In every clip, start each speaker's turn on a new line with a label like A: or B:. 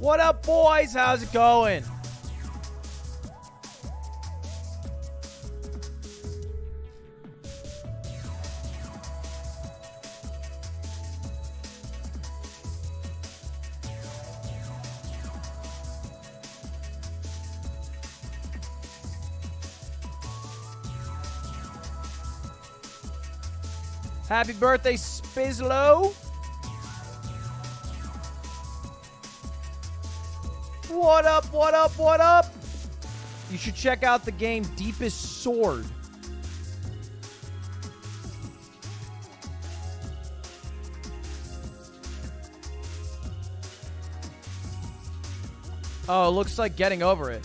A: What up, boys? How's it going? Happy birthday, Spizlo. What up, what up, what up? You should check out the game Deepest Sword. Oh, looks like getting over it.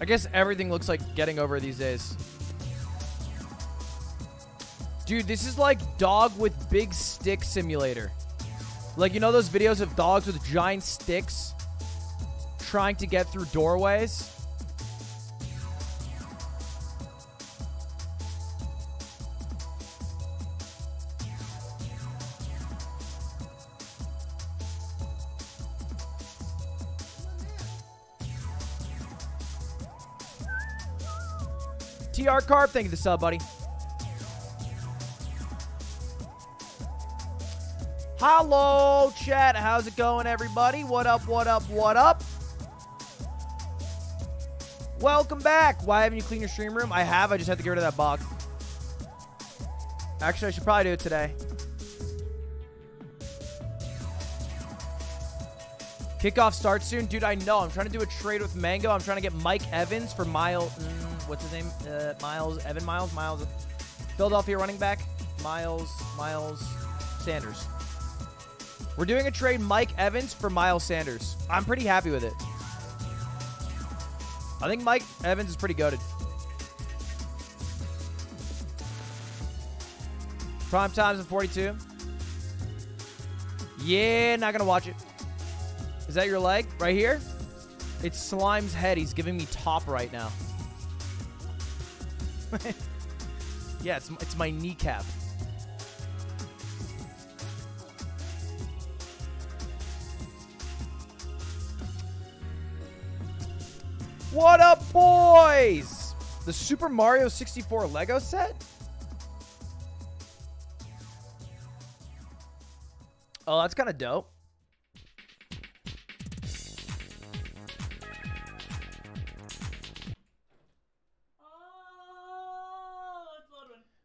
A: I guess everything looks like getting over these days. Dude, this is like dog with big stick simulator. Like, you know those videos of dogs with giant sticks trying to get through doorways? TR Carp, thank you for the sub, buddy. Hello, chat. How's it going, everybody? What up, what up, what up? Welcome back. Why haven't you cleaned your stream room? I have. I just had to get rid of that box. Actually, I should probably do it today. Kickoff starts soon. Dude, I know. I'm trying to do a trade with Mango. I'm trying to get Mike Evans for Miles. Mm, what's his name? Uh, Miles. Evan Miles. Miles. Philadelphia running back. Miles. Miles Sanders. We're doing a trade Mike Evans for Miles Sanders. I'm pretty happy with it. I think Mike Evans is pretty goaded. Prime times at 42. Yeah, not gonna watch it. Is that your leg right here? It's Slime's head. He's giving me top right now. yeah, it's it's my kneecap. What up, boys? The Super Mario 64 Lego set? Oh, that's kind of dope.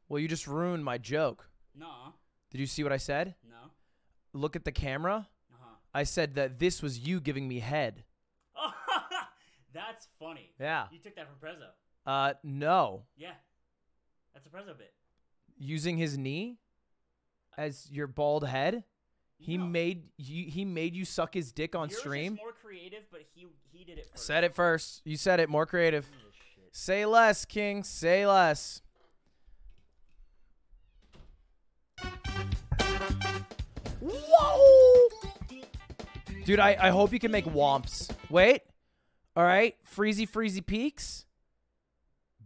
A: Well, you just ruined my joke.
B: No.
A: Did you see what I said?
B: No.
A: Look at the camera.
B: Uh-huh.
A: I said that this was you giving me head.
B: That's funny.
A: Yeah.
B: You took that from Prezzo.
A: Uh, no.
B: Yeah. That's a Prezzo bit.
A: Using his knee as your bald head. He
B: No.
A: made you. He made you suck his dick on
B: Yours
A: stream.
B: More creative, but he he did it first.
A: Said it first. You said it. More creative. Say less, King. Say less. Whoa! Dude, I, I hope you can make womps. Wait. All right. Freezy Freezy Peaks.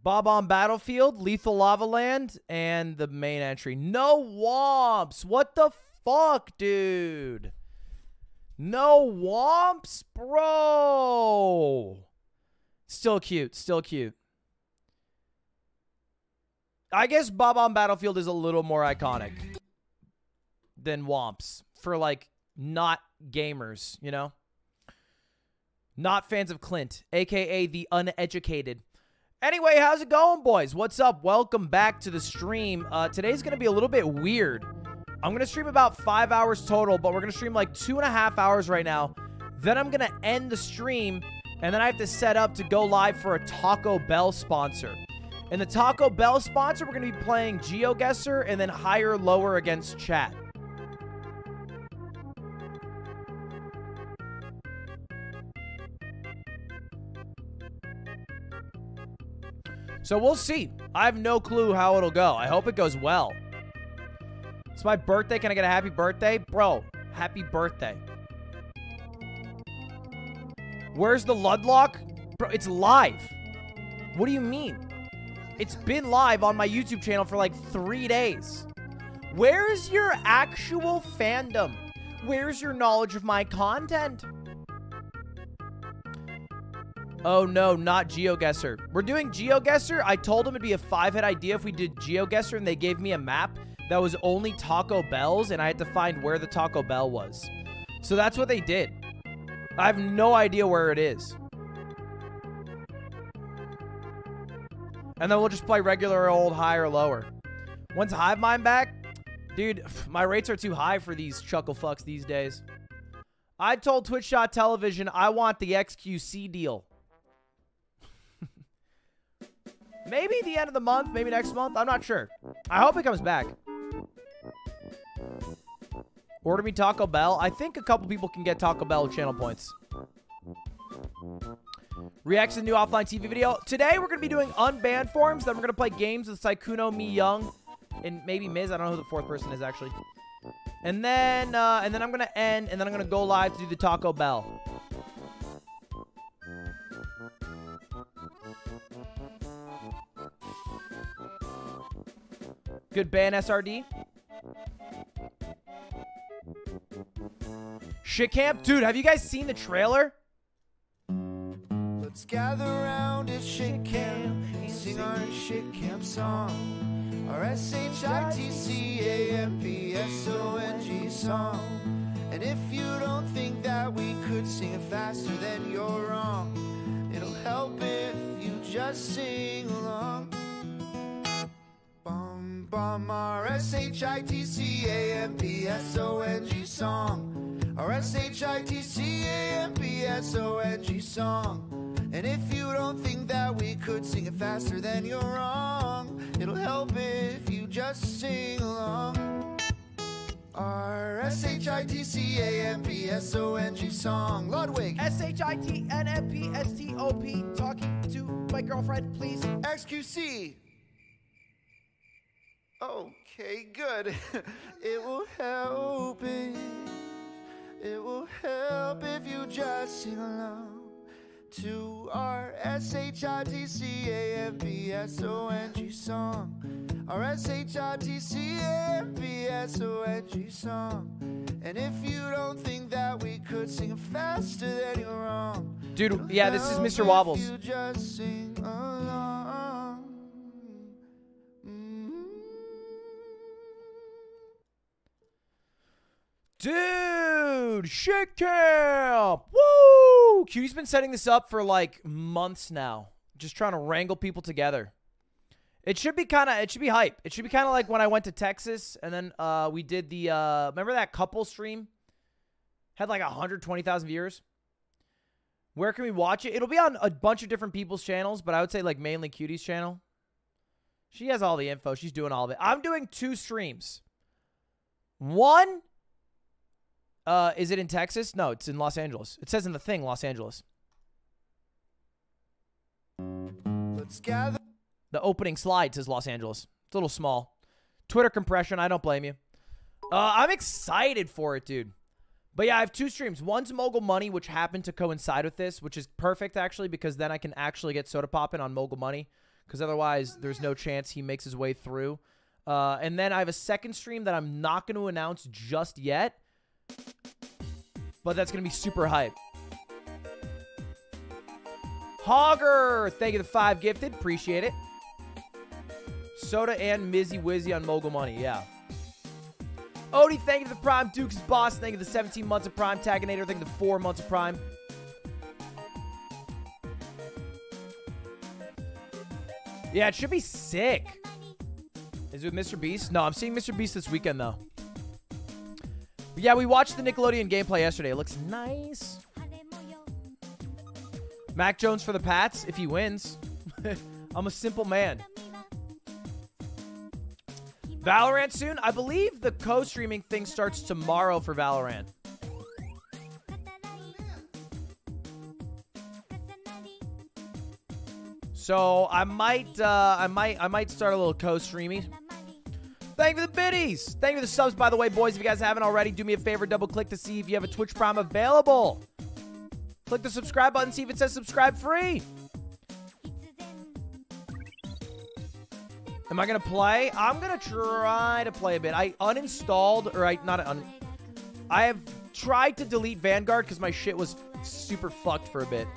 A: Bob-omb Battlefield, Lethal Lava Land, and the main entry. No womps. What the fuck, dude? No womps, bro. Still cute. Still cute. I guess Bob-omb Battlefield is a little more iconic than Womps for like not gamers, you know? Not fans of Clint, aka the uneducated. Anyway, how's it going, boys? What's up? Welcome back to the stream. Uh, today's gonna be a little bit weird. I'm gonna stream about five hours total, but we're gonna stream like two and a half hours right now. Then I'm gonna end the stream, and then I have to set up to go live for a Taco Bell sponsor. And the Taco Bell sponsor, we're gonna be playing GeoGuessr and then higher lower against chat. So we'll see. I have no clue how it'll go. I hope it goes well. It's my birthday. Can I get a happy birthday? Bro, happy birthday. Where's the Ludlock? Bro, it's live. What do you mean? It's been live on my YouTube channel for like three days. Where's your actual fandom? Where's your knowledge of my content? Oh no, not GeoGuessr. We're doing GeoGuessr. I told them it'd be a five-head idea if we did GeoGuessr and they gave me a map that was only Taco Bell's and I had to find where the Taco Bell was. So that's what they did. I have no idea where it is. And then we'll just play regular old high or lower. When's Hive Mind back? Dude, my rates are too high for these chuckle fucks these days. I told Twitch Shot Television I want the XQC deal. Maybe the end of the month, maybe next month. I'm not sure. I hope it comes back. Order me Taco Bell. I think a couple people can get Taco Bell channel points. Reacts to the new offline TV video. Today, we're going to be doing unbanned forms. Then we're going to play games with Sykkuno, Mi Young, and maybe Miz. I don't know who the fourth person is, actually. And then, uh, and then I'm going to end, and then I'm going to go live to do the Taco Bell. Good ban, SRD. Shit camp? Dude, have you guys seen the trailer?
C: Let's gather around at shit camp and sing our shit camp song. Our S H I T C A M P S O N G song. And if you don't think that we could sing it faster, then you're wrong. It'll help if you just sing along. Bum bum our S H I T C A M P S O N G song. Our S H I T C A M P S O N G song. And if you don't think that we could sing it faster, then you're wrong. It'll help if you just sing along. R S H I T C A M P S O N G song. Ludwig.
A: S H I T N M P S T O P. Talking to my girlfriend, please.
C: XQC. Okay, good. it will help if it will help if you just sing along to our S H I T C A M P S O N G song. Our S H I T C A M P S O N G song. And if you don't think that we could sing faster, then you're wrong.
A: Dude, yeah, this is Mr. Wobbles. Dude, shit camp! Woo! Cutie's been setting this up for like months now. Just trying to wrangle people together. It should be kind of, it should be hype. It should be kind of like when I went to Texas and then uh, we did the, uh, remember that couple stream? Had like 120,000 viewers. Where can we watch it? It'll be on a bunch of different people's channels, but I would say like mainly Cutie's channel. She has all the info. She's doing all of it. I'm doing two streams. One uh, is it in Texas? No, it's in Los Angeles. It says in the thing, Los Angeles.
C: Let's gather.
A: The opening slide says Los Angeles. It's a little small. Twitter compression. I don't blame you. Uh, I'm excited for it, dude. But yeah, I have two streams. One's Mogul Money, which happened to coincide with this, which is perfect actually because then I can actually get Sodapoppin on Mogul Money. Because otherwise, there's no chance he makes his way through. Uh, and then I have a second stream that I'm not going to announce just yet. But that's going to be super hype. Hogger, thank you the five gifted. Appreciate it. Soda and Mizzy Wizzy on Mogul Money, yeah. Odie, thank you for the Prime. Duke's boss, thank you for the 17 months of Prime. Taganator, thank you for the 4 months of Prime. Yeah, it should be sick. Is it with Mr. Beast? No, I'm seeing Mr. Beast this weekend, though. Yeah, we watched the Nickelodeon gameplay yesterday. It looks nice. Mac Jones for the Pats if he wins. I'm a simple man. Valorant soon? I believe the co-streaming thing starts tomorrow for Valorant. So I might, uh, I might, I might start a little co-streaming. Thank you for the biddies. Thank you for the subs, by the way, boys. If you guys haven't already, do me a favor, double click to see if you have a Twitch Prime available. Click the subscribe button, see if it says subscribe free. Am I gonna play? I'm gonna try to play a bit. I uninstalled, or I not un. I have tried to delete Vanguard because my shit was super fucked for a bit.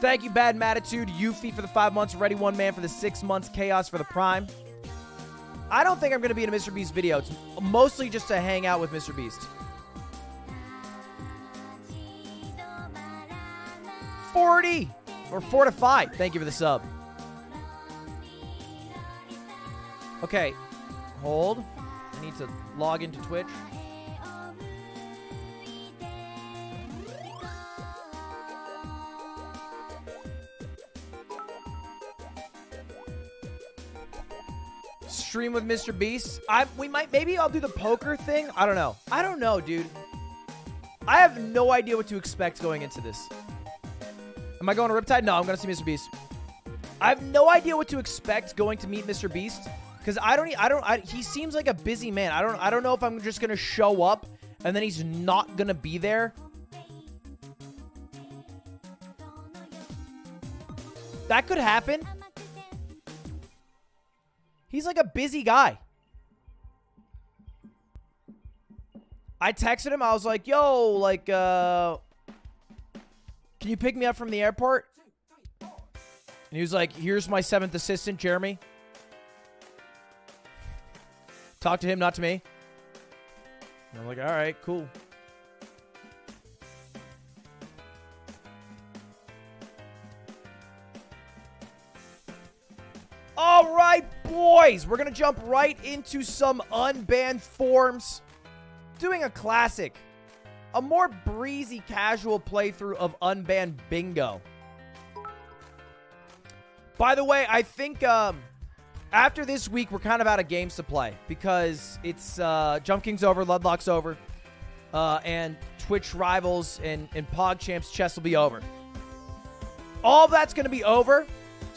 A: Thank you, Bad Matitude, Yuffie for the five months, Ready One Man for the six months, Chaos for the prime. I don't think I'm gonna be in a Mr. Beast video. It's mostly just to hang out with Mr. Beast. 40 or fortified. Thank you for the sub. Okay, hold. I need to log into Twitch. Stream with Mr. Beast. I we might maybe I'll do the poker thing. I don't know. I don't know, dude. I have no idea what to expect going into this. Am I going to Riptide? No, I'm going to see Mr. Beast. I have no idea what to expect going to meet Mr. Beast because I don't. I don't. I, he seems like a busy man. I don't. I don't know if I'm just going to show up and then he's not going to be there. That could happen. He's like a busy guy. I texted him. I was like, "Yo, like, uh, can you pick me up from the airport?" And he was like, "Here's my seventh assistant, Jeremy." Talk to him, not to me. And I'm like, "All right, cool." All right, boys, we're going to jump right into some unbanned forms. Doing a classic, a more breezy, casual playthrough of unbanned bingo. By the way, I think um, after this week, we're kind of out of games to play because it's uh, Jump King's over, Ludlock's over, uh, and Twitch Rivals and, and PogChamps chess will be over. All that's going to be over.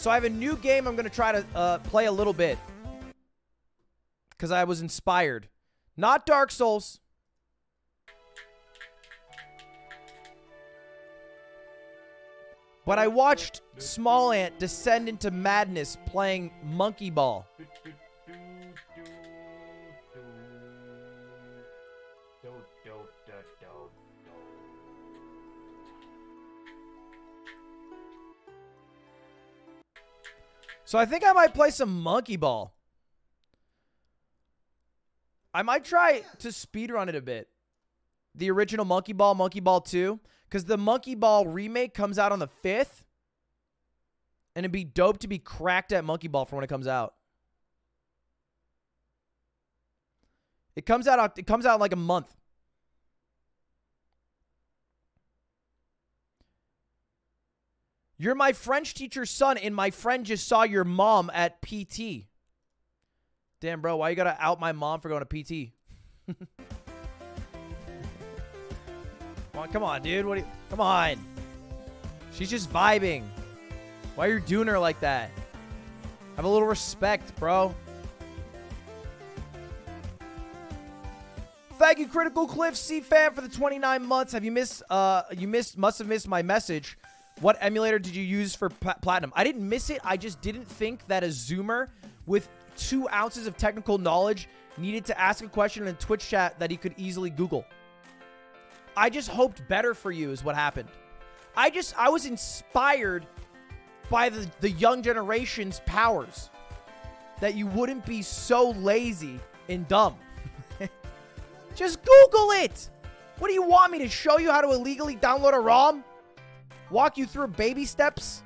A: So I have a new game I'm going to try to uh, play a little bit. Because I was inspired. Not Dark Souls. But I watched Smallant descend into madness playing Monkey Ball. So I think I might play some Monkey Ball. I might try to speedrun it a bit. The original Monkey Ball, Monkey Ball 2. Because the Monkey Ball remake comes out on the 5th. And it'd be dope to be cracked at Monkey Ball for when it comes out. It comes out it comes out like a month. You're my French teacher's son, and my friend just saw your mom at PT. Damn, bro, why you gotta out my mom for going to PT? come on, come on, dude. What? Are You, come on. She's just vibing. Why are you doing her like that? Have a little respect, bro. Thank you, Critical Cliff C fan, for the 29 months. Have you missed? Uh, you missed. Must have missed my message. What emulator did you use for Platinum? I didn't miss it. I just didn't think that a Zoomer with two ounces of technical knowledge needed to ask a question in Twitch chat that he could easily Google. I just hoped better for you is what happened. I just, I was inspired by the, the young generation's powers. That you wouldn't be so lazy and dumb. just Google it! What do you want me to show you how to illegally download a ROM? Walk you through baby steps?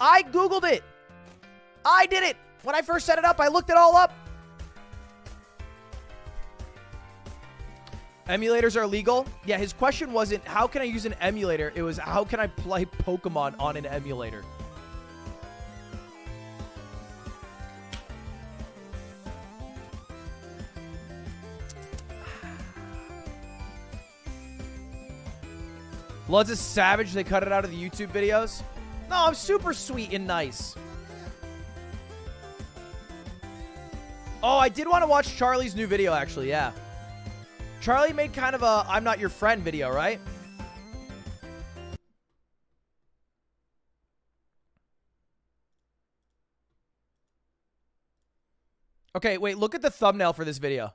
A: I Googled it. I did it. When I first set it up, I looked it all up. Emulators are legal? Yeah, his question wasn't how can I use an emulator? It was how can I play Pokemon on an emulator? Blood's a savage. They cut it out of the YouTube videos. No, I'm super sweet and nice. Oh, I did want to watch Charlie's new video, actually. Yeah. Charlie made kind of a I'm not your friend video, right? Okay, wait, look at the thumbnail for this video.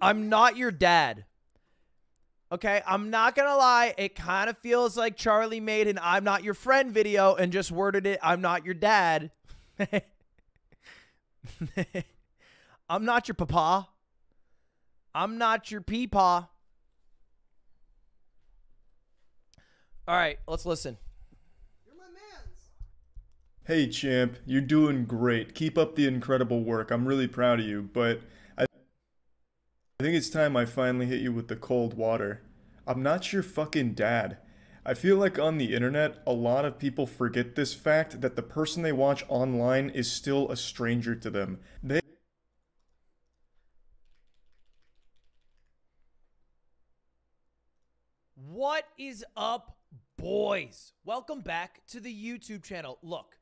A: I'm not your dad. Okay, I'm not gonna lie, it kind of feels like Charlie made an I'm not your friend video and just worded it I'm not your dad. I'm not your papa. I'm not your peepaw. All right, let's listen.
D: Hey champ, you're doing great. Keep up the incredible work. I'm really proud of you, but I think it's time I finally hit you with the cold water. I'm not your fucking dad. I feel like on the internet, a lot of people forget this fact that the person they watch online is still a stranger to them. They
A: What is up, boys? Welcome back to the YouTube channel. Look,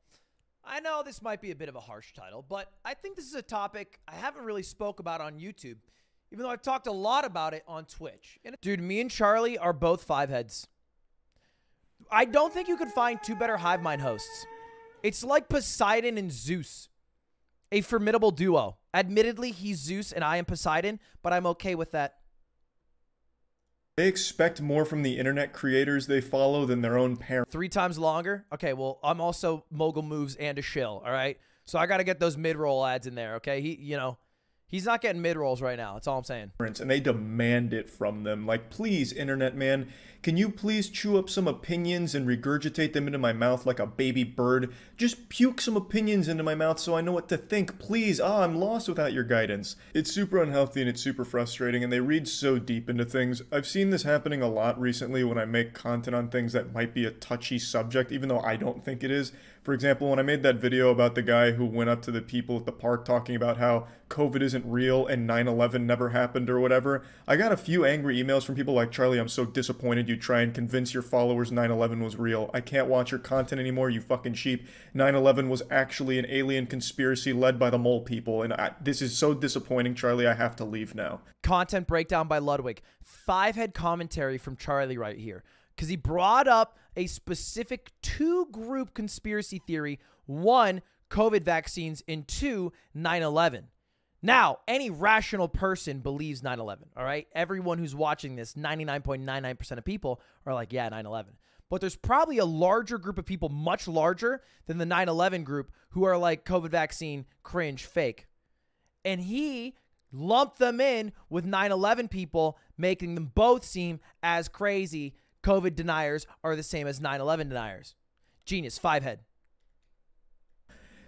A: I know this might be a bit of a harsh title, but I think this is a topic I haven't really spoke about on YouTube, even though I've talked a lot about it on Twitch. And dude, me and Charlie are both five heads. I don't think you could find two better hive mind hosts. It's like Poseidon and Zeus, a formidable duo. Admittedly, he's Zeus and I am Poseidon, but I'm okay with that.
D: they expect more from the internet creators they follow than their own parents.
A: three times longer. Okay, well, I'm also mogul moves and a shill. All right, so I got to get those mid roll ads in there. Okay, he, you know, he's not getting mid rolls right now. That's all I'm saying.
D: and they demand it from them. Like, please, internet man, can you please chew up some opinions and regurgitate them into my mouth like a baby bird? Just puke some opinions into my mouth so I know what to think. Please, ah, I'm lost without your guidance. It's super unhealthy and it's super frustrating, and they read so deep into things. I've seen this happening a lot recently when I make content on things that might be a touchy subject, even though I don't think it is. For example, when I made that video about the guy who went up to the people at the park talking about how COVID isn't real and 9 11 never happened or whatever, I got a few angry emails from people like, Charlie, I'm so disappointed you try and convince your followers 9 11 was real. I can't watch your content anymore, you fucking sheep. 9 11 was actually an alien conspiracy led by the mole people, and I, this is so disappointing, Charlie. I have to leave now.
A: Content breakdown by Ludwig. Five head commentary from Charlie right here because he brought up a specific two group conspiracy theory: one, COVID vaccines, and two, 9 11. Now, any rational person believes 9 11, all right? Everyone who's watching this, 99.99% of people are like, yeah, 9 11. But there's probably a larger group of people, much larger than the 9 11 group, who are like, COVID vaccine, cringe, fake. And he lumped them in with 9 11 people, making them both seem as crazy. COVID deniers are the same as 9 11 deniers. Genius, five head.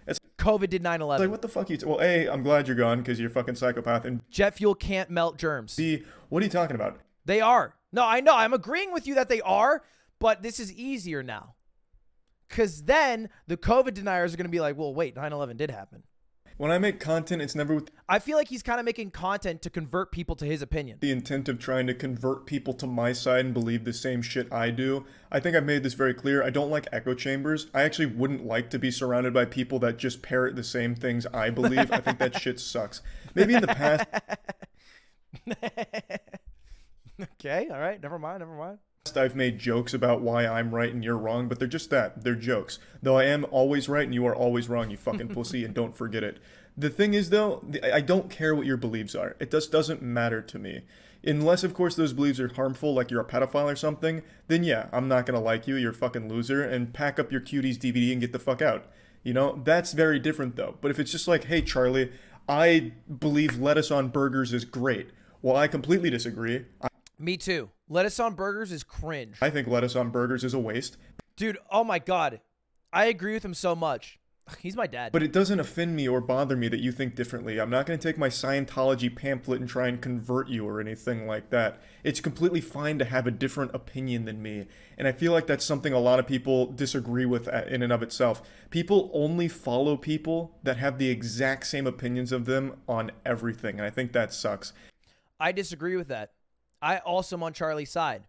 D: It's-
A: COVID did 9
D: It's like, what the fuck you. T- well, A, I'm glad you're gone because you're a fucking psychopath, and
A: Jet fuel can't melt germs.
D: B, what are you talking about?
A: They are. No, I know. I'm agreeing with you that they are, but this is easier now. Because then the COVID deniers are going to be like, well, wait, 9 11 did happen.
D: When I make content, it's never with
A: I feel like he's kind of making content to convert people to his opinion.
D: the intent of trying to convert people to my side and believe the same shit I do. I think I've made this very clear. I don't like echo chambers. I actually wouldn't like to be surrounded by people that just parrot the same things I believe. I think that shit sucks. Maybe in the past
A: okay, all right. Never mind, never mind.
D: I've made jokes about why I'm right and you're wrong, but they're just that. They're jokes. Though I am always right and you are always wrong, you fucking pussy, and don't forget it. The thing is, though, I don't care what your beliefs are. It just doesn't matter to me. Unless, of course, those beliefs are harmful, like you're a pedophile or something, then yeah, I'm not gonna like you, you're a fucking loser, and pack up your cuties DVD and get the fuck out. You know, that's very different, though. But if it's just like, hey, Charlie, I believe lettuce on burgers is great. Well, I completely disagree. I-
A: Me too. Lettuce on burgers is cringe.
D: I think lettuce on burgers is a waste.
A: Dude, oh my God. I agree with him so much. He's my dad.
D: But it doesn't offend me or bother me that you think differently. I'm not going to take my Scientology pamphlet and try and convert you or anything like that. It's completely fine to have a different opinion than me. And I feel like that's something a lot of people disagree with uh, in and of itself. People only follow people that have the exact same opinions of them on everything. And I think that sucks.
A: I disagree with that. I also am on Charlie's side.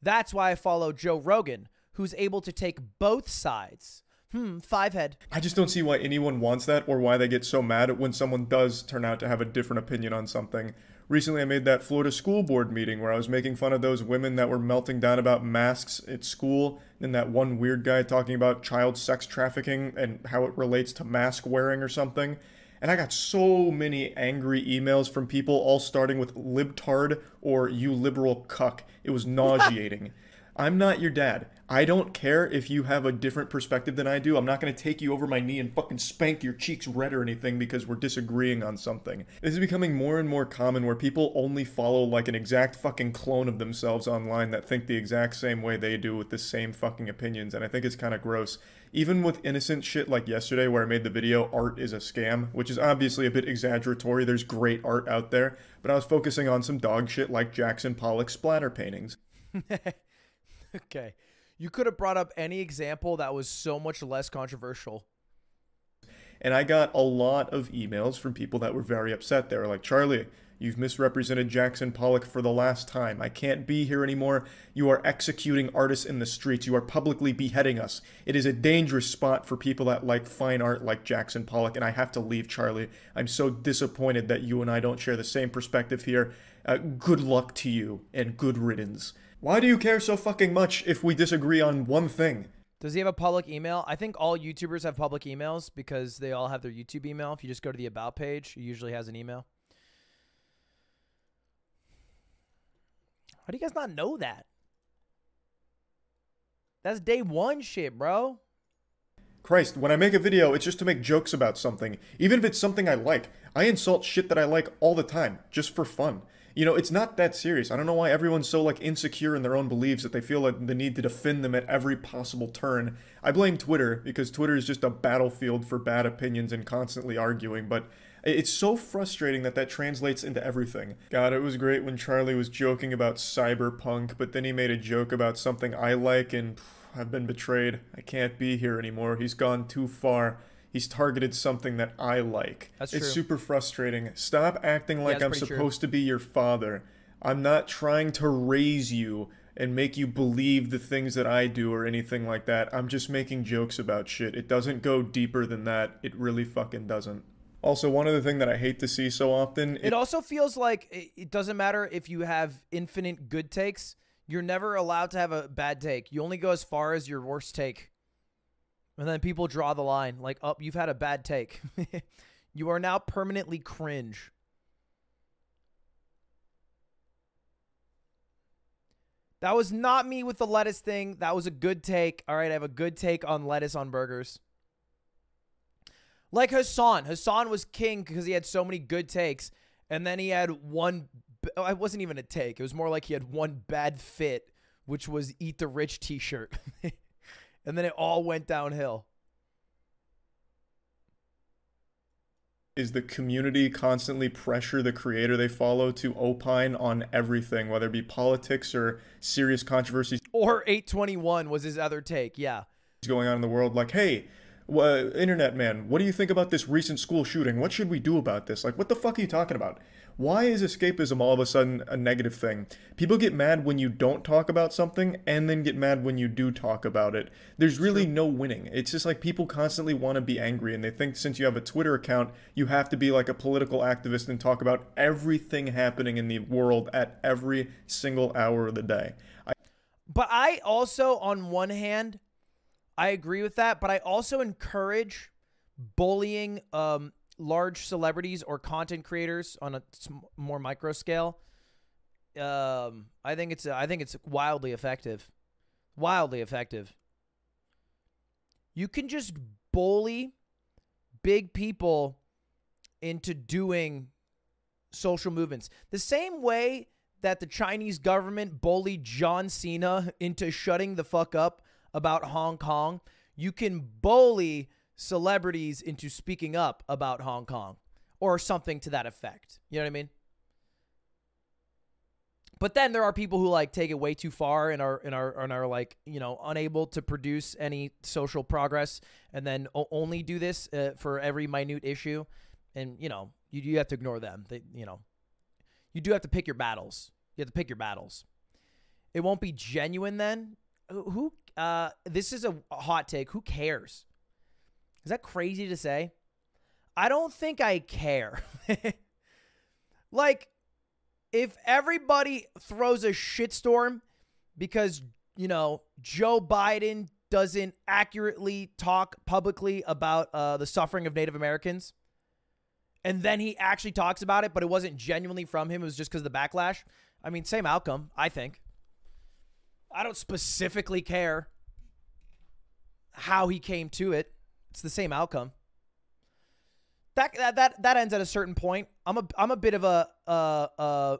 A: That's why I follow Joe Rogan, who's able to take both sides. Hmm, five head.
D: I just don't see why anyone wants that or why they get so mad when someone does turn out to have a different opinion on something. Recently, I made that Florida school board meeting where I was making fun of those women that were melting down about masks at school, and that one weird guy talking about child sex trafficking and how it relates to mask wearing or something. And I got so many angry emails from people, all starting with libtard or you liberal cuck. It was nauseating. I'm not your dad. I don't care if you have a different perspective than I do. I'm not going to take you over my knee and fucking spank your cheeks red or anything because we're disagreeing on something. This is becoming more and more common where people only follow like an exact fucking clone of themselves online that think the exact same way they do with the same fucking opinions, and I think it's kind of gross. Even with innocent shit like yesterday where I made the video art is a scam, which is obviously a bit exaggeratory. There's great art out there, but I was focusing on some dog shit like Jackson Pollock splatter paintings.
A: okay. You could have brought up any example that was so much less controversial.
D: And I got a lot of emails from people that were very upset. They were like, Charlie, you've misrepresented Jackson Pollock for the last time. I can't be here anymore. You are executing artists in the streets. You are publicly beheading us. It is a dangerous spot for people that like fine art like Jackson Pollock, and I have to leave, Charlie. I'm so disappointed that you and I don't share the same perspective here. Uh, good luck to you, and good riddance. Why do you care so fucking much if we disagree on one thing?
A: Does he have a public email? I think all YouTubers have public emails because they all have their YouTube email. If you just go to the About page, he usually has an email. How do you guys not know that? That's day one shit, bro.
D: Christ, when I make a video, it's just to make jokes about something. Even if it's something I like. I insult shit that I like all the time, just for fun. You know, it's not that serious. I don't know why everyone's so like insecure in their own beliefs that they feel like the need to defend them at every possible turn. I blame Twitter because Twitter is just a battlefield for bad opinions and constantly arguing, but it's so frustrating that that translates into everything. God, it was great when Charlie was joking about cyberpunk, but then he made a joke about something I like and pff, I've been betrayed. I can't be here anymore. He's gone too far he's targeted something that I like.
A: That's
D: it's
A: true.
D: super frustrating. Stop acting like
A: it's
D: I'm
A: pretty true.
D: supposed to be your father. I'm not trying to raise you and make you believe the things that I do or anything like that. I'm just making jokes about shit. It doesn't go deeper than that. It really fucking doesn't. Also, one other thing that I hate to see so often
A: It also feels like it, it doesn't matter if you have infinite good takes. You're never allowed to have a bad take. You only go as far as your worst take. And then people draw the line like, "Oh, you've had a bad take. you are now permanently cringe." That was not me with the lettuce thing. That was a good take. All right, I have a good take on lettuce on burgers. Like Hassan. Hassan was king because he had so many good takes. And then he had one. oh, It wasn't even a take. It was more like he had one bad fit, which was Eat the Rich t shirt. and then it all went downhill.
D: is the community constantly pressure the creator they follow to opine on everything, whether it be politics or serious controversies
A: Or 821 was his other take. Yeah.
D: going on in the world. Like, hey, internet man, what do you think about this recent school shooting? What should we do about this? Like, what the fuck are you talking about? Why is escapism all of a sudden a negative thing? People get mad when you don't talk about something and then get mad when you do talk about it. There's really no winning. It's just like people constantly want to be angry and they think since you have a Twitter account, you have to be like a political activist and talk about everything happening in the world at every single hour of the day. I
A: But I also, on one hand, I agree with that, but I also encourage bullying um, large celebrities or content creators on a more micro scale. Um, I think it's I think it's wildly effective, wildly effective. You can just bully big people into doing social movements the same way that the Chinese government bullied John Cena into shutting the fuck up about Hong Kong. You can bully celebrities into speaking up about Hong Kong or something to that effect. You know what I mean? But then there are people who like take it way too far and are and are and are like you know unable to produce any social progress and then only do this uh, for every minute issue, and you know you you have to ignore them. They you know you do have to pick your battles. You have to pick your battles. It won't be genuine then. Who- Who? Uh, this is a hot take. Who cares? Is that crazy to say? I don't think I care. like, if everybody throws a shitstorm because, you know, Joe Biden doesn't accurately talk publicly about uh, the suffering of Native Americans, and then he actually talks about it, but it wasn't genuinely from him. It was just because of the backlash. I mean, same outcome, I think. I don't specifically care how he came to it. It's the same outcome. That that that, that ends at a certain point. I'm a I'm a bit of a uh uh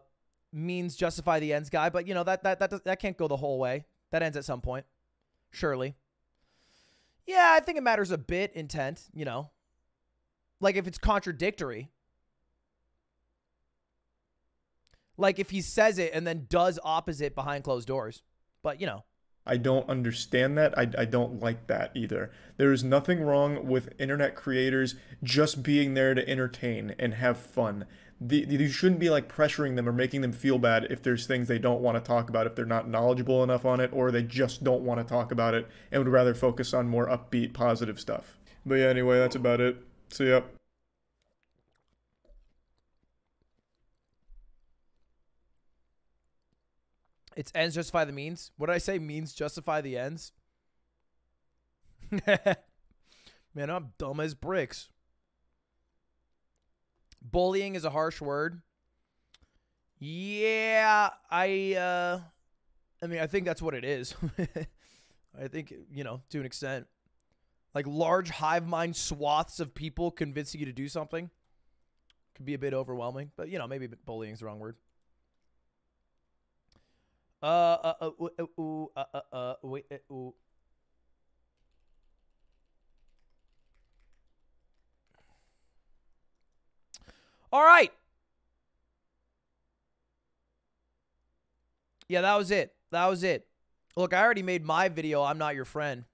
A: means justify the ends guy, but you know that that that that can't go the whole way. That ends at some point. Surely. Yeah, I think it matters a bit intent, you know. Like if it's contradictory. Like if he says it and then does opposite behind closed doors. But, you know.
D: I don't understand that. I, I don't like that either. There is nothing wrong with internet creators just being there to entertain and have fun. The, you shouldn't be like pressuring them or making them feel bad if there's things they don't want to talk about, if they're not knowledgeable enough on it, or they just don't want to talk about it and would rather focus on more upbeat, positive stuff. But yeah, anyway, that's about it. See ya.
A: It's ends justify the means. What did I say? Means justify the ends. Man, I'm dumb as bricks. Bullying is a harsh word. Yeah, I uh I mean, I think that's what it is. I think, you know, to an extent. Like large hive mind swaths of people convincing you to do something could be a bit overwhelming, but you know, maybe bullying is the wrong word. Uh, uh, uh, uh, uh, uh, uh, uh, wait, uh, ooh. All right. Yeah, that was it. That was it. Look, I already made my video, I'm Not Your Friend,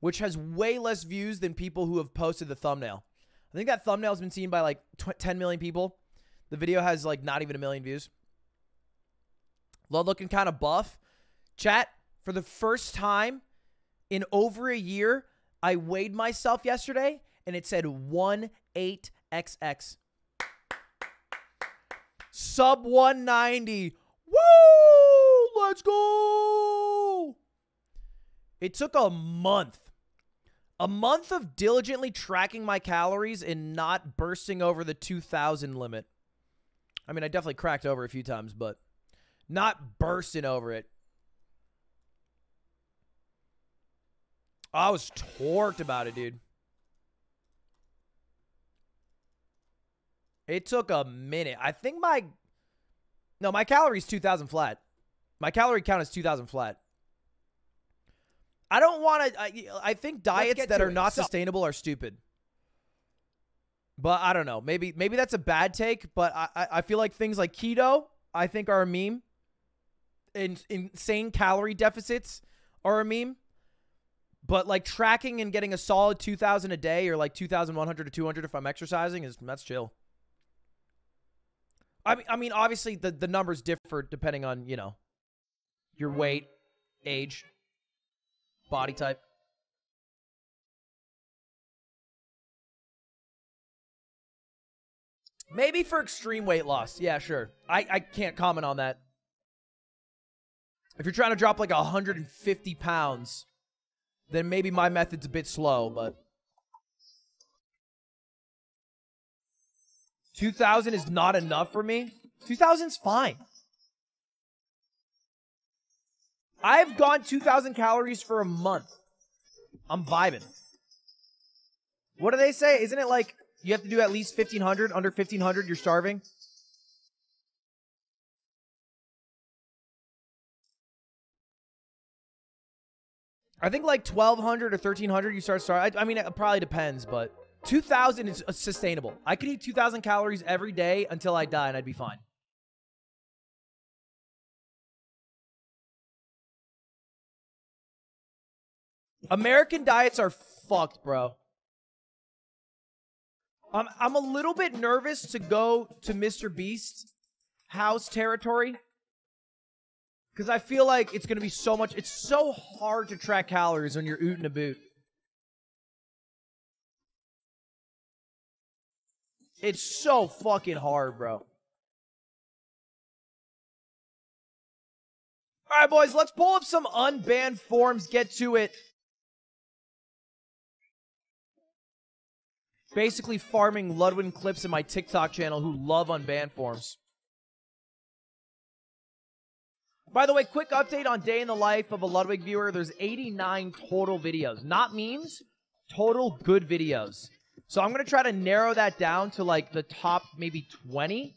A: which has way less views than people who have posted the thumbnail. I think that thumbnail has been seen by like tw- 10 million people. The video has like not even a million views. Love looking kind of buff. Chat, for the first time in over a year, I weighed myself yesterday and it said 18XX. Sub 190. Woo! Let's go! It took a month. A month of diligently tracking my calories and not bursting over the 2000 limit. I mean, I definitely cracked over a few times, but not bursting over it. I was torqued about it, dude. It took a minute. I think my no, my calories 2000 flat. My calorie count is 2000 flat. I don't want to. I, I think diets that are
E: it.
A: not
E: So-
A: sustainable are stupid. But I don't know. Maybe maybe that's a bad take. But I I, I feel like things like keto I think are a meme. In, insane calorie deficits are a meme. But like tracking and getting a solid 2000 a day or like 2100 to 200 if I'm exercising is that's chill. I mean I mean obviously the the numbers differ depending on, you know, your weight, age, body type. Maybe for extreme weight loss. Yeah, sure. I, I can't comment on that. If you're trying to drop like 150 pounds, then maybe my method's a bit slow, but 2000 is not enough for me. 2000's fine. I've gone 2000 calories for a month. I'm vibing. What do they say? Isn't it like you have to do at least 1500? Under 1500, you're starving? I think like 1200 or 1300 you start starving. I, mean, it probably depends, but 2000 is sustainable. I could eat 2000 calories every day until I die and I'd be fine. American diets are fucked, bro. I'm I'm a little bit nervous to go to Mr. Beast house territory because I feel like it's gonna be so much. It's so hard to track calories when you're ooting a boot. It's so fucking hard, bro. All right, boys, let's pull up some unbanned forms. Get to it. Basically farming Ludwig clips in my TikTok channel who love unbanned forms. By the way, quick update on day in the life of a Ludwig viewer. There's 89 total videos, not memes, total good videos. So I'm gonna try to narrow that down to like the top maybe 20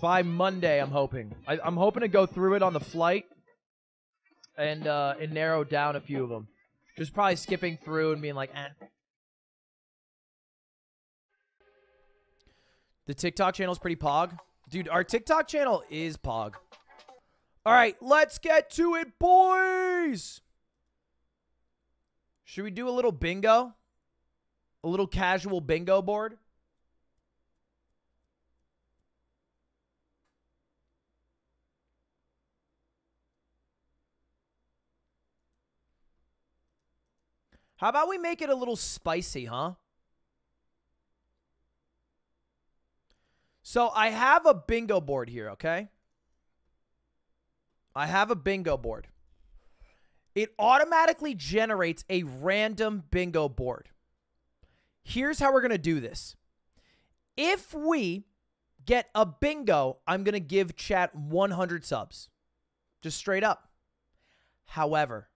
A: by Monday. I'm hoping. I, I'm hoping to go through it on the flight and uh, and narrow down a few of them. Just probably skipping through and being like, eh. The TikTok channel is pretty pog. Dude, our TikTok channel is pog. All right, let's get to it, boys. Should we do a little bingo? A little casual bingo board? How about we make it a little spicy, huh? So I have a bingo board here, okay? I have a bingo board. It automatically generates a random bingo board. Here's how we're going to do this. If we get a bingo, I'm going to give chat 100 subs. Just straight up. However,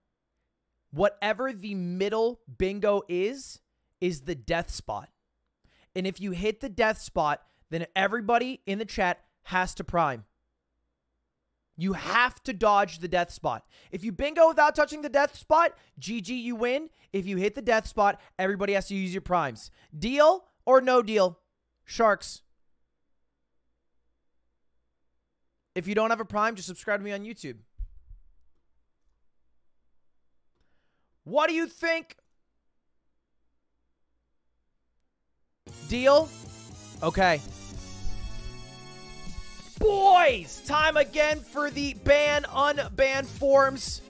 A: whatever the middle bingo is, is the death spot. And if you hit the death spot, then everybody in the chat has to prime. You have to dodge the death spot. If you bingo without touching the death spot, GG, you win. If you hit the death spot, everybody has to use your primes. Deal or no deal? Sharks. If you don't have a prime, just subscribe to me on YouTube. What do you think? Deal? Okay. Boys, time again for the ban unban forms.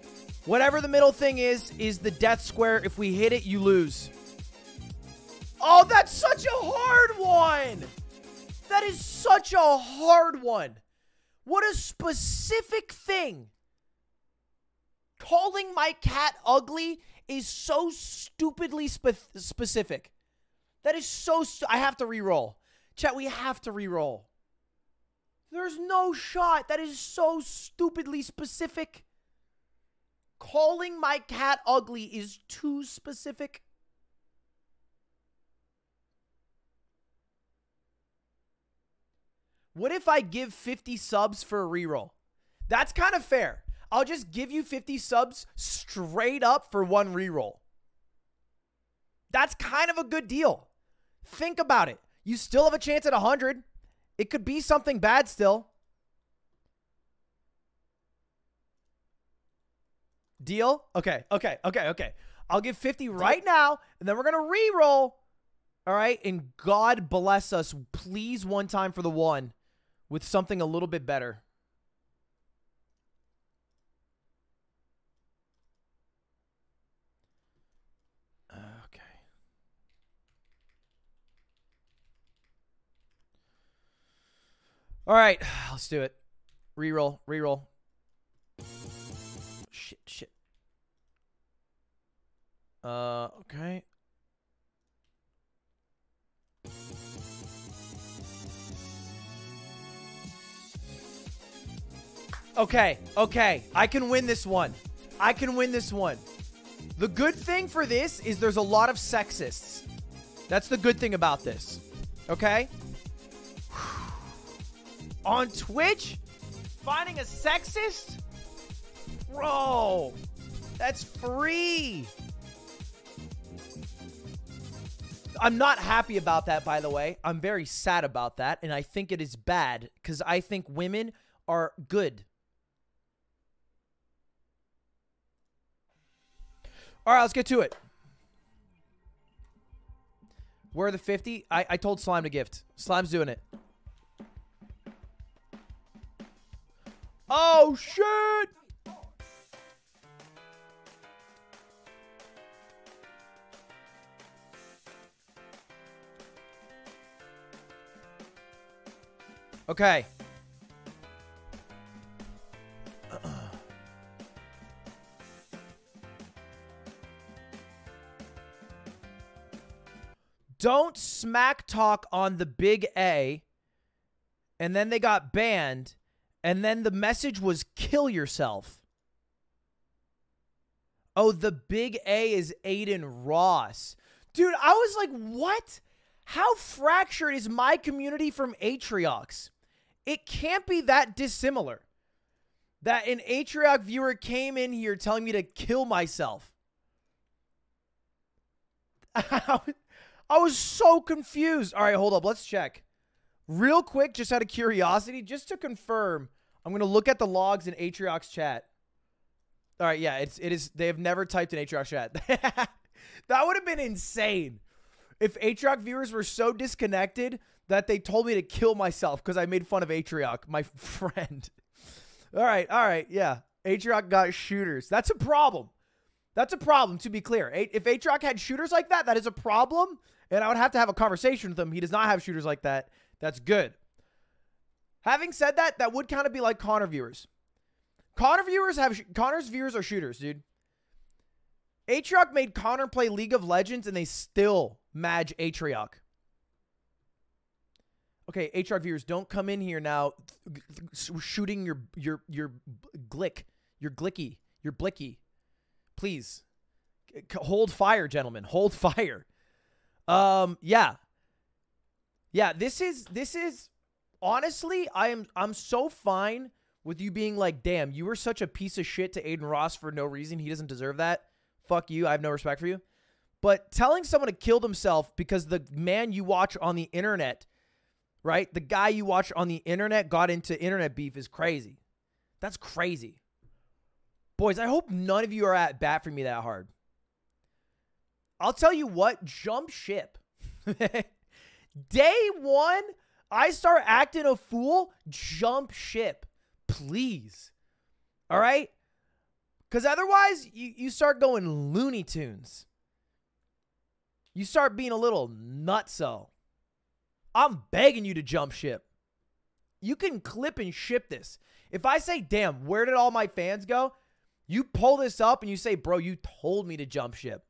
A: Whatever the middle thing is, is the death square. If we hit it, you lose. Oh, that's such a hard one. That is such a hard one. What a specific thing. Calling my cat ugly is so stupidly spe- specific. That is so. I have to re-roll. Chat, we have to re-roll. There's no shot. That is so stupidly specific. Calling my cat ugly is too specific. What if I give 50 subs for a reroll? That's kind of fair. I'll just give you 50 subs straight up for one reroll. That's kind of a good deal. Think about it. You still have a chance at 100. It could be something bad still. Deal? Okay, okay, okay, okay. I'll give 50 right now, and then we're going to re-roll. All right, and God bless us, please, one time for the one with something a little bit better. All right, let's do it. Reroll, reroll. Shit, shit. Uh, okay. Okay, okay. I can win this one. I can win this one. The good thing for this is there's a lot of sexists. That's the good thing about this. Okay? On Twitch, finding a sexist? Bro, that's free. I'm not happy about that, by the way. I'm very sad about that, and I think it is bad because I think women are good. All right, let's get to it. Where are the 50? I, I told Slime to gift. Slime's doing it. Oh, shit! Okay. don't smack talk on the big A. And then they got banned. And then the message was kill yourself. Oh, the big A is Adin Ross. Dude, I was like, what? How fractured is my community from Atriox? It can't be that dissimilar. That an Atriox viewer came in here telling me to kill myself. I was so confused. All right, hold up. Let's check. Real quick, just out of curiosity, just to confirm, I'm to look at the logs in Atriox chat. All right, yeah, it's it is. They have never typed in Atriox chat. that would have been insane if Atriox viewers were so disconnected that they told me to kill myself because I made fun of Atriox, my friend. all right, all right, yeah. Atriox got shooters. That's a problem. That's a problem, to be clear. If Atriox had shooters like that, that is a problem, and I would have to have a conversation with him. He does not have shooters like that. That's good. Having said that, that would kind of be like Connor viewers. Connor viewers have Connor's viewers are shooters, dude. Atriox made Connor play League of Legends and they still match Atriox. Okay, Atriox viewers, don't come in here now shooting your your your glick, your glicky, your blicky. Please. Hold fire, gentlemen. Hold fire. Um yeah. Yeah, this is this is honestly, I am I'm so fine with you being like, damn, you were such a piece of shit to Adin Ross for no reason. He doesn't deserve that. Fuck you. I have no respect for you. But telling someone to kill themselves because the man you watch on the internet, right? The guy you watch on the internet got into internet beef is crazy. That's crazy. Boys, I hope none of you are at bat for me that hard. I'll tell you what, jump ship. Day one, I start acting a fool, jump ship please. All right? Because otherwise, you, you start going Looney Tunes. You start being a little nutso. I'm begging you to jump ship. You can clip and ship this. If I say, damn, where did all my fans go? You pull this up and you say, bro, you told me to jump ship.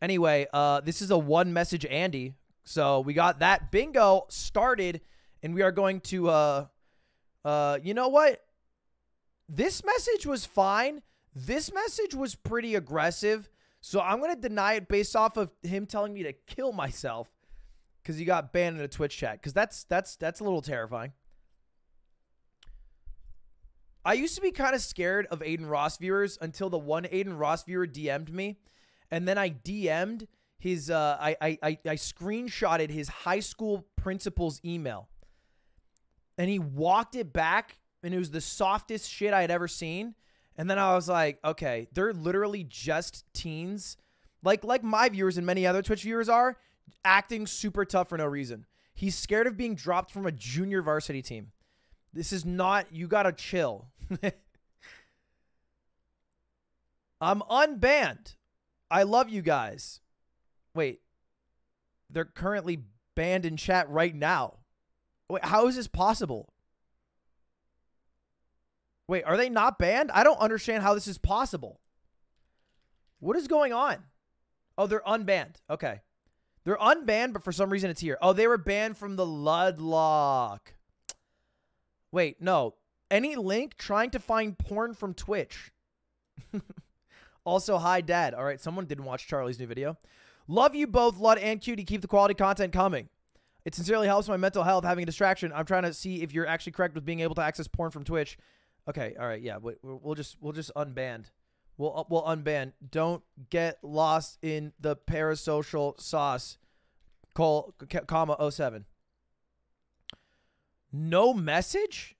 A: Anyway, uh, this is a one message Andy. So we got that bingo started, and we are going to uh uh, you know what? This message was fine. This message was pretty aggressive. So I'm going to deny it based off of him telling me to kill myself because he got banned in a Twitch chat. Because that's that's that's a little terrifying. I used to be kind of scared of Adin Ross viewers until the one Adin Ross viewer DM'd me, and then I DM'd his. Uh, I I I, I screenshotted his high school principal's email and he walked it back and it was the softest shit I had ever seen. And then I was like, okay, they're literally just teens. Like like my viewers and many other Twitch viewers are acting super tough for no reason. He's scared of being dropped from a junior varsity team. This is not you got to chill. I'm unbanned. I love you guys. Wait. They're currently banned in chat right now. Wait, how is this possible? Wait, are they not banned? I don't understand how this is possible. What is going on? Oh, they're unbanned. Okay. They're unbanned, but for some reason it's here. Oh, they were banned from the Ludlock. Wait, no. Any link trying to find porn from Twitch. also, hi, Dad. All right, someone didn't watch Charlie's new video. Love you both, Lud and Cutie. Keep the quality content coming. It sincerely helps my mental health having a distraction. I'm trying to see if you're actually correct with being able to access porn from Twitch. Okay, all right, yeah, we, will just we'll just unban. We'll uh, we'll unban. Don't get lost in the parasocial sauce. Call comma 07. No message.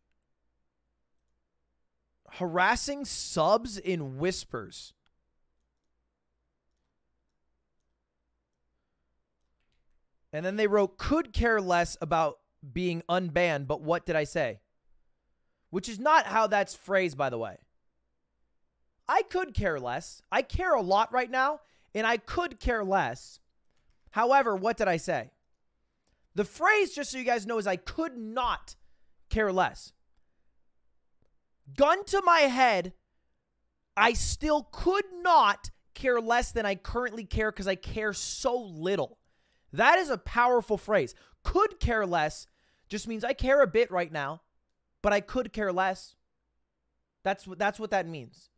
A: Harassing subs in whispers. And then they wrote, could care less about being unbanned, but what did I say? Which is not how that's phrased, by the way. I could care less. I care a lot right now, and I could care less. However, what did I say? The phrase, just so you guys know, is I could not care less. Gun to my head, I still could not care less than I currently care because I care so little. That is a powerful phrase. Could care less just means I care a bit right now, but I could care less. That's what that's what that means.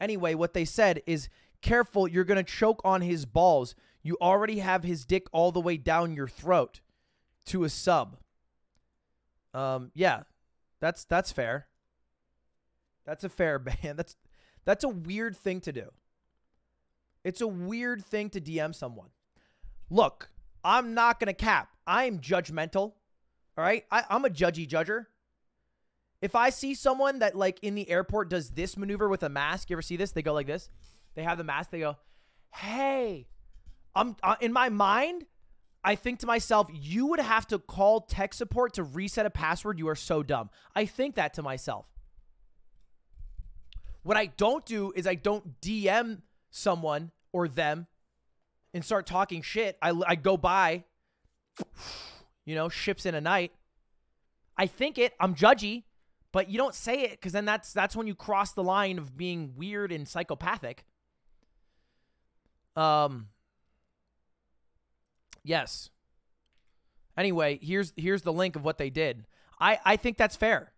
A: Anyway, what they said is careful, you're going to choke on his balls. You already have his dick all the way down your throat to a sub. Um yeah. That's that's fair. That's a fair ban. That's that's a weird thing to do. It's a weird thing to DM someone. Look, I'm not gonna cap. I am judgmental. All right, I, I'm a judgy judger. If I see someone that like in the airport does this maneuver with a mask, you ever see this? They go like this. They have the mask. They go, "Hey," I'm uh, in my mind. I think to myself, you would have to call tech support to reset a password. You are so dumb. I think that to myself. What I don't do is I don't DM someone or them and start talking shit. I, I go by, you know, ships in a night. I think it. I'm judgy, but you don't say it because then that's that's when you cross the line of being weird and psychopathic. Um. Yes. Anyway, here's here's the link of what they did. I I think that's fair.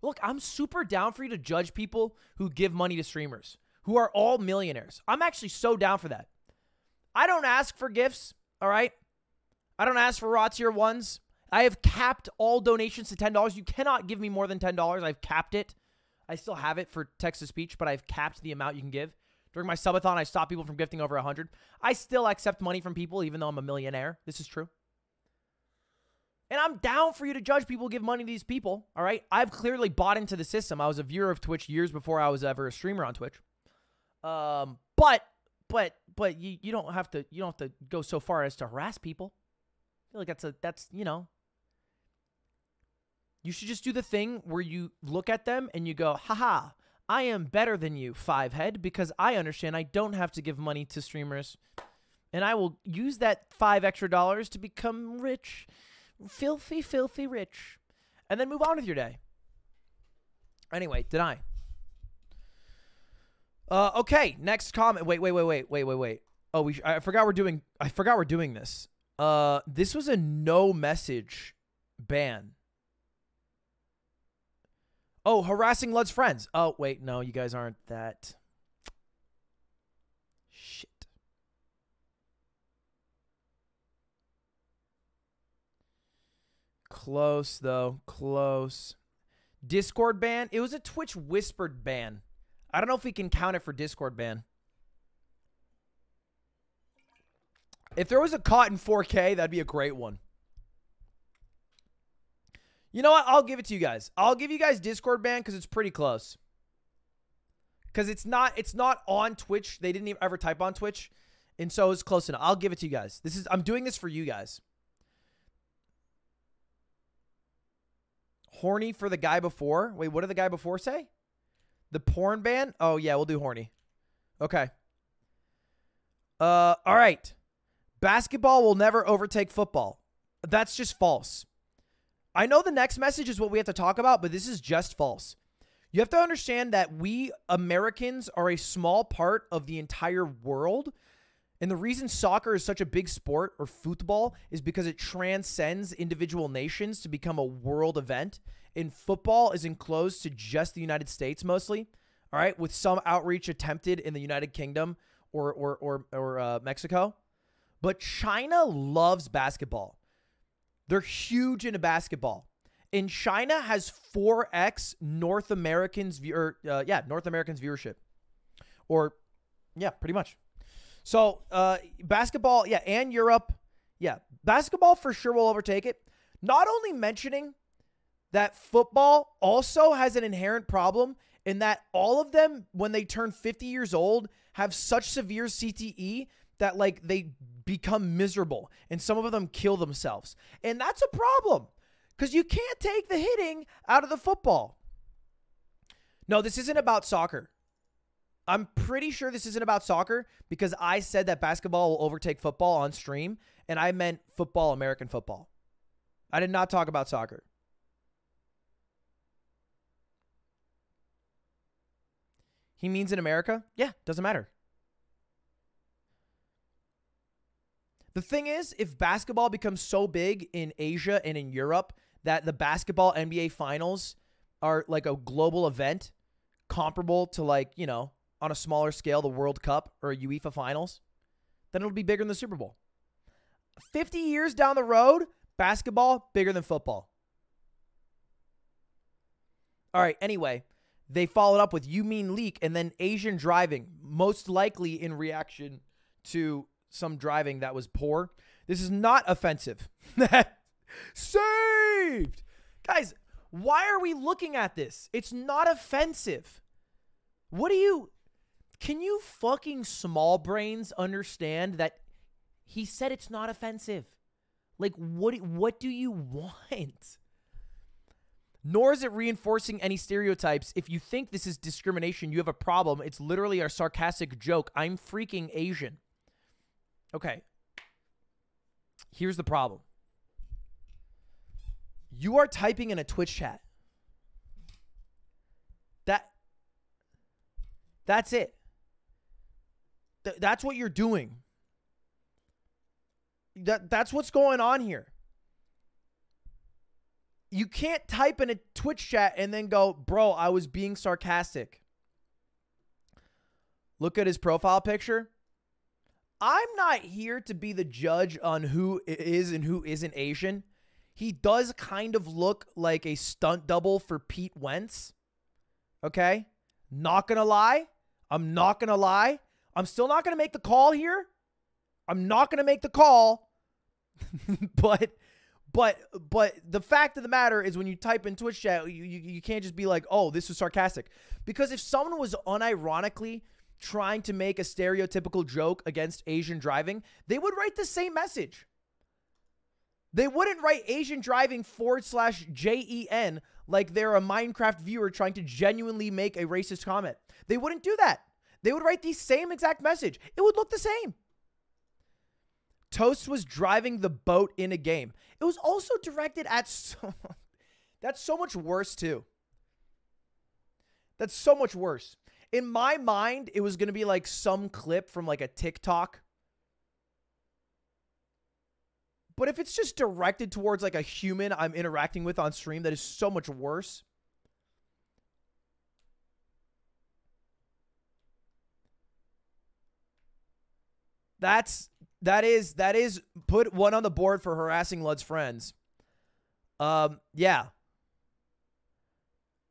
A: Look, I'm super down for you to judge people who give money to streamers who are all millionaires. I'm actually so down for that. I don't ask for gifts, all right? I don't ask for raw tier ones. I have capped all donations to $10. You cannot give me more than $10. I've capped it. I still have it for text to speech, but I've capped the amount you can give. During my subathon, I stopped people from gifting over 100. I still accept money from people even though I'm a millionaire. This is true. And I'm down for you to judge people give money to these people, all right? I've clearly bought into the system. I was a viewer of Twitch years before I was ever a streamer on Twitch. Um, but but but you you don't have to you don't have to go so far as to harass people. I feel like that's a that's you know. You should just do the thing where you look at them and you go, haha, I am better than you, five head, because I understand I don't have to give money to streamers. And I will use that five extra dollars to become rich. Filthy, filthy rich. And then move on with your day. Anyway, did I? Uh, okay, next comment. Wait, wait, wait, wait, wait, wait, wait. Oh, we. I forgot we're doing. I forgot we're doing this. Uh, this was a no message ban. Oh, harassing Lud's friends. Oh, wait, no, you guys aren't that. Shit. Close though, close. Discord ban. It was a Twitch whispered ban. I don't know if we can count it for Discord ban. If there was a caught in 4K, that'd be a great one. You know what? I'll give it to you guys. I'll give you guys Discord ban because it's pretty close. Because it's not it's not on Twitch. They didn't even ever type on Twitch, and so it's close enough. I'll give it to you guys. This is I'm doing this for you guys. Horny for the guy before. Wait, what did the guy before say? The porn ban? Oh yeah, we'll do horny. Okay. Uh all right. Basketball will never overtake football. That's just false. I know the next message is what we have to talk about, but this is just false. You have to understand that we Americans are a small part of the entire world. And the reason soccer is such a big sport or football is because it transcends individual nations to become a world event. And football is enclosed to just the United States mostly, all right, with some outreach attempted in the United Kingdom or or or, or uh, Mexico. But China loves basketball. They're huge into basketball. And China has 4x North Americans view or, uh, yeah, North Americans viewership. Or yeah, pretty much. So, uh basketball, yeah, and Europe. Yeah, basketball for sure will overtake it. Not only mentioning that football also has an inherent problem in that all of them when they turn 50 years old have such severe CTE that like they become miserable and some of them kill themselves. And that's a problem cuz you can't take the hitting out of the football. No, this isn't about soccer. I'm pretty sure this isn't about soccer because I said that basketball will overtake football on stream and I meant football, American football. I did not talk about soccer. He means in America? Yeah, doesn't matter. The thing is, if basketball becomes so big in Asia and in Europe that the basketball NBA finals are like a global event comparable to like, you know, on a smaller scale, the World Cup or UEFA finals, then it'll be bigger than the Super Bowl. 50 years down the road, basketball bigger than football. All right, anyway, they followed up with you mean leak and then Asian driving, most likely in reaction to some driving that was poor. This is not offensive. Saved. Guys, why are we looking at this? It's not offensive. What do you can you fucking small brains understand that he said it's not offensive? Like what what do you want? Nor is it reinforcing any stereotypes. If you think this is discrimination, you have a problem. It's literally a sarcastic joke. I'm freaking Asian. Okay. Here's the problem. You are typing in a Twitch chat. That That's it. Th- that's what you're doing. That that's what's going on here. You can't type in a Twitch chat and then go, "Bro, I was being sarcastic." Look at his profile picture. I'm not here to be the judge on who is and who isn't Asian. He does kind of look like a stunt double for Pete Wentz. Okay? Not going to lie. I'm not going to lie. I'm still not going to make the call here. I'm not going to make the call. but but but the fact of the matter is when you type in Twitch chat, you, you you can't just be like, "Oh, this was sarcastic." Because if someone was unironically trying to make a stereotypical joke against Asian driving, they would write the same message. They wouldn't write Asian driving forward slash J E N like they're a Minecraft viewer trying to genuinely make a racist comment. They wouldn't do that. They would write the same exact message. It would look the same. Toast was driving the boat in a game. It was also directed at so That's so much worse too. That's so much worse. In my mind, it was going to be like some clip from like a TikTok. But if it's just directed towards like a human I'm interacting with on stream, that is so much worse. That's that is that is put one on the board for harassing Lud's friends. Um, yeah.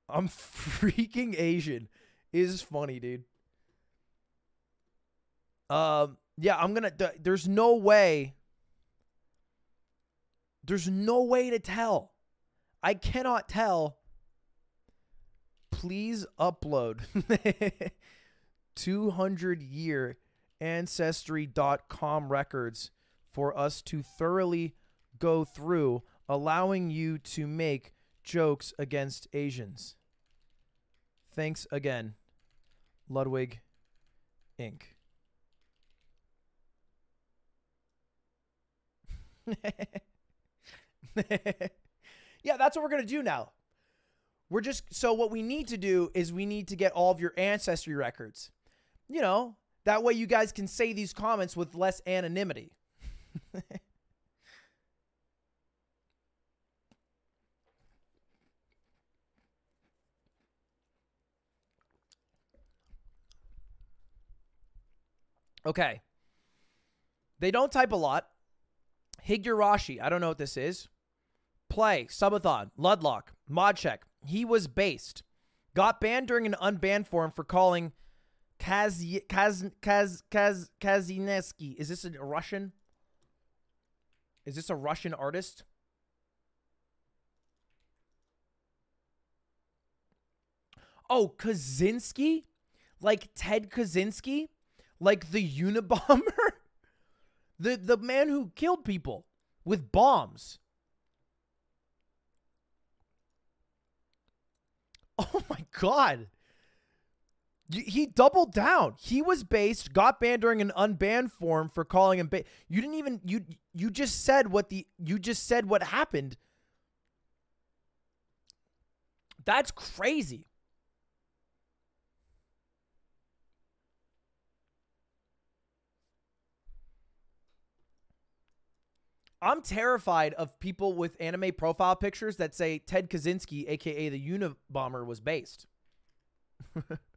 A: I'm freaking Asian is funny, dude. Um, yeah, I'm gonna. There's no way. There's no way to tell. I cannot tell. Please upload 200 year ancestry.com records for us to thoroughly go through, allowing you to make jokes against Asians. Thanks again, Ludwig Inc. yeah, that's what we're going to do now. We're just so what we need to do is we need to get all of your ancestry records. You know, that way you guys can say these comments with less anonymity. okay. They don't type a lot. Higurashi, I don't know what this is. Play, Subathon, Ludlock, Modcheck. He was based. Got banned during an unbanned forum for calling Kaz Kaz Kaz Kaz Kazineski. Is this a Russian? Is this a Russian artist? Oh, Kaczynski? Like Ted Kaczynski? Like the Unabomber? the the man who killed people with bombs. Oh my god. He doubled down. He was based, got banned during an unbanned form for calling him. Ba- you didn't even you you just said what the you just said what happened. That's crazy. I'm terrified of people with anime profile pictures that say Ted Kaczynski, aka the Unabomber, was based.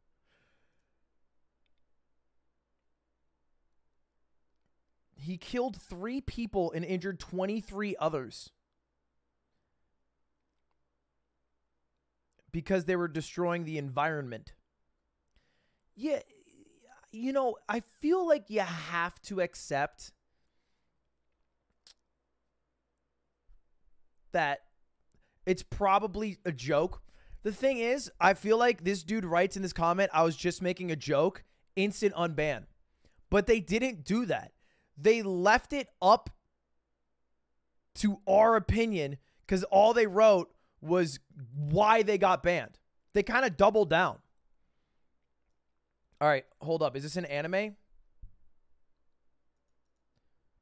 A: he killed three people and injured 23 others because they were destroying the environment. Yeah, you know, I feel like you have to accept that it's probably a joke. The thing is, I feel like this dude writes in this comment, I was just making a joke, instant unban. But they didn't do that. They left it up to our opinion because all they wrote was why they got banned. They kind of doubled down. All right, hold up. Is this an anime?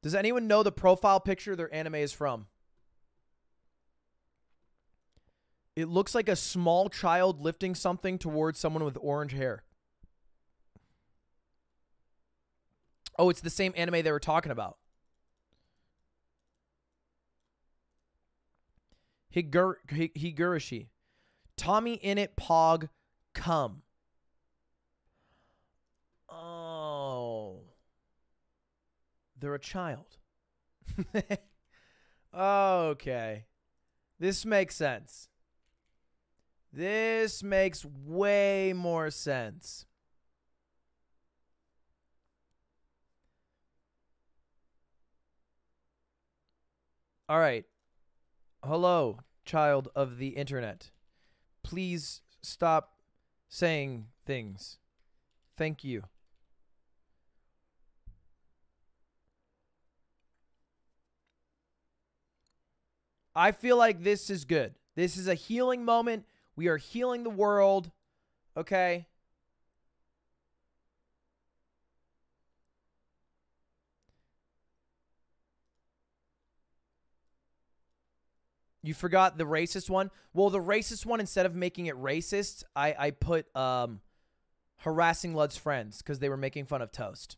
A: Does anyone know the profile picture their anime is from? It looks like a small child lifting something towards someone with orange hair. Oh, it's the same anime they were talking about. Higur- Hi- Higurashi. TommyInnit, Pog, come. Oh. They're a child. okay. This makes sense. This makes way more sense. All right. Hello, child of the internet. Please stop saying things. Thank you. I feel like this is good. This is a healing moment. We are healing the world. Okay. You forgot the racist one? Well, the racist one, instead of making it racist, I, I put um, harassing Lud's friends because they were making fun of Toast.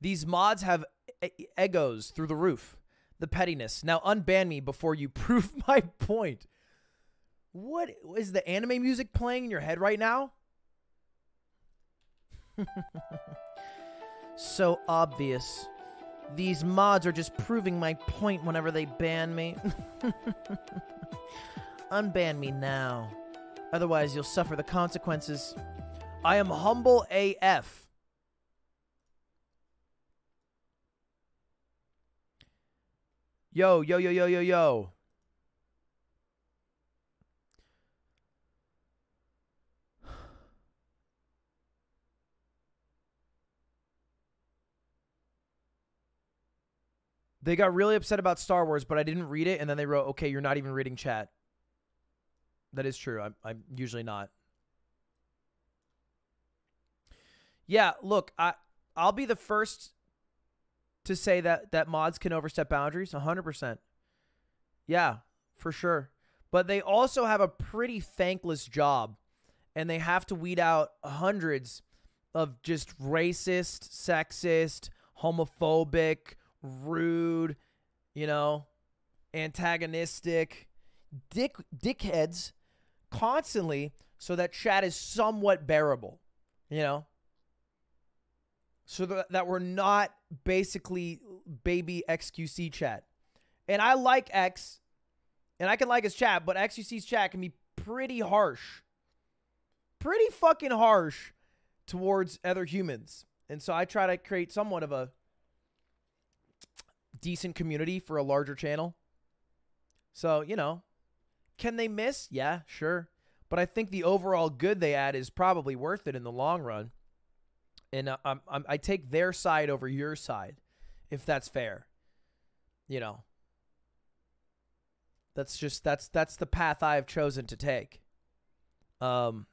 A: These mods have e- egos through the roof. The pettiness. Now unban me before you prove my point. What is the anime music playing in your head right now? so obvious. These mods are just proving my point whenever they ban me. Unban me now. Otherwise, you'll suffer the consequences. I am humble AF. Yo, yo, yo, yo, yo, yo. They got really upset about Star Wars, but I didn't read it, and then they wrote, "Okay, you're not even reading chat." That is true. I'm, I'm usually not. Yeah, look, I I'll be the first to say that that mods can overstep boundaries 100%. Yeah, for sure. But they also have a pretty thankless job and they have to weed out hundreds of just racist, sexist, homophobic, rude, you know, antagonistic dick dickheads constantly so that chat is somewhat bearable, you know? So that, that we're not basically baby XQC chat. And I like X and I can like his chat, but XQC's chat can be pretty harsh. Pretty fucking harsh towards other humans. And so I try to create somewhat of a decent community for a larger channel. So, you know, can they miss? Yeah, sure. But I think the overall good they add is probably worth it in the long run. And uh, I'm, I'm, I take their side over your side, if that's fair. You know, that's just that's that's the path I have chosen to take. Um,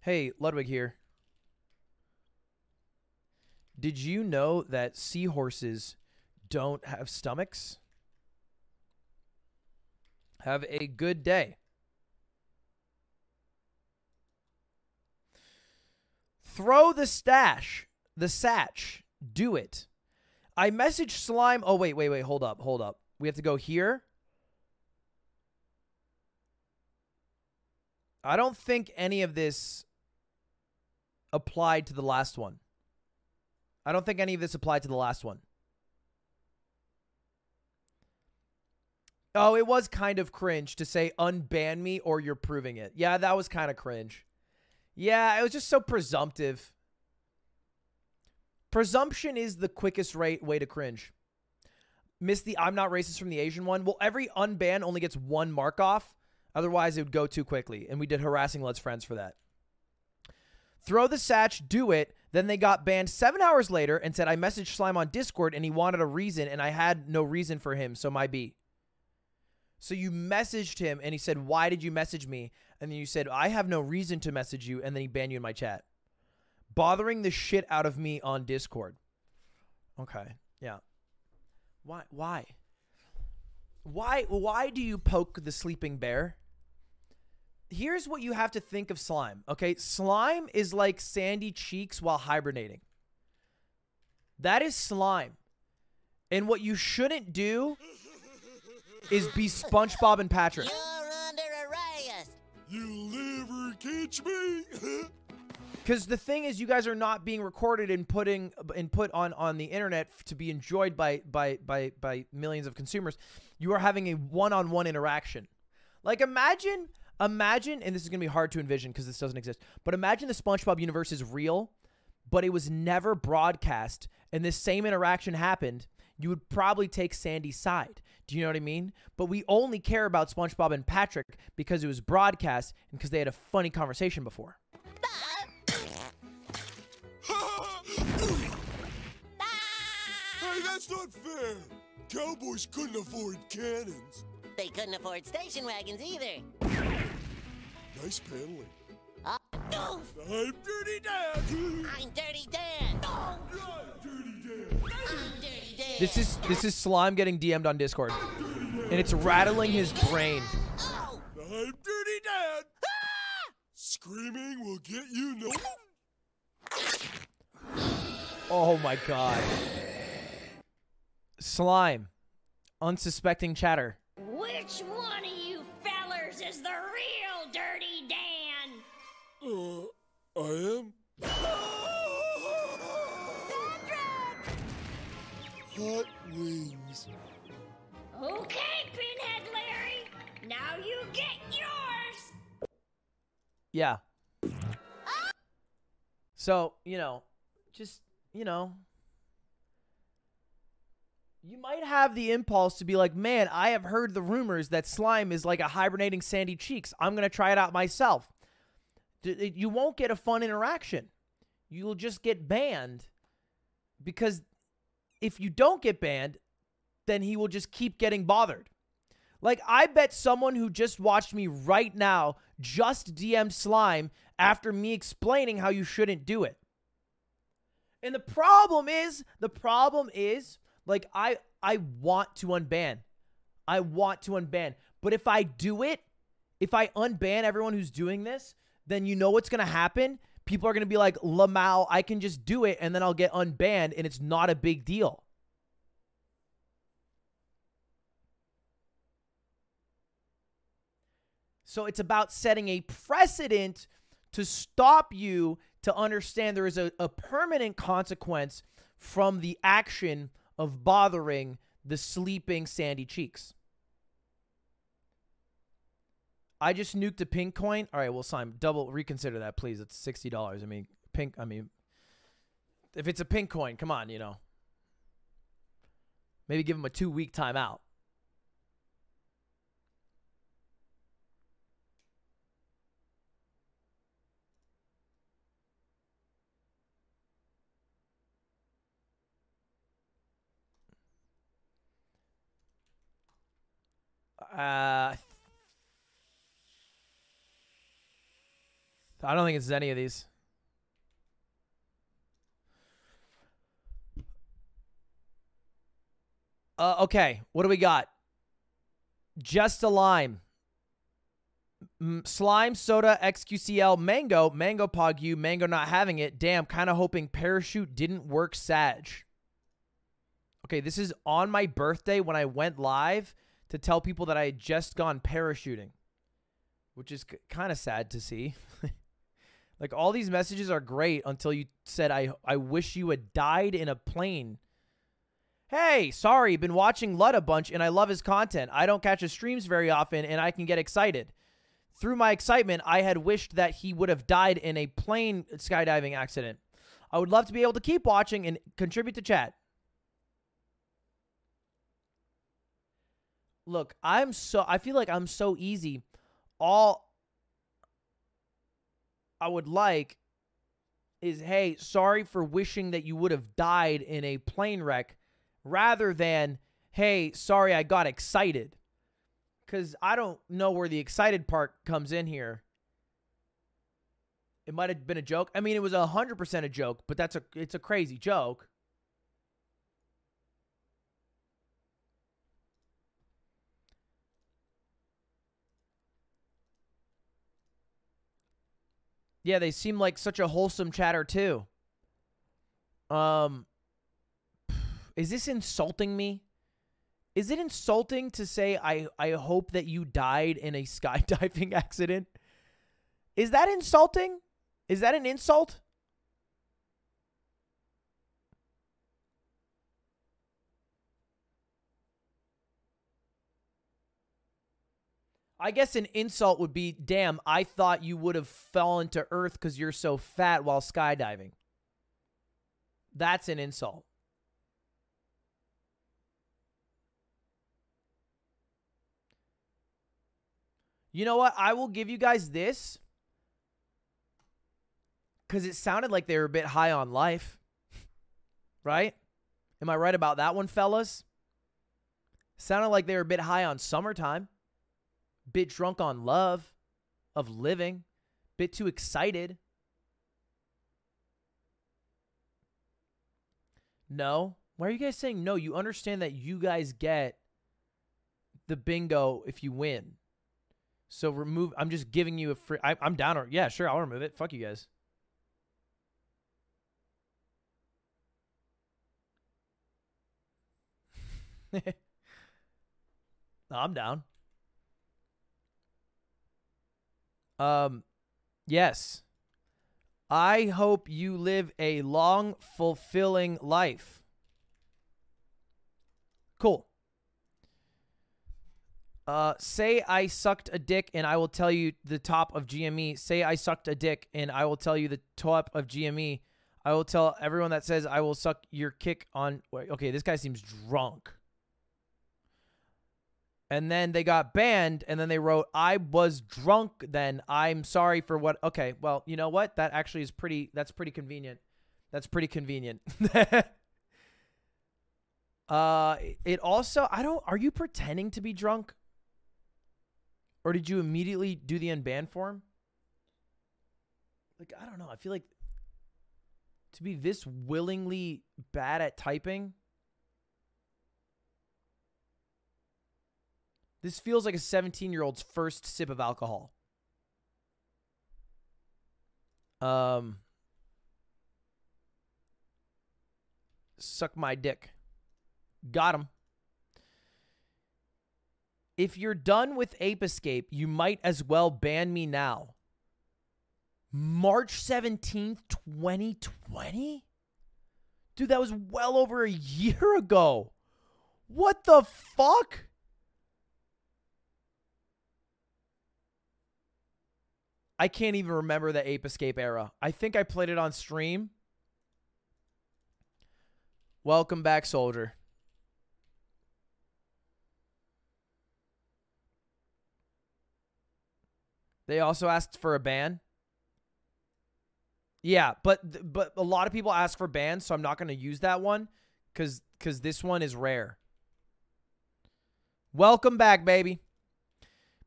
A: hey Ludwig here. Did you know that seahorses don't have stomachs? Have a good day. Throw the stash, the satch. Do it. I message Slime. Oh, wait, wait, wait. Hold up. Hold up. We have to go here. I don't think any of this applied to the last one. I don't think any of this applied to the last one. Oh, it was kind of cringe to say unban me or you're proving it. Yeah, that was kind of cringe. Yeah, it was just so presumptive. Presumption is the quickest rate way to cringe. Miss the I'm not racist from the Asian one. Well, every unban only gets one mark off. Otherwise, it would go too quickly. And we did harassing Lud's Friends for that. Throw the satch, do it. Then they got banned seven hours later and said, I messaged Slime on Discord and he wanted a reason and I had no reason for him, so my B. So you messaged him and he said, Why did you message me? And then you said, I have no reason to message you. And then he banned you in my chat. Bothering the shit out of me on Discord. Okay. Yeah. Why? Why? Why? Why do you poke the sleeping bear? Here's what you have to think of slime. Okay, slime is like sandy cheeks while hibernating. That is slime. And what you shouldn't do is be SpongeBob and Patrick.
E: You're under arrest.
F: You'll never catch me.
A: Because the thing is, you guys are not being recorded and putting and put on on the internet to be enjoyed by by by by millions of consumers. You are having a one-on-one interaction. Like imagine, imagine, and this is gonna be hard to envision because this doesn't exist. But imagine the SpongeBob universe is real, but it was never broadcast, and this same interaction happened. You would probably take Sandy's side. Do you know what I mean? But we only care about SpongeBob and Patrick because it was broadcast and because they had a funny conversation before.
F: hey, that's not fair. Cowboys couldn't afford cannons.
E: They couldn't afford station wagons either.
F: Nice paneling.
E: Uh, no,
F: I'm Dirty Dad.
E: I'm Dirty Dan.
F: I'm Dirty Dad.
E: I'm Dirty Dan.
A: This is this is Slime getting DM'd on Discord, and it's rattling his brain.
E: Oh,
F: I'm Dirty Dad. Screaming will get you no.
A: Oh my god. Slime, unsuspecting chatter.
G: Which one of you fellers is the real Dirty Dan?
F: Uh, I am. Hot wings.
G: Okay, Pinhead Larry. Now you get yours.
A: Yeah. So you know, just you know, you might have the impulse to be like, man, I have heard the rumors that slime is like a hibernating sandy cheeks. I'm gonna try it out myself. You won't get a fun interaction. You'll just get banned because if you don't get banned, then he will just keep getting bothered. Like, I bet someone who just watched me right now just DM Slime after me explaining how you shouldn't do it. And the problem is, the problem is, like, I I want to unban. I want to unban. But if I do it, if I unban everyone who's doing this, then you know what's gonna happen? People are gonna be like, Lamau, I can just do it and then I'll get unbanned and it's not a big deal. So it's about setting a precedent to stop you to understand there is a, a permanent consequence from the action of bothering the sleeping sandy cheeks. I just nuked a pink coin. All right, well, Simon, double reconsider that, please. It's sixty dollars. I mean, pink. I mean, if it's a pink coin, come on, you know. Maybe give him a two week timeout. Uh, don't think it's any of these. Uh, okay, what do we got? Just a lime. Slime, soda, XQCL, mango, mango pog you, mango not having it. Damn, kind of hoping parachute didn't work. Sag. Okay, this is on my birthday when I went live to tell people that I had just gone parachuting, which is kind of sad to see. like all these messages are great until you said I I wish you had died in a plane. Hey, sorry, been watching Lud a bunch and I love his content. I don't catch his streams very often and I can get excited. Through my excitement, I had wished that he would have died in a plane skydiving accident. I would love to be able to keep watching and contribute to chat. Look, I'm so I feel like I'm so easy. All I would like is hey, sorry for wishing that you would have died in a plane wreck rather than hey, sorry I got excited. Cuz I don't know where the excited part comes in here. It might have been a joke. I mean, it was a 100% a joke, but that's a it's a crazy joke. Yeah, they seem like such a wholesome chatter too. Um is this insulting me? Is it insulting to say I I hope that you died in a skydiving accident? Is that insulting? Is that an insult? I guess an insult would be, damn, I thought you would have fallen to earth because you're so fat while skydiving. That's an insult. You know what? I will give you guys this because it sounded like they were a bit high on life. right? Am I right about that one, fellas? Sounded like they were a bit high on summertime bit drunk on love of living, bit too excited. No. Why are you guys saying no? You understand that you guys get the bingo if you win. So remove. I'm just giving you a free. I, I'm down. Or yeah, sure, I'll remove it. Fuck you guys. I'm down. Um, yes. I hope you live a long, fulfilling life. Cool. Uh, say I sucked a dick and I will tell you the top of GME. Say I sucked a dick and I will tell you the top of GME. I will tell everyone that says I will suck your kick on. Okay, this guy seems drunk. And then they got banned, and then they wrote, I was drunk then. I'm sorry for what. Okay, well, you know what? That actually is pretty, that's pretty convenient. That's pretty convenient. uh, it also, I don't, are you pretending to be drunk? Or did you immediately do the unban form? Like, I don't know. I feel like to be this willingly bad at typing. This feels like a 17 year old's first sip of alcohol. Um, suck my dick. Got him. If you're done with Ape Escape, you might as well ban me now. March 17th, 2020? Dude, that was well over a year ago. What the fuck? I can't even remember the Ape Escape era. I think I played it on stream. Welcome back, soldier. They also asked for a ban. Yeah, but but a lot of people ask for bans, so I'm not going to use that one cuz cuz this one is rare. Welcome back, baby.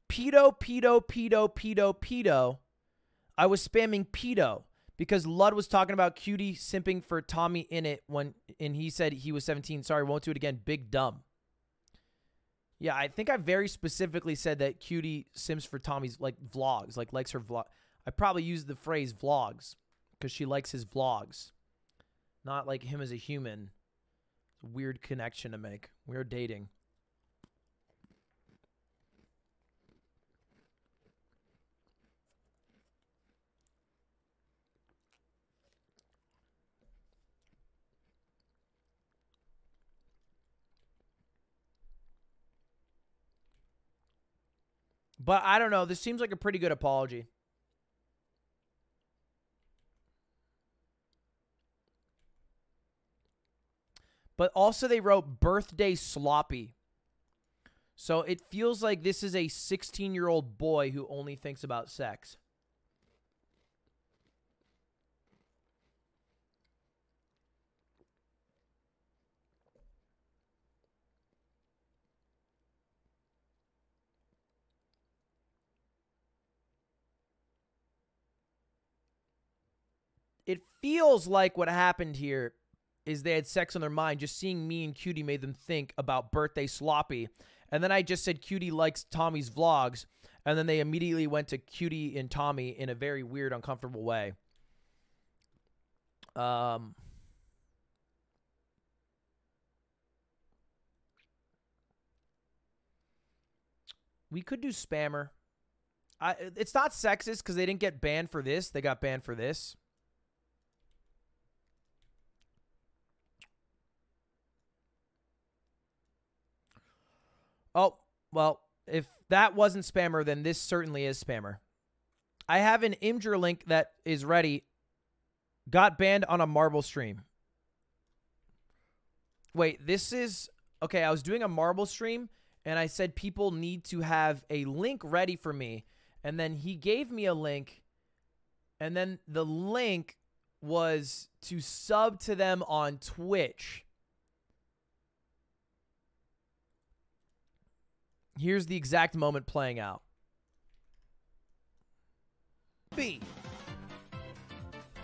A: Pedo, pedo, pedo, pedo, pedo. I was spamming pedo because Lud was talking about cutie simping for TommyInnit when and he said he was 17. Sorry, won't do it again. Big dumb. Yeah, I think I very specifically said that cutie simps for Tommy's like vlogs, like likes her vlog. I probably used the phrase vlogs because she likes his vlogs, not like him as a human. Weird connection to make. We're dating. But I don't know. This seems like a pretty good apology. But also, they wrote birthday sloppy. So it feels like this is a 16 year old boy who only thinks about sex. It feels like what happened here is they had sex on their mind. Just seeing me and Cutie made them think about birthday sloppy. And then I just said Cutie likes Tommy's vlogs. And then they immediately went to Cutie and Tommy in a very weird, uncomfortable way. Um, we could do spammer. I, it's not sexist because they didn't get banned for this. They got banned for this. Oh, well, if that wasn't spammer, then this certainly is spammer. I have an Imgur link that is ready. Got banned on a marble stream. Wait, this is okay. I was doing a marble stream and I said people need to have a link ready for me. And then he gave me a link. And then the link was to sub to them on Twitch. Here's the exact moment playing out.
H: B.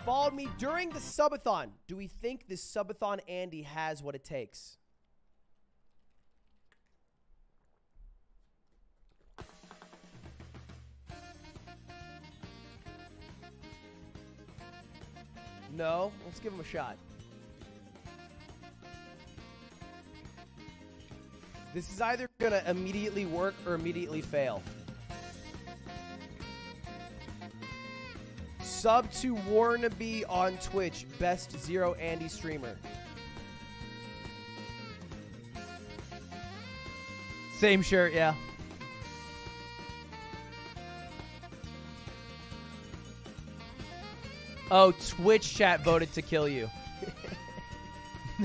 H: Followed me during the subathon. Do we think this subathon Andy has what it takes? No? Let's give him a shot. This is either going to immediately work or immediately fail. Sub to Warnabe on Twitch, best zero Andy streamer.
A: Same shirt, yeah. Oh, Twitch chat voted to kill you.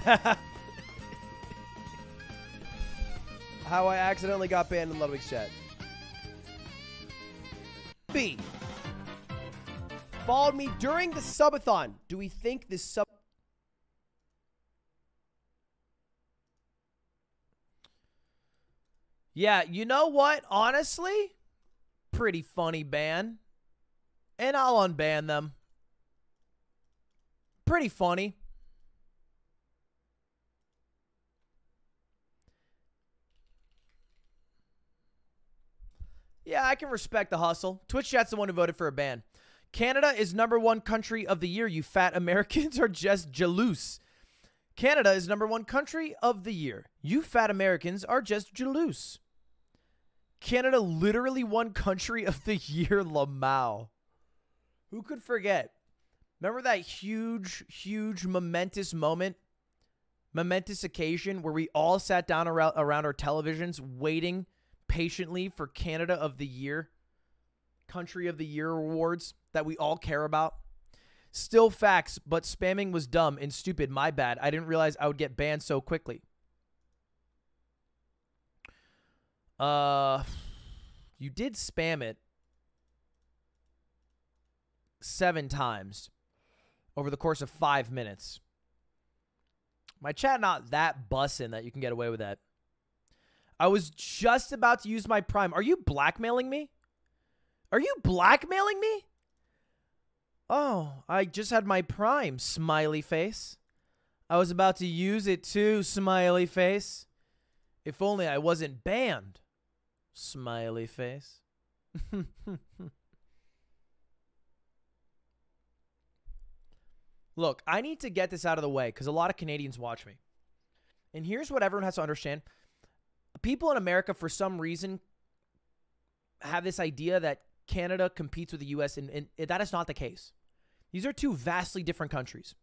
H: How I accidentally got banned in Ludwig's chat. B. Followed me during the subathon. Do we think this sub.
A: Yeah, you know what? Honestly, pretty funny ban. And I'll unban them. Pretty funny. Yeah, I can respect the hustle. Twitch chat's the one who voted for a ban. Canada is number one country of the year. You fat Americans are just jalouse. Canada is number one country of the year. You fat Americans are just jalouse. Canada literally won country of the year, Lamau. Who could forget? Remember that huge, huge, momentous moment, momentous occasion where we all sat down around, around our televisions waiting patiently for Canada of the Year, Country of the Year awards that we all care about? Still facts, but spamming was dumb and stupid. My bad. I didn't realize I would get banned so quickly. Uh, you did spam it seven times over the course of five minutes. My chat not that bussin' that you can get away with that. I was just about to use my prime. Are you blackmailing me? Are you blackmailing me? Oh, I just had my prime, smiley face. I was about to use it too, smiley face. If only I wasn't banned, smiley face. Look, I need to get this out of the way because a lot of Canadians watch me. And here's what everyone has to understand people in America, for some reason, have this idea that Canada competes with the US, and, and that is not the case. These are two vastly different countries.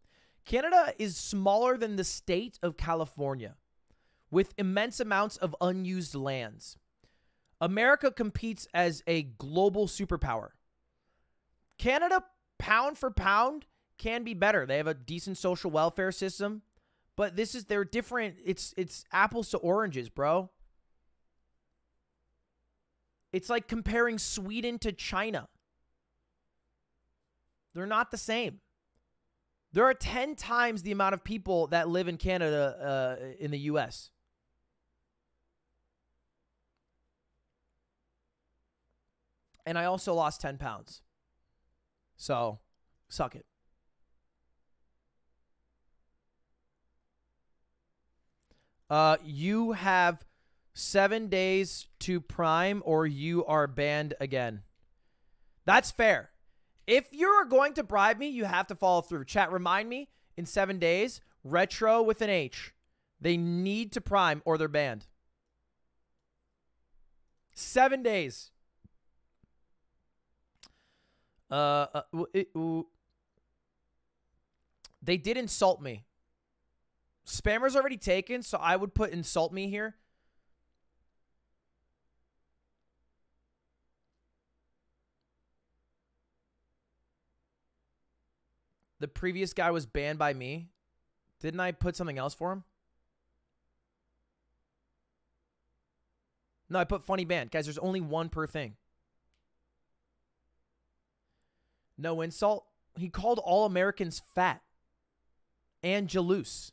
A: Canada is smaller than the state of California with immense amounts of unused lands. America competes as a global superpower. Canada, pound for pound, can be better. They have a decent social welfare system, but this is they're different. It's it's apples to oranges, bro. It's like comparing Sweden to China. They're not the same. There are 10 times the amount of people that live in Canada uh, in the US. And I also lost 10 pounds. So, suck it. Uh, you have seven days to prime or you are banned again. That's fair. If you're going to bribe me, you have to follow through. Chat, remind me in seven days, retro with an H. They need to prime or they're banned. Seven days. Uh, uh it- they did insult me. Spammer's already taken, so I would put insult me here. The previous guy was banned by me. Didn't I put something else for him? No, I put funny band. Guys, there's only one per thing. No insult. He called all Americans fat and jalouse.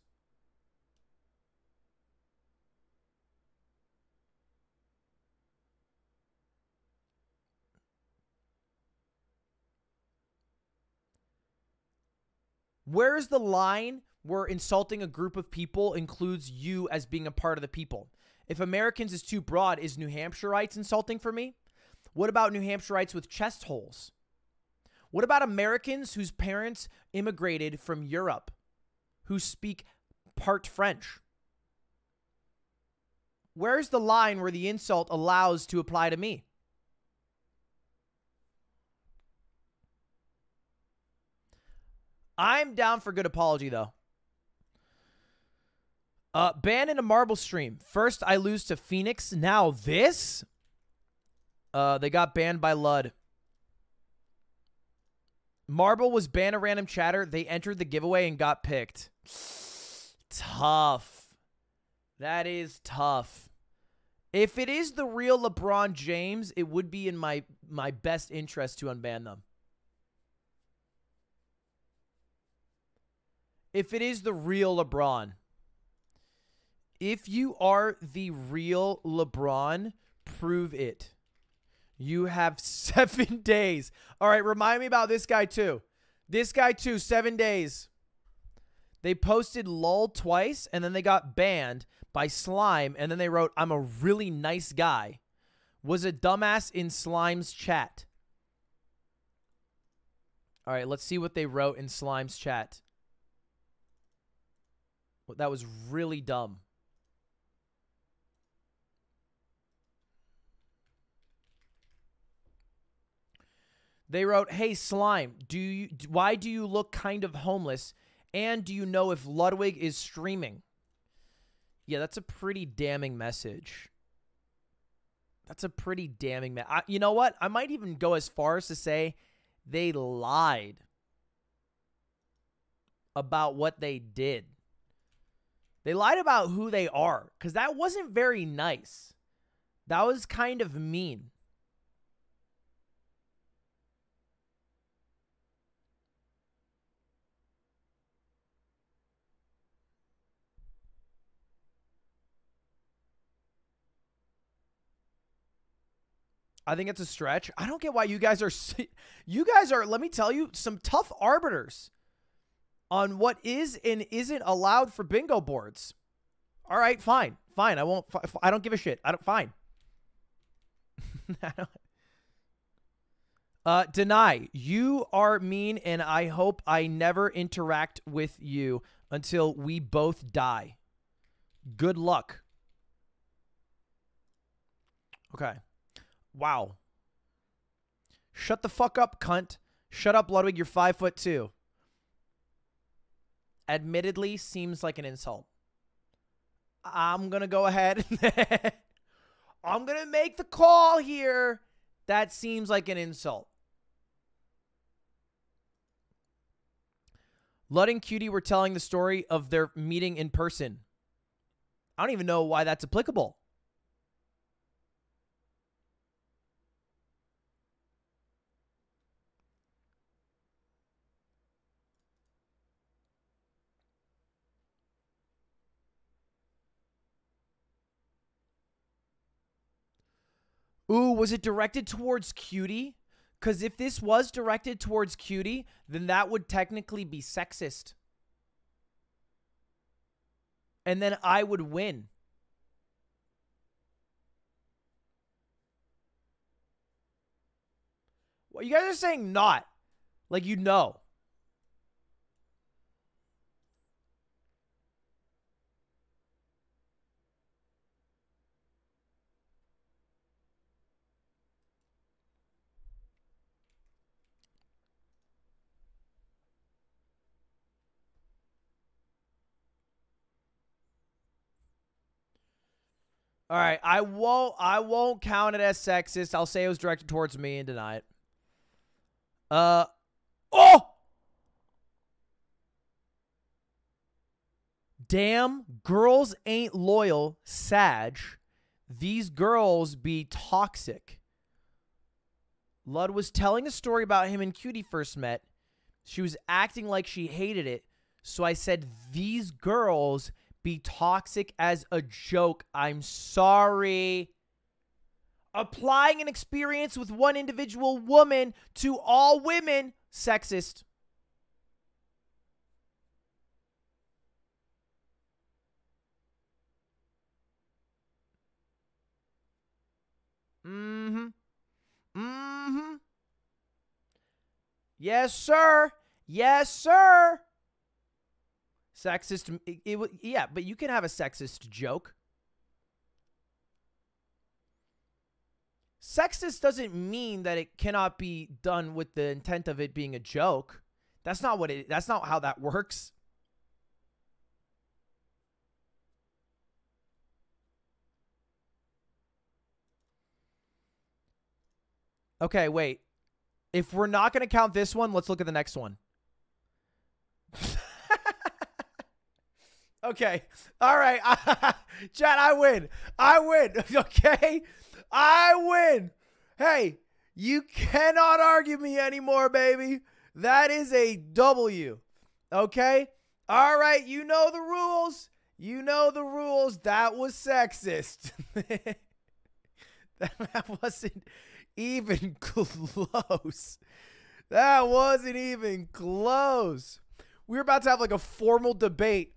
A: Where's the line where insulting a group of people includes you as being a part of the people? If Americans is too broad, is New Hampshireites insulting for me? What about New Hampshireites with chest holes? What about Americans whose parents immigrated from Europe who speak part French? Where's the line where the insult allows to apply to me? I'm down for good apology though. Uh, banned in a marble stream. First, I lose to Phoenix. Now this. Uh, they got banned by Lud. Marble was banned a random chatter. They entered the giveaway and got picked. tough. That is tough. If it is the real LeBron James, it would be in my my best interest to unban them. If it is the real LeBron, if you are the real LeBron, prove it. You have seven days. All right, remind me about this guy too. This guy too, seven days. They posted lull twice and then they got banned by Slime and then they wrote, I'm a really nice guy. Was a dumbass in Slime's chat. All right, let's see what they wrote in Slime's chat. That was really dumb. They wrote, "Hey Slime, do you why do you look kind of homeless and do you know if Ludwig is streaming?" Yeah, that's a pretty damning message. That's a pretty damning me- I, You know what? I might even go as far as to say they lied about what they did. They lied about who they are cuz that wasn't very nice. That was kind of mean. I think it's a stretch. I don't get why you guys are you guys are let me tell you some tough arbiters on what is and isn't allowed for bingo boards. All right, fine. Fine. I won't I don't give a shit. I don't fine. Uh deny. You are mean and I hope I never interact with you until we both die. Good luck. Okay. Wow. Shut the fuck up, cunt. Shut up, Ludwig. You're five foot two. Admittedly, seems like an insult. I'm gonna go ahead. I'm gonna make the call here. That seems like an insult. Lud and Cutie were telling the story of their meeting in person. I don't even know why that's applicable. Ooh, was it directed towards Cutie? Because if this was directed towards Cutie, then that would technically be sexist. And then I would win. Well, you guys are saying not. Like you know. All right, I won't I won't count it as sexist. I'll say it was directed towards me and deny it. Uh Oh! Damn, girls ain't loyal, Sag. These girls be toxic. Lud was telling a story about him and Cutie first met. She was acting like she hated it. So I said, These girls be toxic as a joke. I'm sorry. Applying an experience with one individual woman to all women, sexist. Mm-hmm. Mm-hmm. Yes, sir. Yes, sir. Sexist. It, it, yeah, but you can have a sexist joke. Sexist doesn't mean that it cannot be done with the intent of it being a joke. That's not what it. That's not how that works. Okay, wait. If we're not going to count this one, let's look at the next one. Okay. All right. Chad, I win. I win. Okay. I win. Hey, you cannot argue me anymore, baby. That is a W. Okay. All right. You know the rules. You know the rules. That was sexist. that wasn't even close. That wasn't even close. We're about to have like a formal debate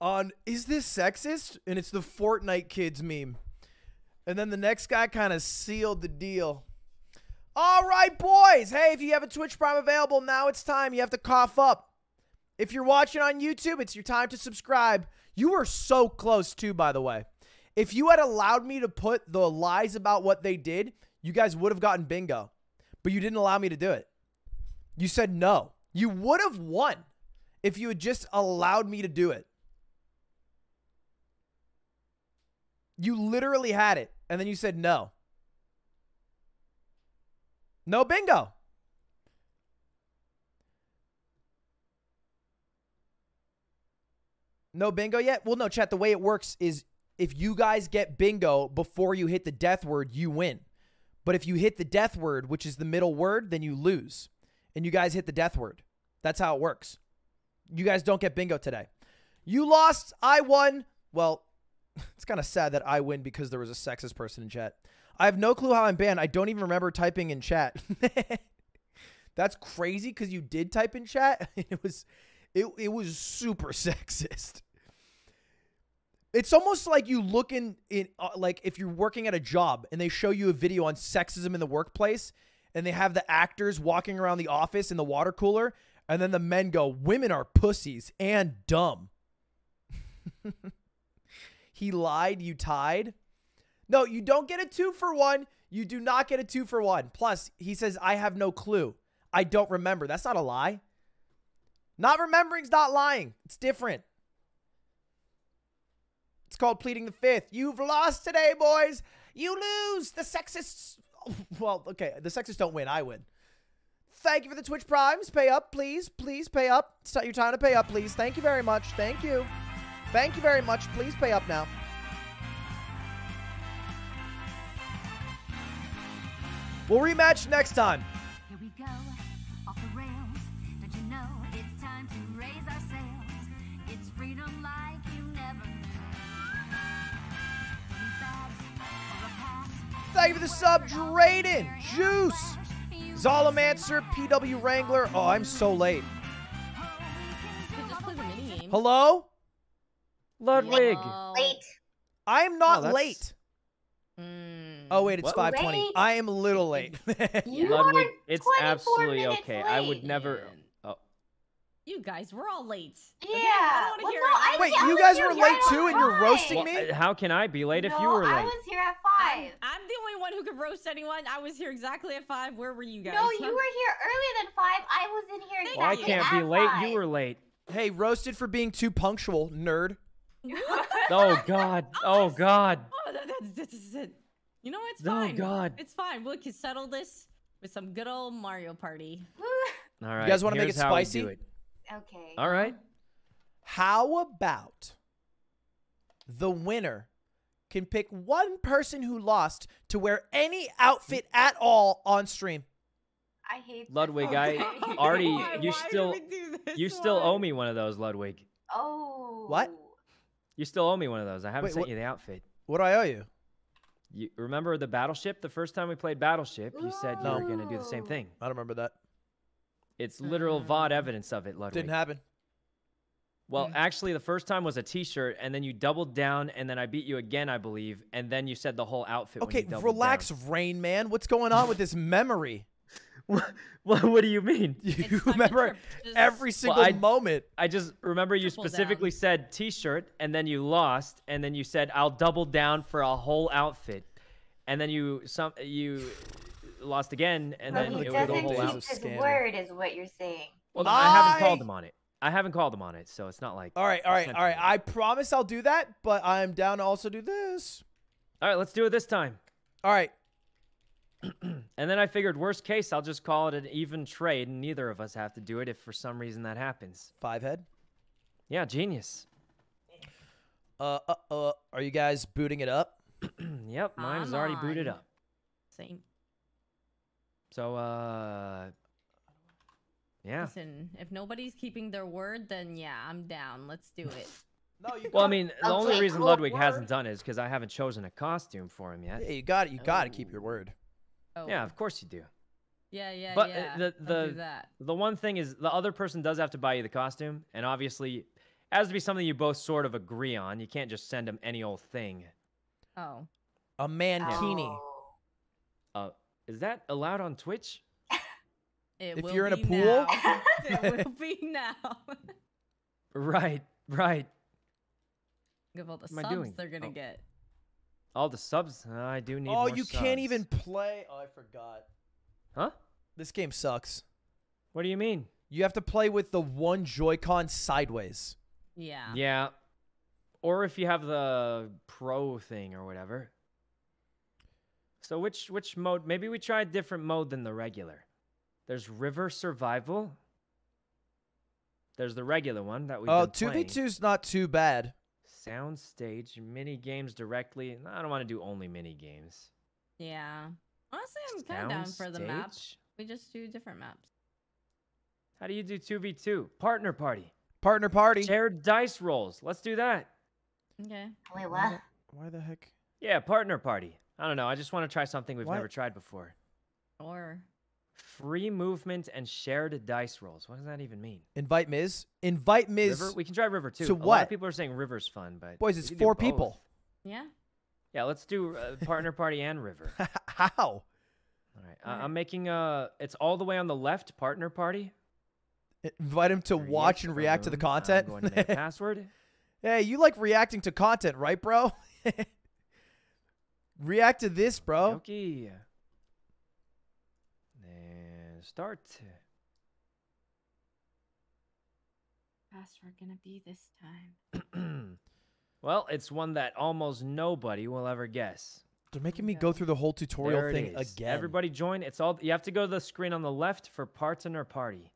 A: on is this sexist? And it's the Fortnite kids meme. And then the next guy kind of sealed the deal. All right, boys. Hey, if you have a Twitch Prime available, now it's time. You have to cough up. If you're watching on YouTube, it's your time to subscribe. You were so close, too, by the way. If you had allowed me to put the lies about what they did, you guys would have gotten bingo. But you didn't allow me to do it. You said no. You would have won if you had just allowed me to do it. You literally had it, and then you said no. No bingo. No bingo yet? Well, no, chat. The way it works is if you guys get bingo before you hit the death word, you win. But if you hit the death word, which is the middle word, then you lose. And you guys hit the death word. That's how it works. You guys don't get bingo today. You lost. I won. Well, it's kind of sad that I win because there was a sexist person in chat. I have no clue how I'm banned. I don't even remember typing in chat. That's crazy because you did type in chat. It was, it, it was super sexist. It's almost like you look in, in uh, like if you're working at a job and they show you a video on sexism in the workplace and they have the actors walking around the office in the water cooler and then the men go, women are pussies and dumb. He lied. You tied. No, you don't get a two for one. You do not get a two for one. Plus, he says, I have no clue. I don't remember. That's not a lie. Not remembering's not lying. It's different. It's called pleading the fifth. You've lost today, boys. You lose. The sexists. Well, okay. The sexists don't win. I win. Thank you for the Twitch Primes. Pay up, please. Please pay up. It's your time to pay up, please. Thank you very much. Thank you. Thank you very much. Please pay up now. We'll rematch next time.
I: Here we go, off the rails. Don't you know it's time to raise our sails? It's freedom like you never knew. Any bags or a pass?
A: Thank you for the sub, Drayden, Juice, Zolomancer, PW Wrangler. Oh, I'm so late.
J: You could just play the mini game.
A: Hello?
K: Ludwig.
L: Late.
A: I am not
K: Oh,
A: late.
J: Mm.
A: Oh wait, it's
K: What?
A: 5:20.
L: Late?
A: I am a little late.
L: You
K: Ludwig,
L: are
K: it's absolutely
L: minutes
K: okay. I would never. Oh,
J: You guys, we're all late.
L: Yeah.
J: Okay, I don't
L: well,
J: hear
L: no. I,
A: Wait,
L: I
A: you guys were late
L: on
A: too, and you're
L: time.
A: roasting
K: well,
A: me?
K: uh, how can I be late if you
L: No,
K: were
L: I was here at
J: I'm,
L: five.
J: I'm the only one who could roast anyone. I was here exactly at five. Where were you guys?
L: No, you
J: Huh?
L: were here earlier than five. I was in here
J: Thank
K: Well, I can't be late.
L: five.
K: You were late.
A: Hey, roasted for being too punctual, nerd.
K: Oh God. Oh, oh God.
J: Oh, that, that, that, that, that- You know, it's
K: Oh,
J: fine.
K: God.
J: It's fine. We can settle this with some good old Mario Party.
K: All right.
A: You guys wanna make it spicy?
K: do it.
L: okay.
K: All right.
A: How about the winner can pick one person who lost to wear any outfit at all on stream?
L: I hate this.
K: Ludwig, I
J: Okay.
K: already.
J: Why-
K: You
J: why do
K: still.
J: we do this?
K: You still owe me one of those, Ludwig.
L: Oh.
A: What?
K: You still owe me one of those. I haven't
A: Wait,
K: sent
A: what-
K: you the outfit.
A: What do I owe you?
K: You remember the battleship? The first time we played battleship, you said no. you were gonna do the same thing.
A: I don't remember that.
K: It's literal VOD evidence of it, Ludwig.
A: Didn't happen.
K: Well, actually, the first time was a T-shirt, and then you doubled down, and then I beat you again, I believe, and then you said the whole outfit. when
A: Okay,
K: you
A: relax,
K: down.
A: Rain Man. What's going on with this memory?
K: what, what do you mean?
A: You
J: It's time to
A: remember
J: just-
A: every single
K: I-
A: moment.
K: I just remember you
J: Triple
K: specifically said T-shirt, and then you lost, and then you said I'll double down for a whole outfit, and then you some you lost again, and
L: So
K: then
L: he
K: it was a whole
A: days of
K: outfit.
L: his word, is what you're saying.
K: Well, I haven't called him on it. I haven't called him on it, so it's not like.
A: All right, all right, all right. I promise I'll do that, but I'm down to also do this.
K: All right, let's do it this time.
A: All right.
K: And then I figured, worst case, I'll just call it an even trade, and neither of us have to do it if for some reason that happens.
A: Five head.
K: Yeah, genius.
A: Uh, uh, uh. Are you guys booting it up?
K: yep, mine is already booted up.
J: Same.
K: So, uh, yeah.
J: Listen, if nobody's keeping their word, then yeah, I'm down. Let's do it.
A: No, you.
K: Well, I mean, the only reason
L: cool.
K: Ludwig hasn't done it is because I haven't chosen a costume for him yet.
A: Yeah, you got it. You got to keep your word.
J: Oh.
K: Yeah, of course you do.
J: Yeah, yeah,
K: But, uh,
J: yeah.
K: the- the-
J: do that.
K: The one thing is, the other person does have to buy you the costume, and obviously, it has to be something you both sort of agree on. You can't just send them any old thing.
J: Oh.
A: A mankini.
L: Oh.
K: Uh, is that allowed on Twitch?
J: It
A: If
J: will
A: you're in a pool?
J: now. it will be now.
K: Right, right.
J: Give all the
K: What am I
J: subs
K: doing?
J: they're gonna
K: Oh.
J: get.
K: All the subs. uh, I do need.
A: Oh,
K: more
A: you can't even play. Oh, I forgot.
K: Huh?
A: This game sucks.
K: What do you mean?
A: You have to play with the one Joy-Con sideways.
J: Yeah.
K: Yeah. Or if you have the pro thing or whatever. So which which mode? Maybe we try a different mode than the regular. There's River Survival. There's the regular one that we've
A: Oh, two v
K: playing.
A: two's not too bad.
K: Sound stage, mini games directly. I don't want to do only mini games.
J: Yeah. Honestly, I'm kind of down for the map. We just do different maps.
K: How do you do 2v2? Partner party.
A: Partner party.
K: Shared dice rolls. Let's do that.
J: Okay.
L: Wait, what?
A: Why the heck?
K: Yeah, partner party. I don't know. I just want to try something we've
A: What?
K: never tried before.
J: Or
K: Free movement and shared dice rolls. What does that even mean?
A: Invite Miz. Invite Miz.
K: River? We can try River too.
A: to
K: A lot
A: what?
K: of people are saying River's fun, but
A: Boys, it's four people.
J: yeah.
K: Yeah, let's do uh, partner party and River.
A: How?
K: All right, uh, I'm making uh It's all the way on the left. Partner party.
A: Invite him to
K: Create
A: watch and
K: a
A: react to the
K: room. I'm
A: content.
K: going to make a password.
A: Hey, you like reacting to content, right, bro? React to this, bro.
K: Okay. And start.
J: Password gonna be this time.
K: well, it's one that almost nobody will ever guess.
A: They're making me go through the whole tutorial
K: There
A: thing
K: is.
A: again.
K: Everybody join. It's all you have to go to the screen on the left for partner party.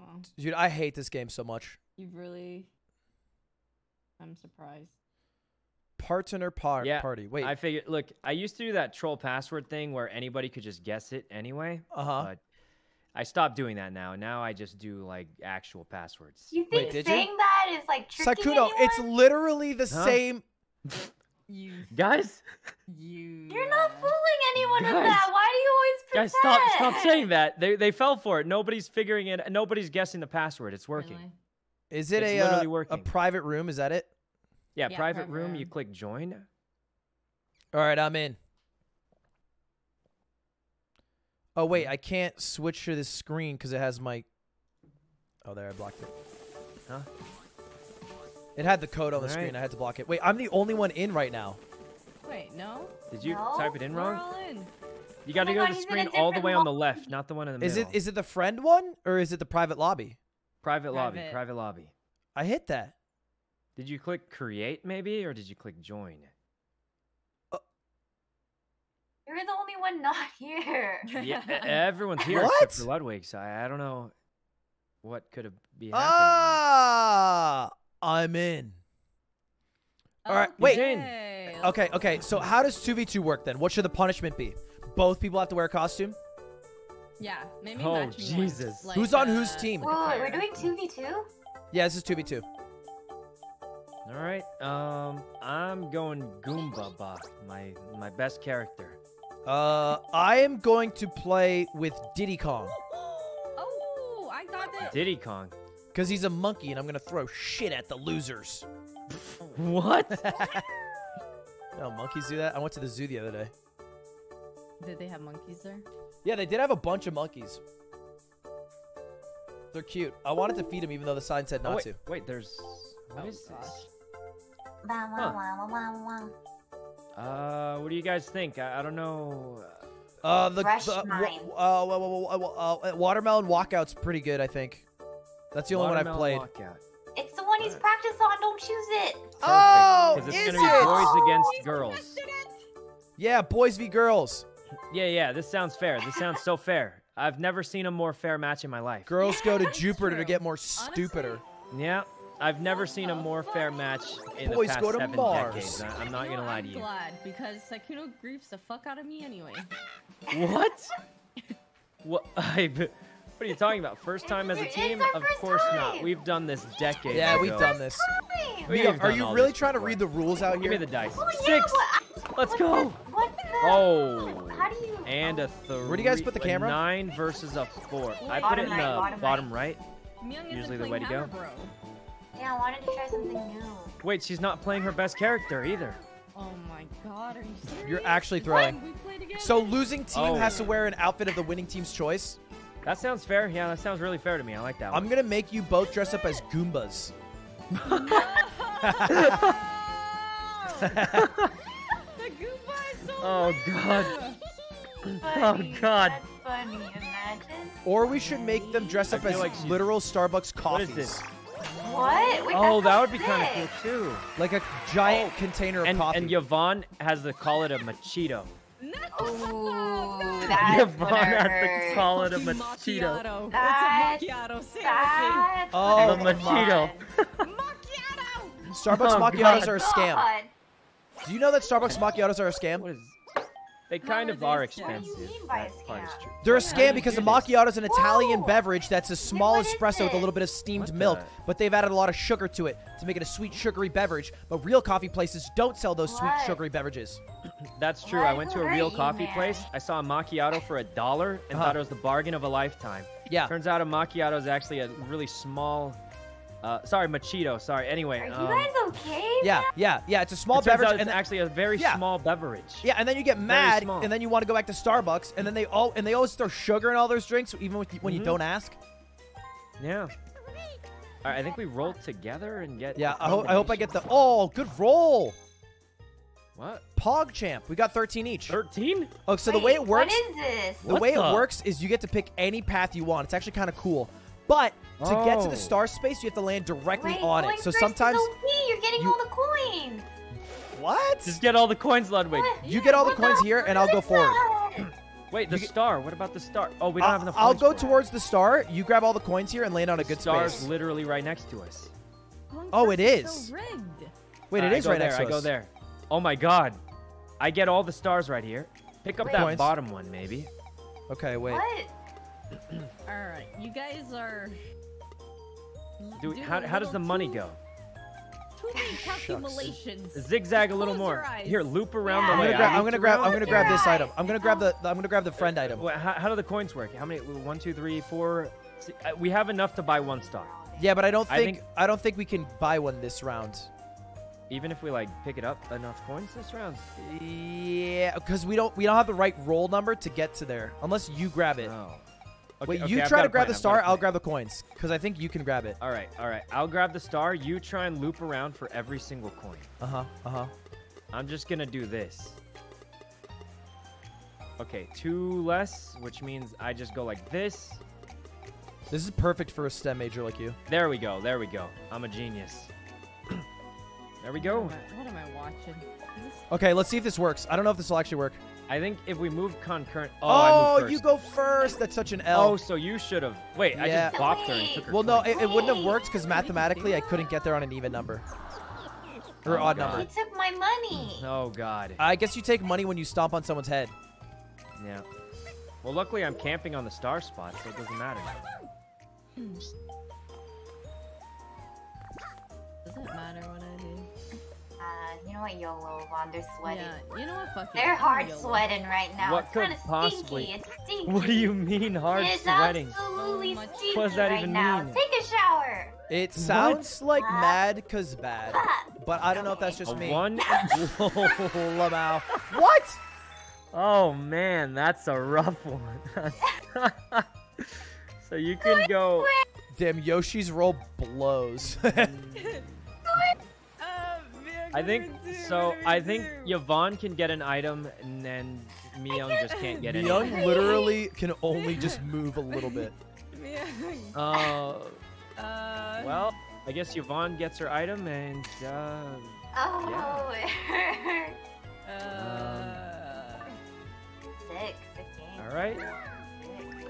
J: Wow,
A: Dude, I hate this game so much.
J: You've really. I'm surprised.
A: Partner par-
K: yeah,
A: party. Wait.
K: I figured. Look, I used to do that troll password thing where anybody could just guess it anyway.
A: Uh-huh.
K: But I stopped doing that now. Now I just do like actual passwords.
L: You think
A: did you?
L: saying that is like tricking
A: Sykkuno, it's literally the
K: Huh?
A: same.
J: You.
K: Guys,
J: You.
L: You're not fooling anyone with that. Why do you always
K: guys, stop! Stop saying that. They they fell for it. Nobody's figuring it. Nobody's guessing the password. It's working.
J: Really?
A: Is it
K: It's
A: a, uh, a private room? Is that it?
K: Yeah,
J: Yeah,
K: private
J: private
K: room. You click join.
A: All right, I'm in. Oh wait, I can't switch to this screen because it has my. Oh, there I blocked it.
K: Huh?
A: It had the code on the
K: All
A: screen.
K: right.
A: I had to block it. Wait, I'm the only one in right now.
J: Wait, no.
K: Did you
L: No,
K: type it in
J: We're
K: wrong?
J: all in.
K: You got to oh
L: my
K: go
L: God,
K: to the
L: he's in a
K: screen all the
L: different
K: way on the left, not the one in the
A: Is
K: middle.
A: Is it is it the friend one or is it the private lobby?
K: private lobby?
J: Private.
K: Private lobby.
A: I hit that.
K: Did you click create maybe, or did you click join?
L: You're the only one not here.
K: Yeah, everyone's here except for Ludwig. So I, I don't know what could have be happening.
A: Ah, I'm in. All right, wait.
J: Okay, let's
A: Okay, okay. So how does two v two work then? What should the punishment be? Both people have to wear a costume.
J: Yeah, maybe
K: Oh,
J: matching ones,
K: Jesus.
J: like,
A: Who's on whose
J: uh,
A: team?
L: Wait, wait, we're doing two v two.
A: Yeah, this is two v two.
K: All right. Um, I'm going Goomba Ba, my my best character.
A: Uh, I am going to play with Diddy Kong
J: Oh, I got it.
K: Diddy Kong.
A: because he's a monkey, and I'm gonna throw shit at the losers.
K: What?
A: No, monkeys do that. I went to the zoo the other day.
J: Did they have monkeys there?
A: Yeah, they did have a bunch of monkeys. They're cute. I wanted to feed them, even though the sign said
K: oh,
A: not
K: wait,
A: to.
K: wait. There's what
J: Oh,
K: is
J: gosh.
K: this?
L: Wow,
K: Huh.
L: wow, wow, wow, wow, wow.
K: Uh, what do you guys think? I, I don't know.
A: Uh, the,
L: Fresh
A: uh,
L: mine.
A: wa- uh, wa- wa- wa- uh, uh, watermelon walkout's pretty good. I think. That's the only one I've played.
K: Walkout.
L: It's the one he's practiced on. Don't choose it.
A: Oh,
K: it's
A: is
K: gonna be boys against girls.
A: Yeah, boys v girls.
K: Yeah, yeah. This sounds fair. This sounds so fair. I've never seen a more fair match in my life.
A: Girls go to
J: that's
A: Jupiter to get more
J: Honestly,
A: stupider.
K: Yeah, I've never seen a more fair match in
A: Boys
K: the past
A: go to
K: seven
A: Mars.
K: decades. I- I'm not
J: You know,
K: gonna lie
J: I'm
K: to you.
J: glad because Sykkuno griefs the fuck out of me anyway.
K: What? what? I, what are you talking about? First time as a team? Of
L: first
K: course not. We've done this decades
A: Yeah,
K: ago.
A: we've done this.
L: Fine.
K: We
A: Mia,
K: have
A: are
K: done
A: you really
K: this
A: trying to read the rules out here?
K: Give me
A: here?
K: the dice.
L: Oh, yeah,
K: Six.
L: what-
K: Let's
L: what's
K: go.
L: The, the?
K: Oh.
L: How do you?
K: And a three.
A: Where do you guys put the camera?
K: Nine versus a four. I put it in
L: right,
K: the
L: bottom
K: bottom right.
J: Miyoung
K: Usually the way to go.
J: Bro.
L: Yeah, I wanted to try something new.
K: Wait, she's not playing her best character either.
J: Oh my god, are you serious?
A: You're actually throwing.
J: We play together.
A: So losing team
K: Oh.
A: has to oh. wear an outfit of the winning team's choice.
K: That sounds fair. Yeah, that sounds really fair to me. I like that one.
A: I'm gonna make you both dress up as Goombas.
J: the Goomba is so
K: Oh, God.
L: Funny,
K: Oh, God.
L: That's funny. Imagine.
A: Or we should make them dress up as
K: like
A: literal Starbucks
K: What
A: coffees.
K: is this?
L: What? Wait,
K: Oh, that would be kind of cool too.
A: Like a giant oh, container of
K: And
A: coffee.
K: and Yvonne has to call it a machito.
L: Ooh, that's
K: Yvonne has to call it a
J: oh,
K: machito.
J: macchiato.
L: That's-
J: It's a macchiato. Say
L: That's
A: Oh,
K: The machito.
J: Macchiato.
A: Starbucks
K: Oh,
A: macchiatos
K: God.
A: are a scam.
L: God.
A: Do you know that Starbucks macchiatos are a scam?
K: What is? They kind of are
J: scam? What do
L: you
K: expensive. That part is true.
A: They're a scam because the macchiato is an Italian
L: Whoa.
A: beverage that's a small espresso with a little bit of steamed
K: What
A: milk,
K: the-
A: but they've added a lot of sugar to it to make it a sweet sugary beverage. But real coffee places don't sell those sweet
L: What?
A: sugary beverages.
K: That's true.
L: Why
K: I
L: is
K: went to a real
L: hurting,
K: coffee
L: man?
K: place. I saw a macchiato for a dollar and
A: Uh-huh.
K: thought it was the bargain of a lifetime.
A: Yeah.
K: Turns out a macchiato is actually a really small. Uh, sorry, machito. Sorry. Anyway.
L: Are you
K: um,
L: guys okay?
A: Yeah, yeah, yeah. It's a small
K: it
A: beverage,
K: it's
A: and
K: actually a very
A: Yeah.
K: small beverage.
A: yeah, and then you get mad, and then you want to go back to Starbucks, and then they all and they always throw sugar in all those drinks, even with, when you
K: Mhm.
A: don't ask.
K: Yeah. All right, I think we roll together and get.
A: Yeah, I hope I hope I get the.
K: combinations.
A: Oh, good roll.
K: What?
A: Pog Champ. We got 13 each.
K: 13?
A: Oh, so the way it works.
L: What is this?
A: The
K: What
A: way
K: the-
A: it works is you get to pick any path you want. It's actually kind of cool. But to get to
K: Oh.
A: the star space, you have to land directly
L: Wait,
A: on
L: going
A: it. So sometimes
L: OP. You're getting
A: you-
L: all the coins.
A: what?
K: Just get all the coins, Ludwig.
A: You get all the coins here, and I'll go forward.
K: Wait, the
A: get-
K: star. What about the star? Oh, we don't have
A: I'll,
K: enough.
A: I'll go
K: for it.
A: towards the star. You grab all the coins here and land on a good
K: Star's
A: space.
K: literally right next to us.
J: Going
A: Oh, it
J: is
A: is.
J: So rigged.
A: Wait,
K: Uh,
A: it
K: I
A: is right
K: there,
A: next to
K: I go
A: us.
K: there. Oh my god. I get all the stars right here. Pick up
L: Wait.
K: that
A: Coins.
K: bottom one, maybe.
A: Okay, wait.
L: What?
J: All right, you guys are.
K: Do,
J: doing
K: how, how does the money go?
J: Too many calculations.
K: Zigzag a little
J: close
K: more. Here, loop around
L: Yeah.
K: the
A: I'm gonna
K: I
A: grab. I'm gonna grab. I'm gonna grab this
L: Yeah.
A: item. I'm gonna grab the. I'm gonna grab the friend item.
K: Wait, how, how do the coins work? How many? One, two, three, four. si- uh, We have enough to buy one stock.
A: Yeah, but I don't
K: I
A: think.
K: think-
A: I don't think we can buy one this round.
K: Even if we like pick it up enough coins this round.
A: Yeah, because we don't. We don't have the right roll number to get to there unless you grab it.
K: Oh. Okay,
A: Wait,
K: okay,
A: you
K: I've
A: try to grab
K: plan,
A: the
K: I've got a
A: star. I'll
K: plan.
A: grab the coins because I think you can grab it.
K: All right, all right. I'll grab the star. You try and loop around for every single coin.
A: Uh huh. Uh huh.
K: I'm just gonna do this. Okay, two less, which means I just go like this.
A: This is perfect for a STEM major like you.
K: There we go. There we go. I'm a genius. there we go.
J: What am I, what am I watching? This
A: Okay, let's see if this works. I don't know if this will actually work.
K: I think if we move concurrent. Oh, I moved oh, first.
A: you go first. That's such an L.
K: Oh, so you should have. Wait, I just bopped her and took her.
A: well, no, it, it wouldn't have worked because mathematically I couldn't get there on an even number or
K: Oh,
A: odd
K: God.
L: He
A: number.
L: took my money.
K: Oh God.
A: I guess you take money when you stomp on someone's head.
K: Yeah. Well, luckily I'm camping on the star spot, so it doesn't matter. Hmm.
J: does it matter what I do?
L: You know what, YOLO, Vaughn, they're sweating.
J: Yeah, you know what? Fuck.
L: They're hard
J: YOLO.
L: sweating right now.
K: What
L: it's
K: could
L: kind of
K: possibly-
L: stinky. It's stinky.
K: What do you mean hard
L: It's
K: sweating?
L: absolutely
J: So
L: stinky
K: What does that
L: right
K: even
L: now.
K: mean?
L: Take a shower.
A: It sounds like
L: Ah.
A: mad cause bad, but I don't know if that's just
K: A
A: me.
K: one.
A: Whoa, Lamau. What?
K: Oh man, that's a rough one. so you can go.
A: Damn, Yoshi's roll blows.
K: I think so. I think Yvonne can get an item, and then Miyoung just can't get any.
A: Young literally can only just move a little bit.
K: Uh,
J: Uh,
K: well, I guess Yvonne gets her item, and uh,
L: Oh, it hurt.
J: uh,
L: Six, again.
K: all right.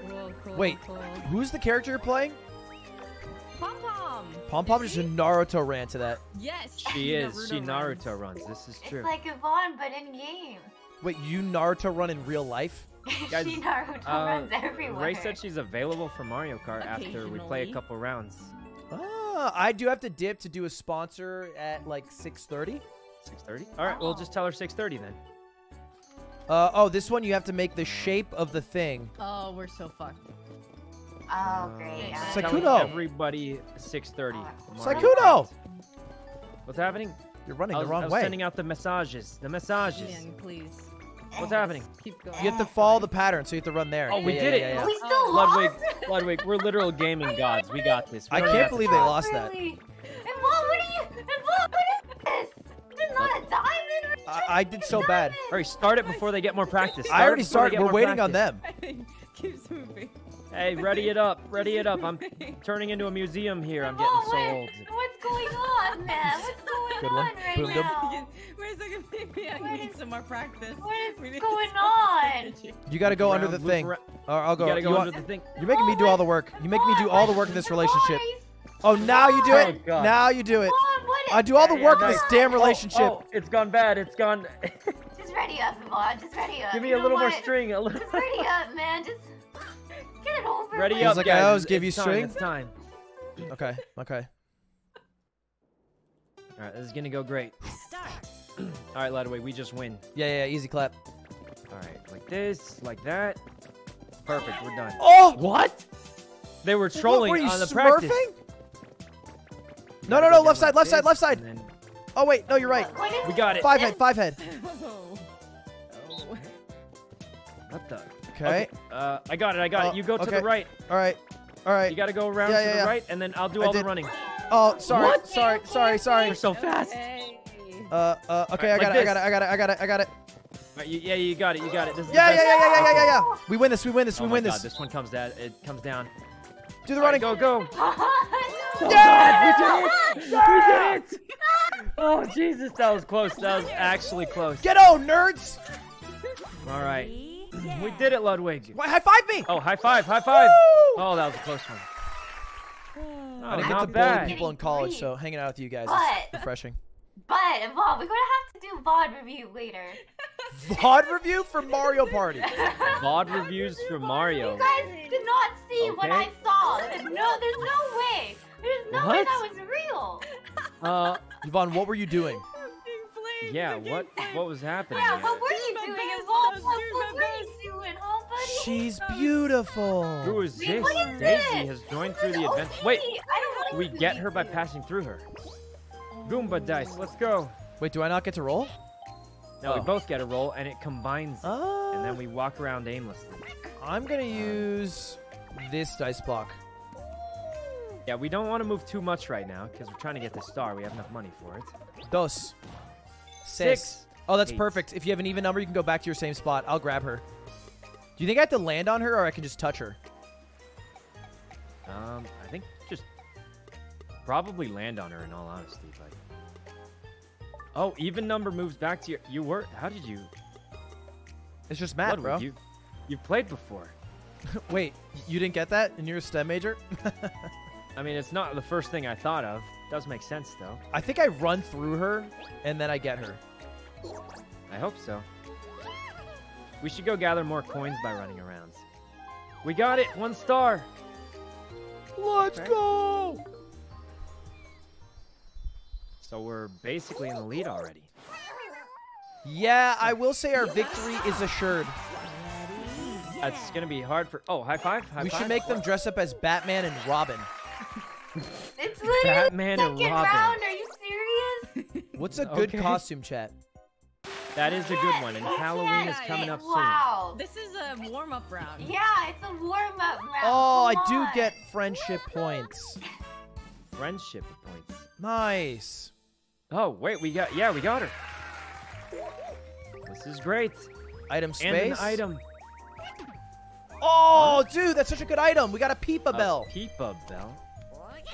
J: cool, cool,
A: Wait,
J: cool.
A: who's the character you're playing?
J: Pom Pom.
A: Pom Pom just Naruto ran to that.
J: Yes.
K: She is. She. Naruto runs. This is true.
L: It's like Yvonne, but in game.
A: Wait, you Naruto run in real life?
K: Guys,
L: she Naruto
K: uh,
L: runs everywhere.
K: Ray said she's available for Mario Kart after we play a couple rounds.
A: Ah, I do have to dip to do a sponsor at like 6:30.
K: 6:30. All right, we'll just tell her 6:30 then.
A: Uh, oh, this one you have to make the shape of the thing.
J: Oh, we're so fucked.
L: Oh, great.
J: Uh,
K: Telling
A: Sykkuno.
K: everybody 6:30. Mario
A: Sykkuno!
K: Kart. What's happening?
A: You're running
K: I
A: the
K: was,
A: wrong
K: I was
A: way.
K: sending out the messages. The messages.
J: Ian, please.
K: What's happening?
J: Keep going.
A: You have to follow the pattern, so you have to run there.
K: Oh, we
A: Yeah,
K: did
A: yeah,
K: it.
A: yeah, yeah.
L: we still
K: Ludwig,
L: lost?
K: Ludwig, we're literal gaming gods. We got this. We
A: I can't believe they
K: try.
A: lost that.
L: Really? Yvonne, what are you? Yvonne, what is this? This is not a diamond.
A: I, I did so bad.
K: All right, start it before they get more practice.
A: I
K: Start it
A: already started. We're
K: more
A: waiting on
K: practice.
A: them.
J: Keeps moving.
K: Hey, ready it up. Ready it up. I'm turning into a museum here. I'm oh, getting so
L: Yvonne,
K: old.
L: what, what's going on, man? What's going
A: Good one.
L: on right
A: Boom, boom.
L: now?
J: Wait a second, maybe I
L: What
J: need
L: is-
J: some more practice.
L: what is
J: We need
L: going on?
A: You got to go under the thing.
K: around.
A: Or I'll go.
K: You gotta go
A: you
K: under
A: want-
K: the thing.
A: You're making me do all the work. You make me do all the work in this relationship. Oh, now you do
K: Oh,
A: it.
K: God.
A: Now you do it.
L: Yvonne,
A: I do all the
L: this?
A: work in this damn
K: oh, oh,
A: relationship.
K: Oh, it's gone bad. It's gone.
L: Just ready up, Yvonne. Just ready up.
K: Give me
L: You
K: a
L: know
K: little more
L: what?
K: string. A little.
L: Just ready up, man. Just get it over
K: Ready
L: with.
K: up,
A: He's like, I
K: guys.
A: always
K: It's-
A: give you
K: it's time,
A: string.
K: It's time.
A: Okay. Okay.
K: All right, this is gonna go great.
J: Start.
K: All right, Ludwig, we just win.
A: Yeah, yeah. Easy clap.
K: All right, like this, like that. Perfect, we're done.
A: Oh!
K: What? They were
A: What,
K: trolling
A: were you
K: on the
A: smurfing?
K: practice.
A: No, no, no. Left
K: down
A: side. Left side. Left side.
K: then-
A: Oh wait. No, you're right.
K: We got it.
A: Five head. Five head.
J: Oh. Oh.
K: What the?
A: Okay.
K: Uh, I got it. I got
A: Oh,
K: it. You go to the right.
A: All right. All right.
K: You gotta go around
A: Yeah,
K: to
A: yeah,
K: the
A: yeah.
K: right, and then I'll do
A: I
K: all the running.
A: Oh, sorry,
K: What?
A: sorry, sorry, sorry.
K: You're so fast.
A: Uh, uh, okay, I
K: Like
A: got it, I got it, I got it, I got it, I got it.
K: Right, you, yeah, you got it. You got it. This is the
A: Yeah, yeah,
K: best-
A: yeah, yeah, yeah, yeah, yeah, yeah. We win this, we win this,
K: Oh
A: we
K: my
A: win
K: God,
A: this.
K: this one comes down. It comes down.
A: Do the
K: All right,
A: running.
K: go, go.
A: oh, Yeah!
K: We did it! Oh Jesus, that was close. That was actually close.
A: Get on, nerds!
K: All right, we did it, Ludwig.
A: Why, high five me!
K: Oh, high five, high five. Oh, that was a close one.
A: I didn't get
K: not
A: to bully people in college, so hanging out with you guys is
L: But-
A: refreshing.
L: But Vaughn, we're gonna have to do VOD review later.
A: VOD review for Mario Party.
K: VOD reviews for Mario.
L: You guys did not see what I saw. There's no, there's no way. There's no way that was real.
K: Uh,
A: Yvonne, what were you doing?
K: Yeah. What what was happening?
L: Yeah, what were you doing, Vaughn? What, what were you doing, huh, buddy?
A: She's beautiful.
K: Who is
L: Wait,
K: this? Daisy
L: this?
K: has joined through the
L: Oh,
K: event. Wait,
L: Daisy, I don't want
K: we get her by passing through her. Goomba dice. Let's go.
A: Wait, do I not get to roll?
K: Now we
A: Oh.
K: both get a roll, and it combines,
A: Uh,
K: and then we walk around aimlessly.
A: I'm gonna use this dice block.
K: Yeah, we don't want to move too much right now because we're trying to get the star. We have enough money for it.
A: Dos.
K: Six.
A: Six. Oh, that's
K: Eight.
A: perfect. If you have an even number, you can go back to your same spot. I'll grab her. Do you think I have to land on her, or I can just touch her?
K: Um, I think just probably land on her in all honesty, but. Oh, even number moves back to your. You were. How did you?
A: It's just math, bro.
K: You, you've played before.
A: Wait, you didn't get that, and you're a STEM major?
K: I mean, it's not the first thing I thought of. Does make sense though.
A: I think I run through her, and then I get her.
K: I hope so. We should go gather more coins by running around. We got it. One star.
A: Let's go!
K: So we're basically in the lead already.
A: Yeah, I will say our victory is assured.
K: That's gonna be hard for. Oh, high five. High
A: we
K: five.
A: should make them dress up as Batman and Robin.
L: It's literally
K: Batman and
L: second
K: Robin.
L: round. Are you serious?
A: What's a good
K: Okay.
A: costume chat?
K: That is a good one, and Halloween is coming up soon.
L: Wow.
J: This is a warm up round.
L: Yeah, it's a warm up round.
A: Oh, I
L: Come
A: do
L: on.
A: get friendship points.
K: Friendship points.
A: Nice.
K: Oh wait, we got. Yeah, we got her. This is great.
A: Item
K: And an
A: space.
K: item.
A: Oh, dude, that's such a good item. We got a Peepa
K: A
A: Bell.
K: Peepa bell.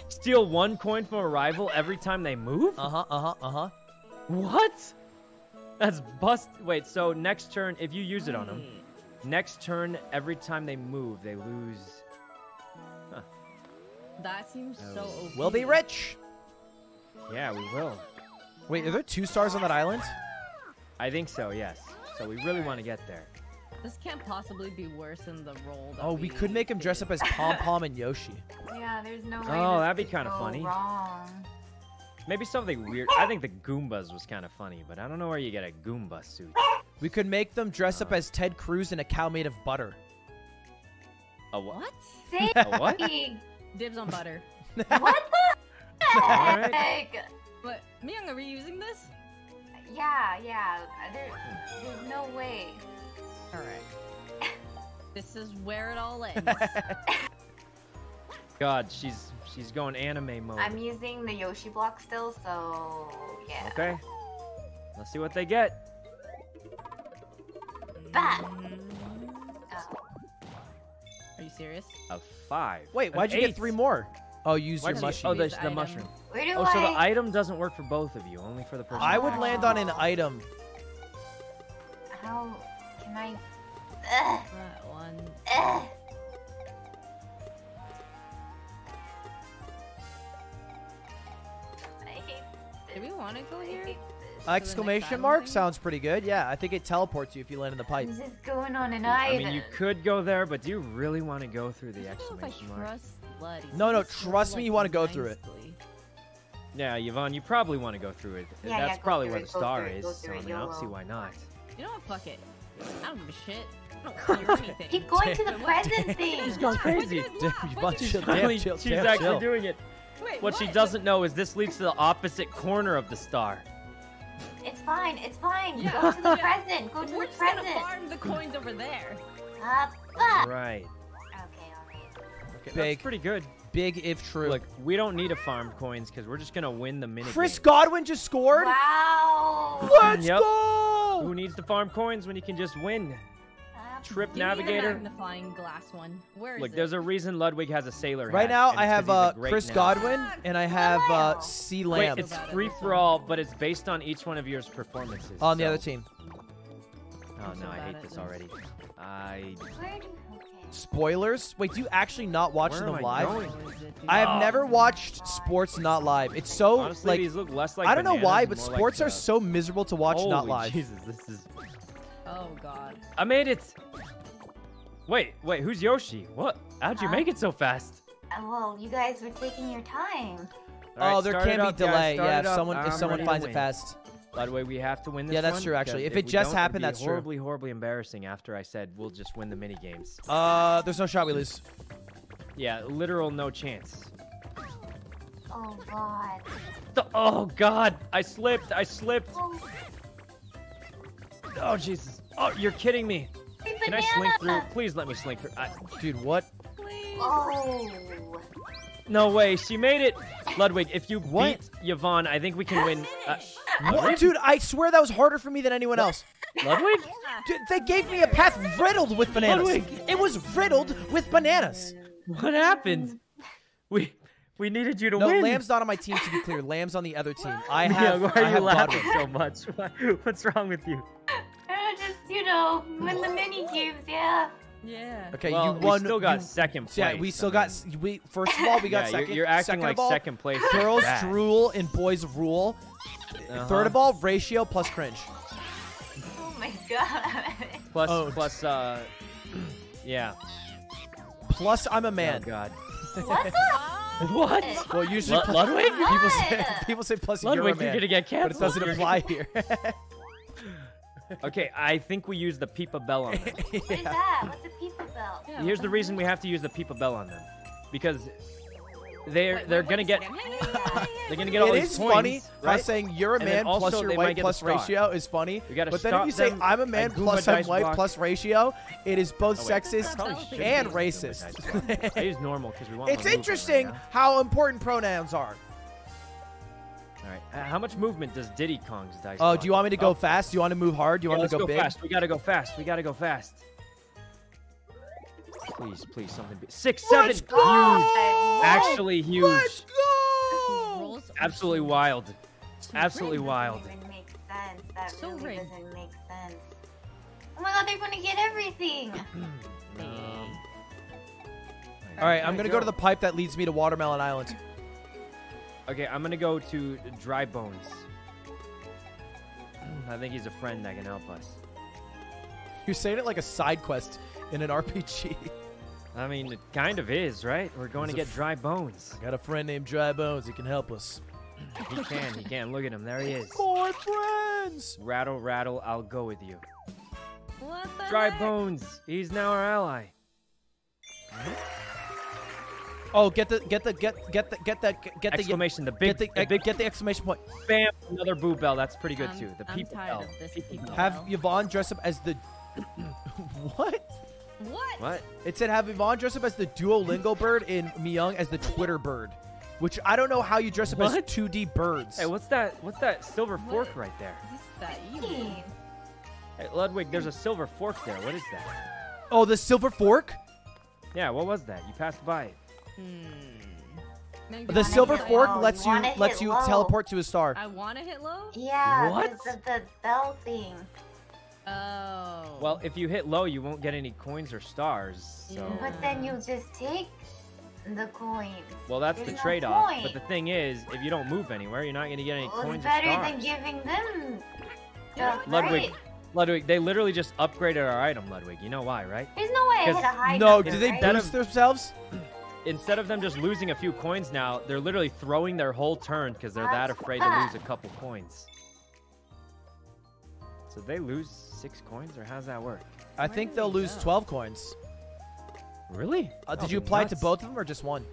K: Steal one coin from a rival every time they move.
A: Uh huh. Uh huh. Uh huh.
K: What? That's bust. Wait, so next turn, if you use it on them, next turn, every time they move, they lose.
J: That seems so
K: Oh.
J: OP.
A: We'll be rich.
K: Yeah, we will.
A: Wait, are there two stars on that island?
K: I think so, yes. So we really want to get there.
J: This can't possibly be worse than the roll. That
A: Oh, we could make him dress up as Pom Pom and Yoshi.
L: Yeah, there's no way.
K: Oh, that'd be kinda funny.
L: Wrong.
K: Maybe something weird. I think the Goombas was kind of funny, but I don't know where you get a Goomba suit.
A: We could make them dress up as Ted Cruz in a cow made of butter.
K: A what?
J: What?
K: A what?
L: Dang.
J: Dibs on butter.
L: what the
K: Alright.
L: heck?
J: But Miyoung, are we using this?
L: Yeah, yeah. There, there's no way.
J: All right. This is where it all ends.
K: God, she's she's going anime mode.
L: I'm using the Yoshi block still, so yeah.
K: Okay. Let's see what they get.
L: That.
J: Are you serious?
K: A five.
A: Wait, why'd you
K: eight.
A: get three more? Oh, use
K: Why'd
A: your
K: you-
A: mushroom.
K: Oh, the,
J: Use
K: the mushroom.
L: Where do
K: Oh, so the item doesn't work for both of you, only for the person.
A: I would land on an item.
L: How can I? Ugh,
J: That one.
L: ugh.
J: Do we want to go here?
L: hate this.
A: Uh,
J: exclamation
A: mark
J: thing?
A: sounds pretty good. Yeah, I think it teleports you if you land in the pipe.
L: I'm just going on an island.
K: I mean, you could go there, but do you really want to go through the
J: I don't know if I
K: exclamation mark?
A: No, no, trust me, you wanna go through it.
K: Yeah, Yvonne, you probably want to go through it.
L: Yeah,
K: That's
L: yeah,
K: probably where
L: it,
K: the
L: go
K: star
L: through it,
K: is,
L: go
K: so I
L: it,
K: mean, I don't see
L: YOLO.
K: why not.
J: You know what? Fuck it. I don't give a shit. I don't fear anything.
L: Keep going to the present thing.
K: She's going crazy.
A: Bunch
K: She's
A: of-
K: finally,
A: chill,
K: she's actually
A: chill.
K: doing it.
J: Wait,
K: What she doesn't know is this leads to the opposite corner of the star.
L: It's fine. It's fine.
J: Yeah.
L: Go to the present. Go to
J: We're
L: the
J: just gonna
L: present.
J: farm the coins over there.
L: Ah, fuck.
K: Right.
L: Okay, alright.
K: That's
A: Big.
K: pretty good.
A: Big if true.
K: Look, we don't need to farm coins because we're just gonna win the minute.
A: Chris Godwin just scored.
L: Wow.
A: Let's
K: Yep.
A: go.
K: Who needs to farm coins when you can just win? Trip
J: Give me the
K: Navigator.
J: magnifying glass one. Where is
K: Look,
J: it?
K: there's a reason Ludwig has a sailor
A: Right
K: hat,
A: now, I have
K: he's a
A: uh, Chris
K: nav.
A: Godwin and I have uh, C.
K: Wait,
A: Lamb
K: it's free for all, but it's based on each one of yours performances.
A: on the other team.
K: Oh no, I hate this already. I.
L: Where do
A: Spoilers? Wait, do you actually not watch
K: Where
A: them live?
K: I going?
A: I have
K: Oh.
A: never watched sports not live. It's so
K: Honestly,
A: like
K: these look less like
A: I don't know why, but
K: more like,
A: sports
K: uh,
A: are so miserable to watch not
K: Holy
A: live.
K: Jesus, this is.
J: Oh god.
K: I made it. Wait, wait, who's Yoshi? What? How'd you
L: Huh?
K: make it so fast?
L: Uh, well, you guys were taking your time.
K: All right,
A: oh, there can
K: it
A: be
K: up,
A: delay.
K: start
A: Yeah, if someone if someone finds it
K: win.
A: fast.
K: By the way, we have to win this
A: Yeah, that's
K: one,
A: true, actually.
K: because
A: If it just happened,
K: be
A: that's true.
K: horribly, horribly embarrassing after I said we'll just win the mini games.
A: Uh, there's no shot we lose.
K: Yeah, literal no chance.
L: Oh God.
K: The- oh God, I slipped. I slipped. Oh Jesus. Oh, you're kidding me. Can I slink through? Please let me slink through. I,
A: Dude, what?
L: Oh.
K: No way, she made it. Ludwig, if you
A: What?
K: beat Yvonne, I think we can win. Uh,
A: What? Dude, I swear that was harder for me than anyone else.
K: Ludwig?
A: Dude, they gave me a path riddled with bananas.
K: Ludwig.
A: It was riddled with bananas.
K: What happened? We we needed you to
A: No,
K: win.
A: No, Lamb's not on my team to be clear. Lamb's on the other team. I
K: Yeah,
A: have,
K: why
A: I
K: are you
A: have
K: laughing
A: Godwin.
K: so much? What's wrong with you?
L: Uh, just you know, win the mini cubes, yeah.
J: Yeah.
K: Well,
A: Okay, you
K: we
A: won.
K: still got
A: you-
K: second
A: Yeah,
K: place,
A: we
K: I
A: still
K: mean.
A: got. s- We first of all, we got
K: Yeah,
A: 2nd
K: you're acting
A: second
K: like
A: all,
K: second place
A: Girls
K: bad.
A: drool and boys rule.
K: Uh-huh.
A: Third of all, ratio plus cringe.
L: Oh my God.
K: Plus,
A: Oh.
K: plus, uh, yeah.
A: Plus, I'm a man.
K: Oh
A: man.
K: God.
L: What?
K: What?
A: Well, usually
K: Lu-
A: pl-
K: Ludwig?
A: people say people say plus
K: Ludwig,
A: you're a man.
K: you're gonna get canceled.
A: but it doesn't apply here.
K: Okay, I think we use the Peepa Bell on them.
L: What is that? What's a people belt?
J: Yeah,
K: Here's the reason we have to use the Peepa Bell on them, because they're
J: Wait,
K: they're
J: wait,
K: gonna get they're gonna get all
A: it
K: these
A: is
K: coins,
A: funny how
K: right?
A: saying you're a
K: And
A: man plus your
K: they might
A: weight
K: get the
A: plus ratio is funny.
K: We gotta
A: but then if you say I'm a man plus I'm white
K: Block.
A: plus ratio, it is both
K: Oh,
A: sexist
J: and
K: shouldn't
A: and
K: use the Goomba
A: racist.
K: Dice Block. I use normal because we want.
A: it's interesting
K: right
A: how important pronouns are.
K: All right, uh, how much movement does Diddy Kong's dice?
A: Oh,
K: block
A: do you want me to go
K: Oh,
A: fast? Do you want to move hard? Do you
K: yeah,
A: want
K: let's
A: to go,
K: go
A: big?
K: fast. We gotta go fast. We gotta go fast. Please, please, something big. Six, seven,
A: Let's
K: huge.
A: go!
K: Actually huge.
A: Let's go!
K: Absolutely wild. Absolutely wild.
L: Doesn't make sense. That
J: So
L: really
J: rigged.
L: doesn't make sense. Oh my God, they're gonna get everything.
K: Um,
A: All right, I'm gonna go to the pipe that leads me to Watermelon Island.
K: Okay, I'm gonna go to Dry Bones. I think he's a friend that can help us.
A: You're saying it like a side quest in an RPG.
K: I mean, it kind of is, right? We're going
A: He's
K: to
A: a
K: get
A: f-
K: Dry Bones.
A: I got a friend named Dry Bones. He can help us.
K: He can, he can. Look at him. There he is.
A: More friends.
K: Rattle, rattle, I'll go with you.
J: What the
K: Dry
J: heck?
K: Bones. He's now our ally.
A: Oh, get the get the get get the get the get the
K: Exclamation, the big,
A: get the,
K: the big
A: get the exclamation point.
K: bam, another boo bell. That's pretty good
J: I'm-
K: too. The
J: I'm tired
K: bell.
J: of this
K: People
J: people
K: bell.
A: Have Yvonne dress up as the what?
J: What?
K: What?
A: It said have Yvonne dress up as the Duolingo bird and Miyoung as the Twitter bird, which I don't know how you dress up as
K: What?
A: 2D birds.
K: Hey, what's that? What's that silver
J: What?
K: fork right there?
J: Is that evil?
L: Hey,
K: Hey, Ludwig, there's a silver fork there. What is that?
A: oh, the silver fork.
K: Yeah, what was that? You passed by it.
J: Hmm. Maybe
A: The silver fork
J: low.
A: lets you
L: wanna
A: lets you
L: low.
A: teleport to a star.
J: I want to hit low.
L: Yeah,
K: What?
L: it's the, the bell thing.
J: Oh.
K: Well, if you hit low, you won't get any coins or stars. So,
J: Yeah.
L: But then you just take the coins.
K: well, that's
L: There's
K: the
L: no
K: trade-off.
L: point.
K: But the thing is, if you don't move anywhere, you're not going to get any
L: Well,
K: coins
L: it's
K: or
L: better than giving them
J: Yeah.
L: stuff,
K: Ludwig,
L: right?
K: Ludwig, they literally just upgraded our item, Ludwig. You know why, right?
L: There's no way I hit a high
A: No,
L: number,
A: did they
L: right?
A: Boost themselves?
K: Instead of them just losing a few coins now, they're literally throwing their whole turn because they're that
L: That's
K: afraid to lose a couple coins. So they lose six coins, or how's that work?
A: I think they'll
J: they
A: lose
J: go?
A: 12 coins.
K: Really?
A: Uh, did you
K: be
A: apply it to both of them or just one?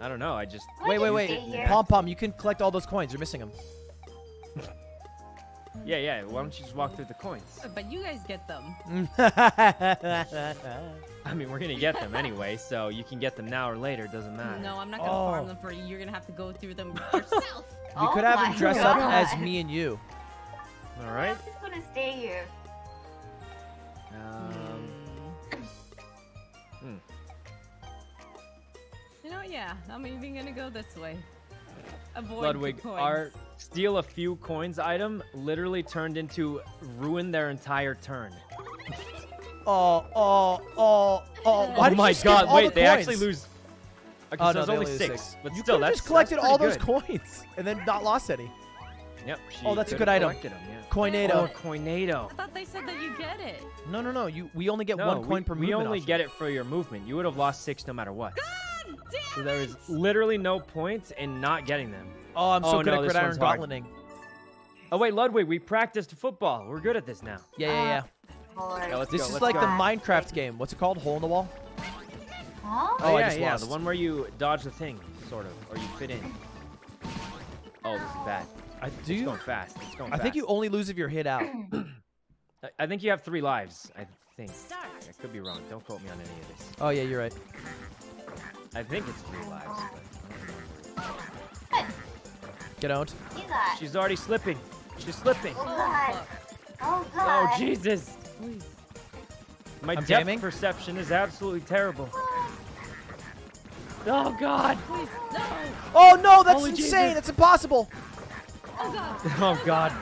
K: I don't know. I just
L: Why
A: Wait, wait, wait. Pom Pom, you can collect all those coins. You're missing them.
K: Yeah, yeah. Why don't you just walk through the coins?
J: But you guys get them.
K: I mean, we're gonna get them anyway, so you can get them now or later. Doesn't matter.
J: No, I'm not gonna
A: Oh.
J: farm them for you. You're gonna have to go through them yourself.
A: We
L: Oh
A: could have
L: my
A: him dress up as me and you.
K: All right.
L: I'm just gonna stay here.
K: Um, hmm.
J: You know, yeah. I'm even gonna go this way. Avoid
K: Ludwig,
J: coins.
K: our steal a few coins item literally turned into ruin their entire turn.
A: Oh oh, oh, oh, oh, oh. Why
K: oh
A: did
K: my
A: you
K: god, wait,
A: the
K: they actually lose. Okay,
A: Oh,
K: so
A: no,
K: it's
A: they
K: only
A: only
K: six,
A: six.
K: but
A: You
K: still, that's
A: just collected
K: that's
A: all those
K: good.
A: coins and then not lost any.
K: Yep. She
A: Oh, that's a good item.
K: collected 'em, yeah.
A: Coinado.
K: Oh, coinado.
J: I thought they said that you get it.
A: No, no, no. You we only get
K: No,
A: one coin
K: we,
A: per
K: we
A: movement.
K: only
A: option.
K: get it for your movement. You would have lost six no matter what.
J: God damn
K: So there
J: it!
K: is literally no points in not getting them.
A: Oh, I'm so
K: Oh,
A: good
K: no,
A: at
K: this
A: gridiron gauntleting.
K: Oh wait, Ludwig, we practiced football. We're good at this now.
A: Yeah, yeah, yeah.
L: Lord.
K: Yeah, let's
A: This
K: go,
A: is
K: let's
A: like
K: go.
A: the Minecraft game. What's it called? Hole in the wall.
L: Huh?
A: Oh, I
K: yeah,
A: just
K: yeah,
A: lost.
K: the one where you dodge the thing, sort of, or you fit in. Oh, this is bad.
A: I do.
K: It's
A: do.
K: going fast. It's going
A: I think you only lose if you're hit out.
K: I- I think you have three lives. I think.
J: Start.
K: I could be wrong. Don't quote me on any of this.
A: Oh yeah, you're right.
K: I think it's three lives.
A: Get
L: out.
K: She's already slipping. She's slipping.
L: Oh god. Oh,
K: oh
L: god. Oh.
K: Jesus!
J: Please.
K: My
A: I'm
K: depth
A: jamming.
K: perception is absolutely terrible. Oh God!
J: Please. No.
A: Oh no, that's
K: Holy
A: insane.
K: Jesus.
A: That's impossible.
J: Oh god.
K: Oh God!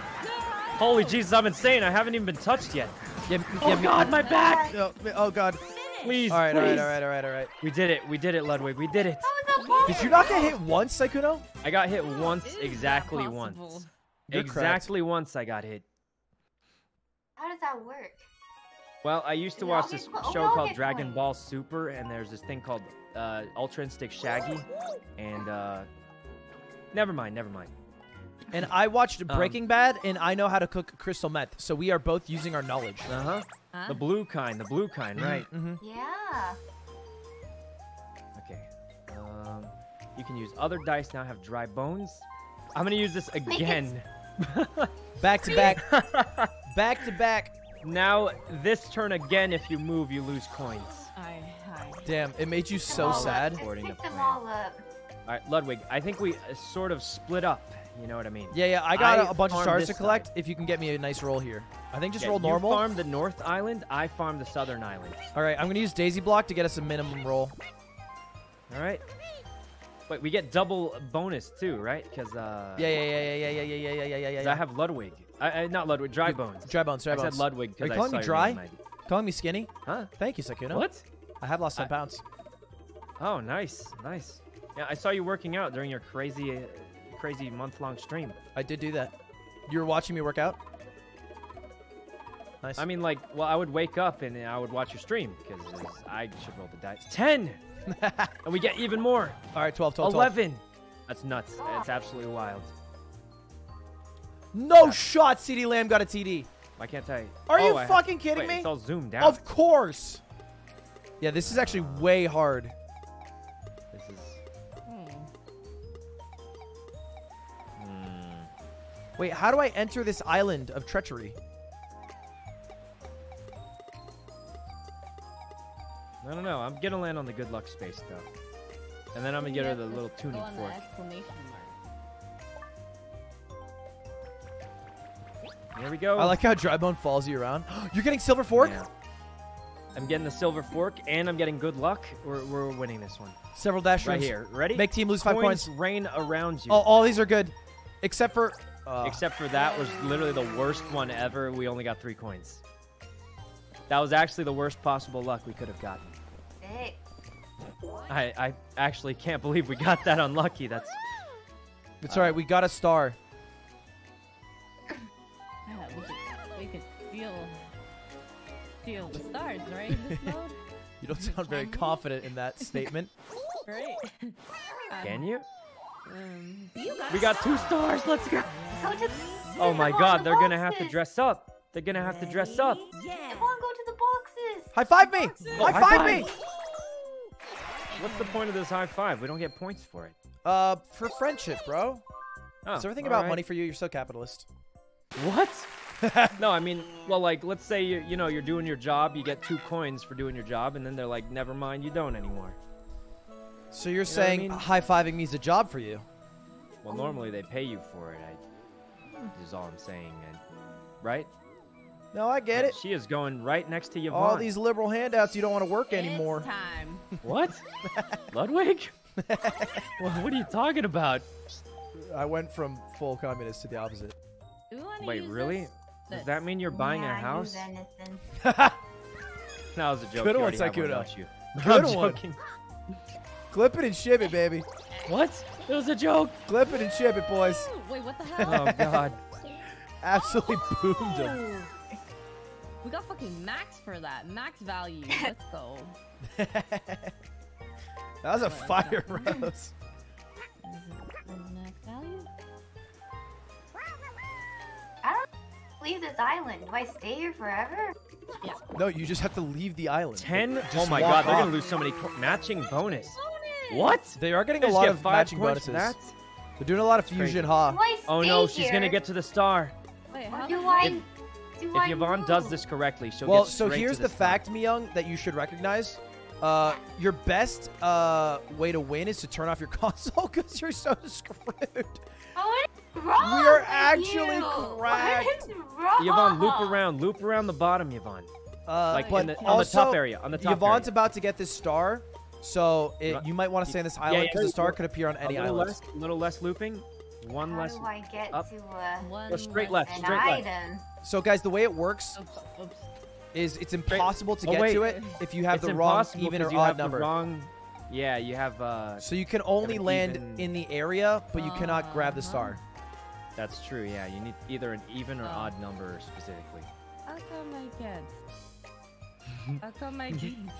K: Holy Jesus! I'm insane. I haven't even been touched yet.
A: Yeah, m-
K: Oh
A: yeah,
K: God! My back!
A: Oh, oh god.
K: Please,
A: All right, all
K: please.
A: right, all right, all right, all right.
K: We did it. We did it, Ludwig. We did it.
L: That was a bonus.
A: Did you not get hit once, Sykkuno?
K: I got hit once, exactly once.
A: You're correct.
K: exactly once I got hit.
L: How does that work?
K: Well, I used to watch this
L: co-
K: show
L: all
K: called Dragon
L: coins.
K: Ball Super, and there's this thing called uh, Ultra Instinct Shaggy, and uh, never mind, never mind.
A: And I watched
K: Um,
A: Breaking Bad, and I know how to cook crystal meth. So we are both using our knowledge.
K: Uh huh.
J: Huh?
K: The blue kind, the blue kind, right?
A: Mm-hmm.
L: Yeah.
K: Okay. Um, you can use other dice now. Have dry bones. I'm gonna use this again.
A: Back to back, back to back.
K: now this turn again. If you move, you lose coins.
J: I, I.
A: Damn, it made you
L: Pick
A: so
L: all up.
A: sad.
L: Just pick them all up.
K: All right, Ludwig. I think we uh, sort of split up. You know what I mean?
A: Yeah, yeah. I got
K: I
A: a a bunch of
K: farmed
A: stars to collect.
K: side.
A: If you can get me a nice roll here, I think just
K: Yeah,
A: roll normal.
K: You farm the North Island. I farm the Southern Island.
A: All right, I'm gonna use Daisy Block to get us a minimum roll.
K: All right. Wait, we get double bonus too, right? Because uh,
A: Yeah, yeah, yeah, yeah, yeah, yeah, yeah, yeah, yeah, yeah, yeah.
K: 'cause
A: yeah.
K: I have Ludwig. I, I not Ludwig. Dry bones.
A: Dry bones, dry
K: I
A: bones.
K: said Ludwig
A: Are you
K: I
A: calling me dry? Calling me skinny?
K: Huh?
A: Thank you, Sykkuno.
K: What?
A: I have lost 10
K: I-
A: pounds.
K: Oh, nice, nice. Yeah, I saw you working out during your crazy, uh, crazy month-long stream.
A: I did do that. You were watching me work out? Nice.
K: I mean, like, well, I would wake up and I would watch your stream because I should roll the dice. Ten, and we get even more.
A: All right, 12, 12, 12.
K: Eleven. That's nuts. That's absolutely wild.
A: No shot, CeeDee Lamb got a TD.
K: Why can't I?
A: Are you
K: Oh, I-
A: fucking kidding
K: wait,
A: me?
K: It's all zoomed out.
A: Of course. Yeah, this is actually way hard.
K: This is.
J: Hmm.
K: Hmm.
A: Wait, how do I enter this island of treachery?
K: I don't know. I'm gonna land on the good luck space though, and then I'm gonna get her the little
J: Go
K: tuning
J: on the
K: fork.
J: Exclamation.
K: Here we go.
A: I like how Drybone follows you around. You're getting silver fork?
K: Yeah. I'm getting the silver fork, and I'm getting good luck. We're, we're winning this one.
A: Several dash
K: Right here. Ready?
A: Make team lose five points.
K: rain around you.
A: Oh, all these are good. Except for... Uh,
K: Except for that was literally the worst one ever. We only got three coins. That was actually the worst possible luck we could have gotten.
L: Sick.
K: I, I actually can't believe we got that unlucky. That's
A: it's all right. We got a star.
J: Steal the stars, right? This mode,
A: You don't sound very confident in that statement.
J: right?
K: can you?
J: Um, you got
K: We got two stars. Let's go.
L: Go to.
K: Oh my God! They're gonna have to dress up. They're gonna have to dress up.
L: Come on, go to the boxes.
A: High five me!
K: Oh,
A: high
K: high
A: five
K: five.
A: me!
K: What's the point of this high five? We don't get points for it.
A: Uh, for friendship, bro.
K: Oh,
A: Is everything about
K: right.
A: money for you? You're so capitalist.
K: What? no, I mean, well, like, let's say you you know you're doing your job, you get two coins for doing your job, and then they're like, never mind, you don't anymore.
A: So you're
K: You know what I
A: saying
K: mean?
A: high fiving me is a job for you?
K: Well, normally they pay you for it. I, is all I'm saying, and, right?
A: No, I get it.
K: She is going right next to Yvonne.
A: All these liberal handouts, you don't want to work anymore.
J: time.
K: What? Ludwig? well, what are you talking about?
A: I went from full communist to the opposite.
J: Do we wanna
K: Wait, really?
J: this?
K: Does that mean you're buying
L: Yeah,
K: a house?
L: use.
K: That was a joke.
A: Good
K: you
A: one,
K: already have
A: Sakuda.
K: you?
A: Good
K: I'm
A: one.
K: joking.
A: Clip it and ship it, baby.
K: What? It was a joke.
A: Clip it and ship it, boys.
J: Wait, what the hell?
K: Oh God.
A: Absolutely boomed him.
J: Oh. We got fucking max for that. Max value. Let's go.
A: That was a fire
J: nothing?
A: rose.
L: Leave this island. Do I stay here forever?
J: Yeah.
A: No, you just have to leave the island.
K: Ten?
A: Just
K: Oh my
A: walk
K: God, they're gonna lose so many matching bonus. What?
A: They are getting
K: They
A: a lot
K: get
A: of
K: five
A: matching bonuses.
K: that?
A: They're doing a lot of
K: crazy.
A: fusion, ha.
L: Do I stay
K: Oh no,
L: here?
K: she's gonna get to the star.
J: Wait,
L: Or
J: how
L: do I?
J: hell-
L: do
K: If
L: I
K: Yvonne does this correctly, she'll
A: Well,
K: get
A: so
K: straight
A: here's
K: to
A: the
K: star.
A: fact, Miyoung, that you should recognize. Uh, your best uh, way to win is to turn off your console because you're so screwed.
L: What is wrong
A: We are actually
L: you?
A: cracked.
L: What is wrong?
K: Yvonne, loop around, loop around the bottom, Yvonne.
A: Uh,
K: Like
A: but
K: in the- on the top area, on the top
A: Yvonne's
K: area.
A: about to get this star, so it, you might want to stay on this
K: Yeah,
A: island
K: yeah,
A: because the star could appear on any
K: a little
A: island.
K: less, little less looping, one
L: How
K: less.
L: do I get
K: up.
L: to uh,
J: One
K: straight
J: less-
K: left,
L: an
K: straight left.
L: item?
A: So, guys, the way it works
J: Oops, oops.
A: is it's impossible to
K: Oh,
A: get
K: wait.
A: to it if you have
K: it's
A: the wrong even or
K: 'cause you
A: odd
K: have
A: number.
K: The wrong. Yeah, you have. uh
A: So you can only
K: an
A: land
K: even-
A: in the area, but you cannot grab the
J: Uh-huh.
A: star.
K: That's true. Yeah, you need either an even or
J: Oh.
K: odd number specifically.
J: How come I can't? How come I can't?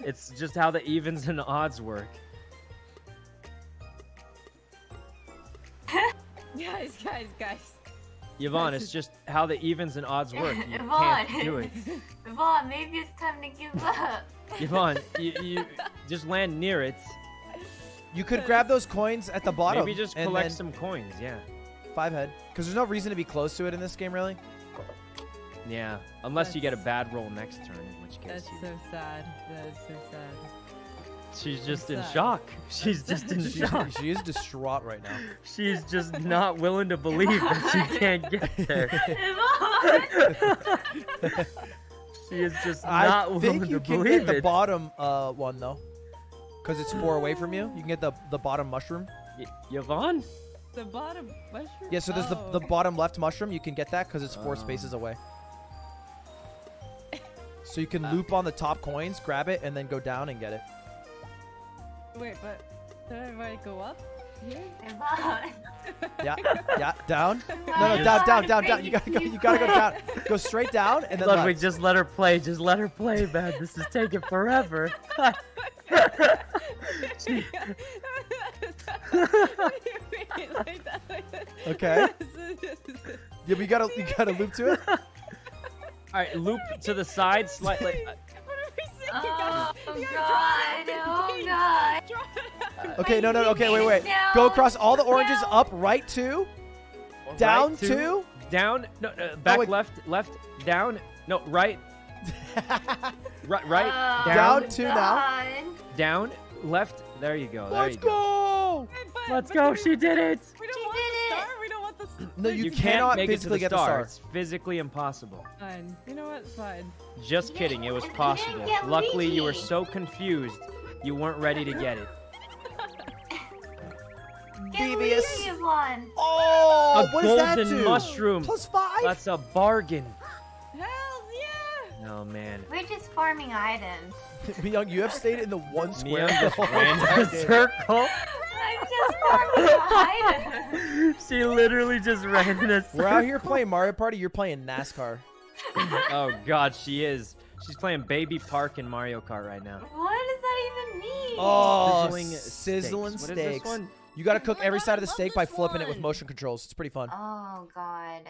K: It's just how the evens and odds work.
J: guys, guys, guys.
K: Yvonne, it's just how the evens and odds work. You
L: Yvonne.
K: can't do it.
L: Yvonne, maybe it's time to give up.
K: Yvonne, you, you just land near it.
A: You could grab those coins at the bottom.
K: Maybe just collect
A: then
K: some coins. Yeah.
A: five head, because there's no reason to be close to it in this game, really.
K: Yeah. Unless you get a bad roll next turn, in which case
J: That's
K: you,
J: so sad. That is so sad.
K: she's just in
J: sad.
K: shock. She's just in
A: She,
K: shock.
A: she is distraught right now.
K: She's just not willing to believe that she can't get there.
L: Yvonne!
K: She is just
A: I
K: not willing
A: think
K: to
A: you can
K: believe
A: get the bottom uh, one though, because it's four away from you. You can get the the bottom mushroom.
K: Y- Yvonne?
J: The bottom mushroom.
A: Yeah, so there's
J: oh.
A: the the bottom left mushroom. You can get that because it's four
K: Oh.
A: spaces away. So you can loop on the top coins, grab it, and then go down and get it.
J: Wait, but did I go up here?
L: Yvonne!
A: Yeah, yeah, down. No, no, down, down, down, down. You gotta go. You gotta go down. Go straight down and then
K: Ludwig,
A: left.
K: just let her play. Just let her play, man. This is taking forever.
A: Okay. Yeah, but you gotta you gotta loop to it.
K: All right, loop to the side slightly.
L: Oh, God! Oh, God!
A: Okay, no, no, no. Okay, wait, wait. Go across all the oranges,
L: No.
A: up, right two, down
K: Right, two,
A: two.
K: Down. No, uh, back
A: wait.
K: left. Left. Down. No, right. Right. Right.
L: Oh,
K: down.
A: Down two now.
K: Down. Left. There you go. There
A: Let's
K: you go.
A: go.
K: Let's go. She did it.
J: We don't
L: She
J: want
L: did
J: the
L: it.
J: star. We don't want the star.
A: No, you,
K: You
A: cannot
K: can't make it to
A: physically
K: the
A: get the
K: star.
A: star.
K: It's physically impossible.
J: Fine. You know what? Fine.
K: Just kidding. It was possible.
L: get
K: Luckily, you were so confused, you weren't ready to get it.
L: Get
A: Devious.
L: Luigi,
A: Oh,
K: A
A: what does that do?
K: mushroom.
A: Plus five.
K: That's a bargain.
J: Hells yeah!
K: Oh man.
L: We're just farming items.
A: Young, you have stayed in the one square.
K: Mia
A: the
K: just
A: whole
K: ran in a circle.
L: I'm just farming items.
K: She literally just ran in a circle.
A: We're out here playing Mario Party. You're playing NASCAR.
K: Oh god, she is. She's playing Baby Park in Mario Kart right now.
L: What does that even mean?
A: Oh,
K: Sizzling
A: sizzling
K: steaks. What is this one?
A: You got to cook every side of the steak by
J: this
A: flipping it with motion controls. It's pretty fun.
L: Oh, God.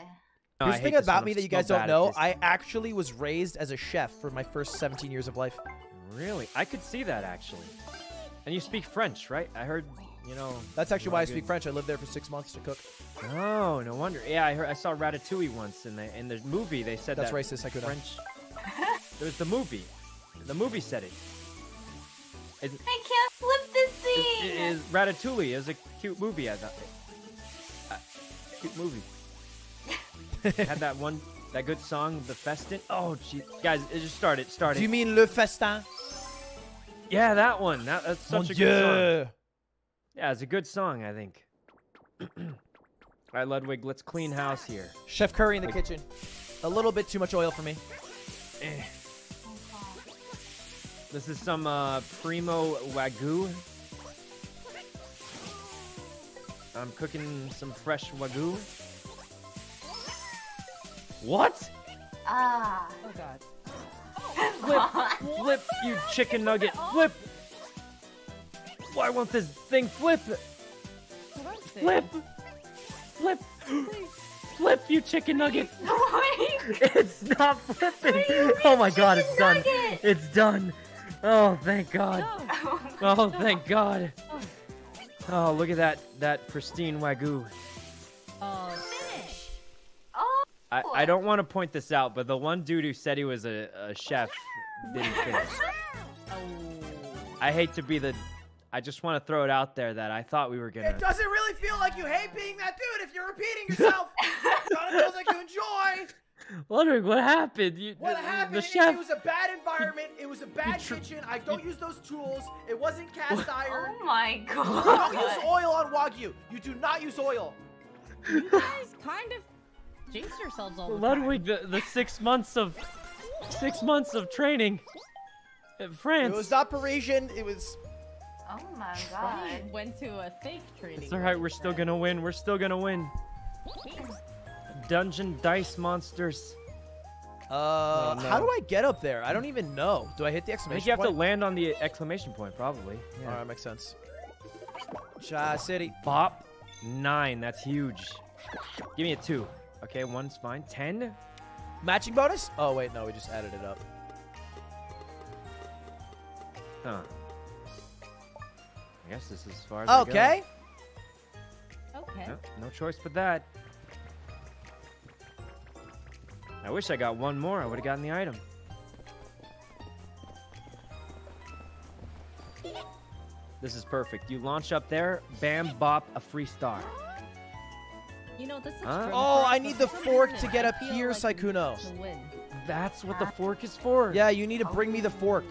K: No,
A: Here's the thing about me that you guys don't know. I actually was raised as a chef for my first 17 years of life.
K: Really? I could see that actually. And you speak French, right? I heard, you know.
A: That's actually why I
K: real
A: speak French. I lived there for six months to cook.
K: Oh, no wonder. Yeah, I heard. I saw Ratatouille once in the in the movie. They said
A: That's
K: that
A: racist, I couldn't.
K: French. There was the movie. The movie said it. It's,
L: I can't flip this
K: it,
L: thing.
K: it is Ratatouille. It was a cute movie. I thought. Uh, cute movie. Had that one, that good song, the Festin. Oh, gee, guys, it just started. Started.
A: Do you mean Le Festin?
K: Yeah, that one. That, that's
A: Mon
K: such a good song.
A: Dieu.
K: Yeah, it's a good song, I think. All right, Ludwig, let's clean house here.
A: Chef Curry in the
K: Like-
A: kitchen. A little bit too much oil for me.
K: Eh. This is some uh, primo wagyu. I'm cooking some fresh wagyu. What?
L: Ah.
J: Oh god.
K: Flip, flip, you chicken nugget, flip! Why won't this thing flip? Flip, flip, flip, you chicken nugget! It's not flipping. Oh my god, it's done. It's done. Oh, thank God. Oh, thank God. Oh. oh, look at that that pristine wagyu.
J: Oh, Finish.
L: Oh.
K: I, I don't want to point this out, but the one dude who said he was a, a chef didn't finish.
J: Oh.
K: I hate to be the. I just want to throw it out there that I thought we were gonna.
A: It doesn't really feel like you hate being that dude if you're repeating yourself. it feels like you enjoy.
K: Ludwig, what happened? You,
A: What
K: the,
A: happened?
K: The chef.
A: It was a bad environment. It was a bad kitchen. I don't use those tools. It wasn't cast iron.
L: Oh my
A: You don't use oil on wagyu. You do not use oil.
J: You guys kind of jinx yourselves all the time.
K: Ludwig, the, the six months of six months of training in France.
A: It was not Parisian. It was.
L: Oh my god.
J: went to a fake training.
K: It's all right. We're still gonna win. We're still gonna win. Dungeon dice monsters.
A: Uh,
K: no.
A: how do I get up there? I don't even know. Do I hit the
K: I
A: exclamation
K: think you have to land on the exclamation point, probably. Yeah.
A: All right, makes sense. Cha City.
K: Bop. Nine. That's huge. Give me a two. Okay, one's fine. Ten.
A: Matching bonus? Oh wait, no, we just added it up.
K: Huh. I guess this is as far as I go.
A: Okay.
J: Okay.
K: Yep, no choice but that. I wish I got one more. I would have gotten the item. This is perfect. You launch up there, bam, bop, a free star.
J: You know, this is
K: Huh?
A: Oh, I need the fork to get up here,
J: like we
A: Sykkuno.
J: to win.
K: That's what the fork is for.
A: Yeah, you need to bring me the fork.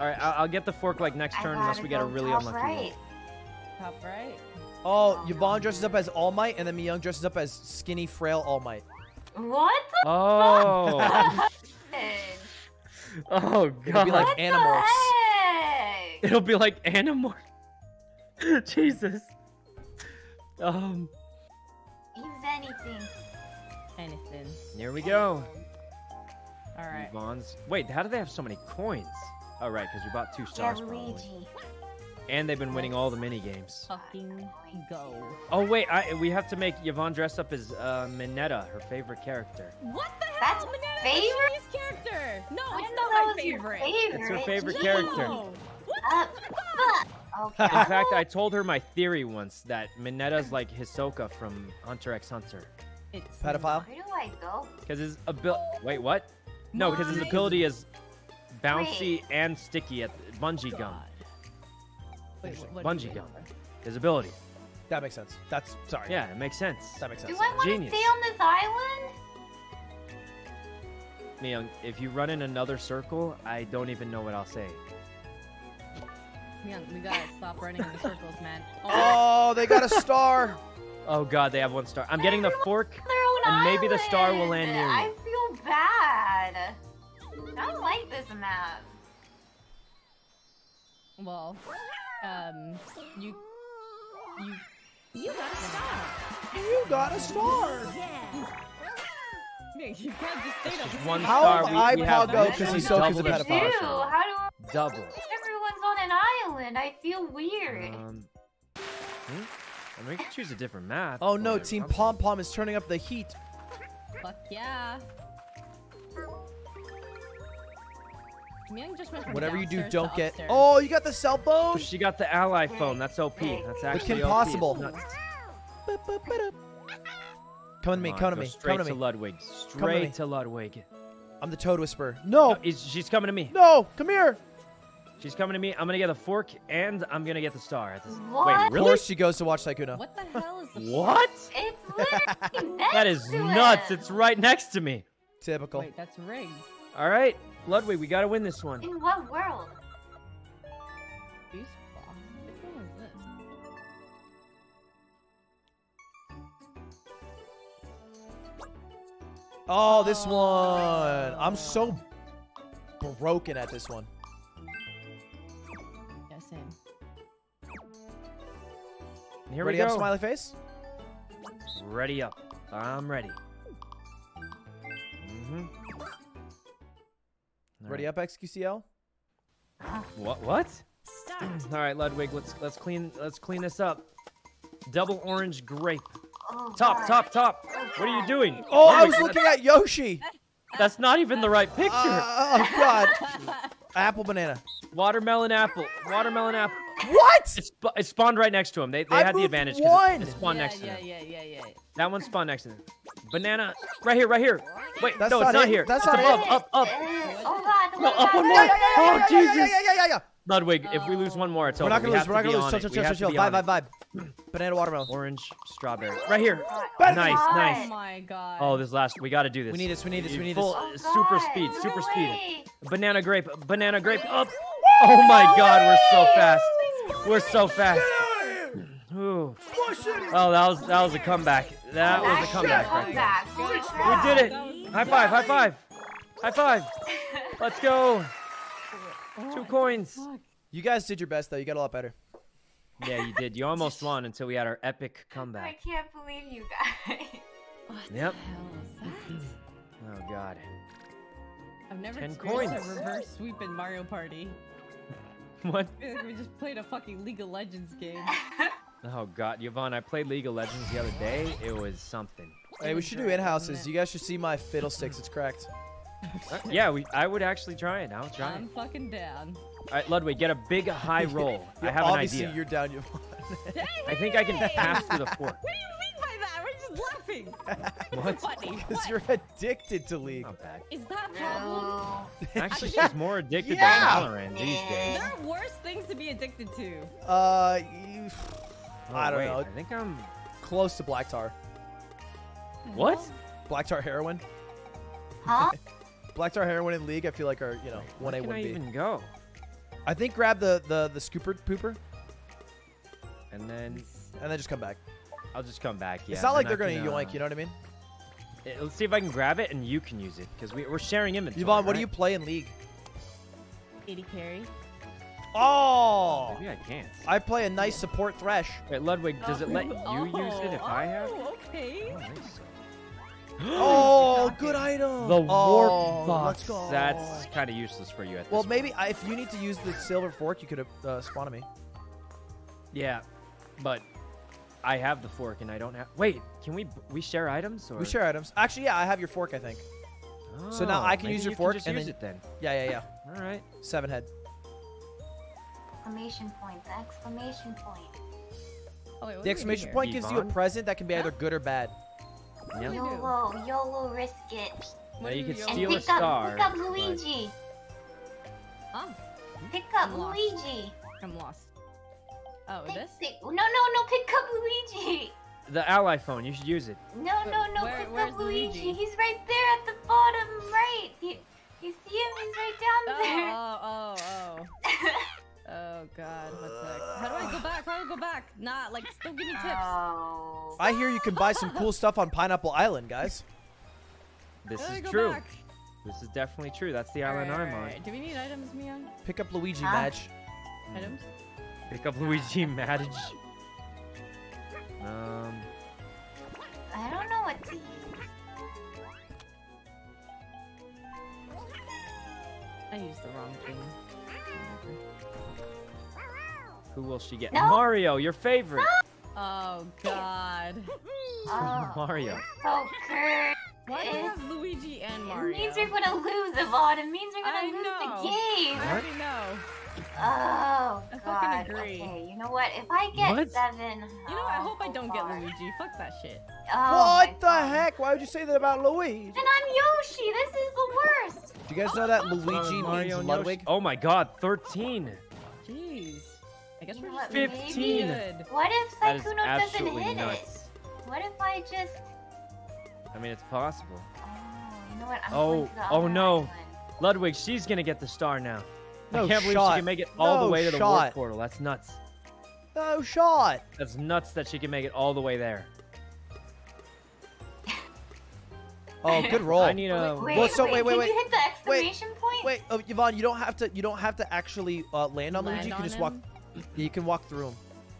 K: All right, I'll, I'll get the fork like next turn unless we get a really
L: top
K: unlucky
L: right.
K: roll.
J: Top right.
A: Oh, Yvonne dresses up as All Might, and then Miyoung dresses up as skinny, frail All Might.
L: What the
K: Oh.
L: fuck?
K: oh
A: It'll be
K: god.
A: like
L: What the
K: It'll be like Animorph. Jesus. Um.
L: Use anything.
J: Anything.
K: There we go.
J: All right.
K: Yvonne's. Wait, how do they have so many coins? Oh, right, because we bought two
L: Yeah,
K: stars probably.
L: Luigi.
K: And they've been winning all the mini games.
J: Fucking go.
K: Oh wait, I, we have to make Yvonne dress up as uh, Mineta, her favorite character.
J: What the hell?
L: That's
J: Mineta
L: favorite?
J: is character. No,
L: I
J: it's not
L: that
J: my
L: your
J: favorite.
L: favorite.
K: It's her favorite
L: Jeez.
K: character.
J: No.
L: Uh, fuck. Okay.
K: In fact, I told her my theory once that Mineta's like Hisoka from Hunter x Hunter.
J: It's
A: Pedophile?
L: Where do I go?
K: Because his ability. Wait, what? No, because his ability is bouncy
L: Wait.
K: and sticky at bungee gum.
J: God. Wait, what, what do you
K: Bungee
J: mean?
K: gum. His ability.
A: That makes sense. That's sorry.
K: Yeah, it makes sense.
A: that makes sense.
L: Do
A: sense.
L: I want to stay on this island?
K: Miyoung, if you run in another circle, I don't even know what I'll say.
J: Yeah, we gotta stop running in the circles, man.
A: Oh, they got a star.
K: Oh god, they have one star. I'm getting the fork.
L: Their own
K: And maybe the star will land near you.
L: I feel bad. I don't like this map.
J: Well, um, you, you, you got a star.
A: You got a star.
J: Yeah. You can't just stay
K: Just
J: up.
K: one
A: How
K: star.
A: did
K: we,
A: I
K: we
A: go
K: we
A: 'cause
K: have
A: he's so- 'cause
K: double
A: of pedophile.
L: How do
K: Double.
L: everyone's on an island? I feel weird.
K: Um, hmm? I mean, we can choose a different map.
A: Oh no, Team. Pom Pom is turning up the heat.
J: Fuck yeah. Miyoung just went from
A: Whatever you do, don't get.
J: upstairs.
A: Oh, you got the cell phone.
K: She got the ally phone. That's OP. That's actually OP.
A: Impossible.
K: It's nuts.
A: Come to me.
K: on,
A: Come to me.
K: Straight
A: Come to
K: to. Ludwig. Straight to Ludwig.
A: I'm the Toad Whisperer. No.
K: Is- she's coming to me.
A: No. Come here.
K: She's coming to me. I'm gonna get the fork and I'm gonna get the star.
L: What?
K: Wait,
A: Of
K: really?
A: course she goes to watch Sykkuno.
J: What the hell is the
K: What?
L: It's literally next
K: That is
L: to
K: nuts.
L: him.
K: It's right next to me.
A: Typical.
J: Wait, that's rigged.
K: All right, Ludwig, we gotta win this one.
L: In what world?
J: Beast Ball. Which one is this?
A: Oh, this one. I'm so broken at this one.
J: Yeah, same.
K: Here
A: Ready
K: we
A: up, smiley face?
K: Ready up. I'm ready. Mm-hmm.
A: Ready up, XQCL?
K: What? What? All right, Ludwig. Let's let's clean let's clean this up. Double orange grape.
L: Oh,
K: Top,
L: God.
K: top, top. What are you doing?
A: Oh, I
K: Ludwig,
A: was looking at Yoshi.
K: That's not even the right picture.
A: Uh, oh, God. Apple banana.
K: Watermelon apple. Watermelon apple.
A: What?
K: It, sp- it spawned right next to him. They, they
A: I
K: had the advantage
A: one.
K: it, it spawned
J: yeah,
K: next to
J: yeah, yeah, yeah, yeah.
K: That one spawned next to them. Banana. Right here, right here. Wait,
A: That's
K: no,
A: not
K: it's not
A: it.
K: here.
A: That's
K: it's
A: not
K: above,
A: it.
K: up, up.
L: Oh, oh God!
K: No,
L: oh,
K: up
L: God,
K: one
L: no,
K: more.
L: no, no,
K: Oh,
L: no, no, no,
K: Jesus.
A: Yeah, yeah, yeah, yeah.
K: Ludwig, if we lose one more, it's
A: We're
K: over.
A: not gonna
K: We
A: lose.
K: have
A: We're not
K: to be
A: gonna lose.
K: on
A: Chill,
K: it.
A: chill,
K: We
A: chill, chill. Vibe, vibe, vibe. Banana watermelon.
K: Orange strawberry. Right here.
A: Better
K: Nice,
L: God.
K: nice.
J: Oh my god.
K: Oh, this last. We got to do this.
A: We need this. We need this. We need this.
L: Oh,
K: super speed. Super speed. Banana grape. Banana grape. Up. Oh my God, we're so fast. We're so fast. Ooh. Oh, that was that was a comeback. That was a comeback. Right
L: back. Holy
K: We did it. High five. High five. High five. Let's go. Two oh, coins.
A: You guys did your best though. You got a lot better.
K: Yeah, you did. You almost won until we had our epic comeback.
L: I can't believe you guys.
J: What
K: Yep.
J: the hell is that?
K: Oh God.
J: I've never
K: 10
J: experienced
K: coins.
J: a reverse sweep in Mario Party.
K: What?
J: I feel like we just played a fucking League of Legends game.
K: Oh God, Yvonne, I played League of Legends the other day. It was something.
A: Hey, we should do in houses. You guys should see my fiddlesticks. It's cracked.
K: Uh, yeah, we. I would actually try it. I'll try it.
J: I'm fucking down.
K: All right, Ludwig, get a big high roll. I have an idea.
A: Obviously, you're down. You.
K: I think I can pass through the fork.
J: What do you mean laughing.
K: What?
J: Funny.
A: Because
J: What?
A: you're addicted to League.
K: Not bad.
J: Is that a problem?
K: Actually, she's more addicted
A: Yeah.
K: to Valorant these days.
J: There are worse things to be addicted to.
A: Uh, you-
K: Oh,
A: I don't
K: wait,
A: know.
K: I think I'm.
A: Close to black tar.
K: What?
A: Black tar heroin.
L: Huh?
A: Black tar heroin in League. I feel like are you know one A
K: Where can
A: one
K: I
A: B.
K: even go?
A: I think grab the the the scooper pooper
K: And then
A: and then just come back.
K: I'll just come back. Yeah.
A: it's not like
K: then
A: they're
K: I
A: gonna
K: can,
A: yoink.
K: uh,
A: You know what I mean?
K: Let's see if I can grab it and you can use it because we, we're sharing inventory.
A: Yvonne, what do you play in League?
J: AD carry.
A: Oh,
K: Maybe I can't.
A: I play a nice support thresh.
K: Wait, Ludwig, does it let you
J: oh,
K: use it if I have?
J: Oh, okay.
K: Oh, nice.
A: Oh, good item.
K: The warp
A: oh,
K: box.
A: Let's go.
K: That's kind of useless for you at
A: well, maybe I, if you need to use the silver fork, you could have uh, spawned me.
K: Yeah, but I have the fork and I don't have. Wait, can we we share items or?
A: We share items. Actually, yeah, I have your fork. I think. So now
K: Oh,
A: I can use your
K: you
A: fork
K: just
A: and
K: use
A: then-
K: it then.
A: Yeah, yeah, yeah.
K: All right.
A: Seven head.
L: Exclamation point. The exclamation point.
J: Oh, wait, what do we
A: The exclamation point gives you a present that can be either good or bad.
K: Yep.
L: YOLO. YOLO risk it.
K: Now you
J: do
K: can
J: you-
L: And
K: steal a
L: pick up,
K: star.
L: pick up
K: but-
L: Luigi.
J: Oh,
L: Pick up
J: I'm.
L: Luigi.
J: I'm lost. Oh,
L: Pick,
J: this?
L: pick, no, no, no. Pick up Luigi.
K: The ally phone, you should use it.
L: No, no, no.
J: where-
L: pick up Luigi.
J: Luigi?
L: He's right there at the bottom right. You, you see him? He's right down
J: Oh,
L: there.
J: oh, oh, oh. Oh god, what's that? How do I go back? How do I go back? Nah, like, still give me tips.
L: Oh.
A: I hear you can buy some cool stuff on Pineapple Island, guys.
K: This
J: How do I
K: is true.
J: back?
K: This is definitely true. That's the island I'm on.
J: Alright, Do we need items, Mia?
A: Pick up Luigi,
L: Huh?
A: Madge.
J: Items? Hmm.
K: Pick up Luigi Madage. Um,
L: I don't know what to use.
J: I used the wrong thing.
K: who will she get?
L: No.
K: Mario, your favorite.
J: Oh god.
L: Oh,
K: Mario.
L: so curt.
J: Why do we
L: It-
J: have Luigi and
L: It
J: Mario?
L: means we're gonna lose, Yvonne. It means we're gonna
J: I
L: lose
J: know.
L: the game.
J: I already know.
L: Oh,
J: I
L: God.
J: fucking agree.
L: Okay, you know what? If I get
K: What?
L: seven.
J: You know what? I
L: oh,
J: hope I
L: oh,
J: don't
L: far.
J: get Luigi. Fuck that shit.
L: Oh,
A: what the
L: God.
A: heck? Why would you say that about Luigi?
L: And I'm Yoshi. This is the worst.
A: Do you guys know that
K: Oh,
A: Luigi
K: Mario
A: means
K: and
A: Ludwig?
K: Yoshi- Oh my god, 13.
J: Jeez. I guess
L: You
J: we're
L: know
J: just
L: what,
K: 15.
L: What if
K: That is
L: Sykkuno doesn't hit
K: nuts.
L: it? What if I just.
K: I mean, it's possible.
L: Oh, you know what? I'm
K: Oh,
L: going to the
K: oh no.
L: island.
K: Ludwig, she's gonna get the star now.
A: No
K: I can't believe she can make it all
A: No
K: the way to the warp portal. That's nuts.
A: No shot.
K: That's nuts that she can make it all the way there.
A: Oh, good roll.
K: I need a.
L: Wait,
A: Well, so
L: wait,
A: wait, wait,
L: can
A: wait.
L: you hit the exclamation point?
A: Wait, oh, Yvonne, you don't have to. You don't have to actually uh, land on
J: Land
A: Luigi. You can
J: on
A: just walk.
J: him?
A: You can walk through him.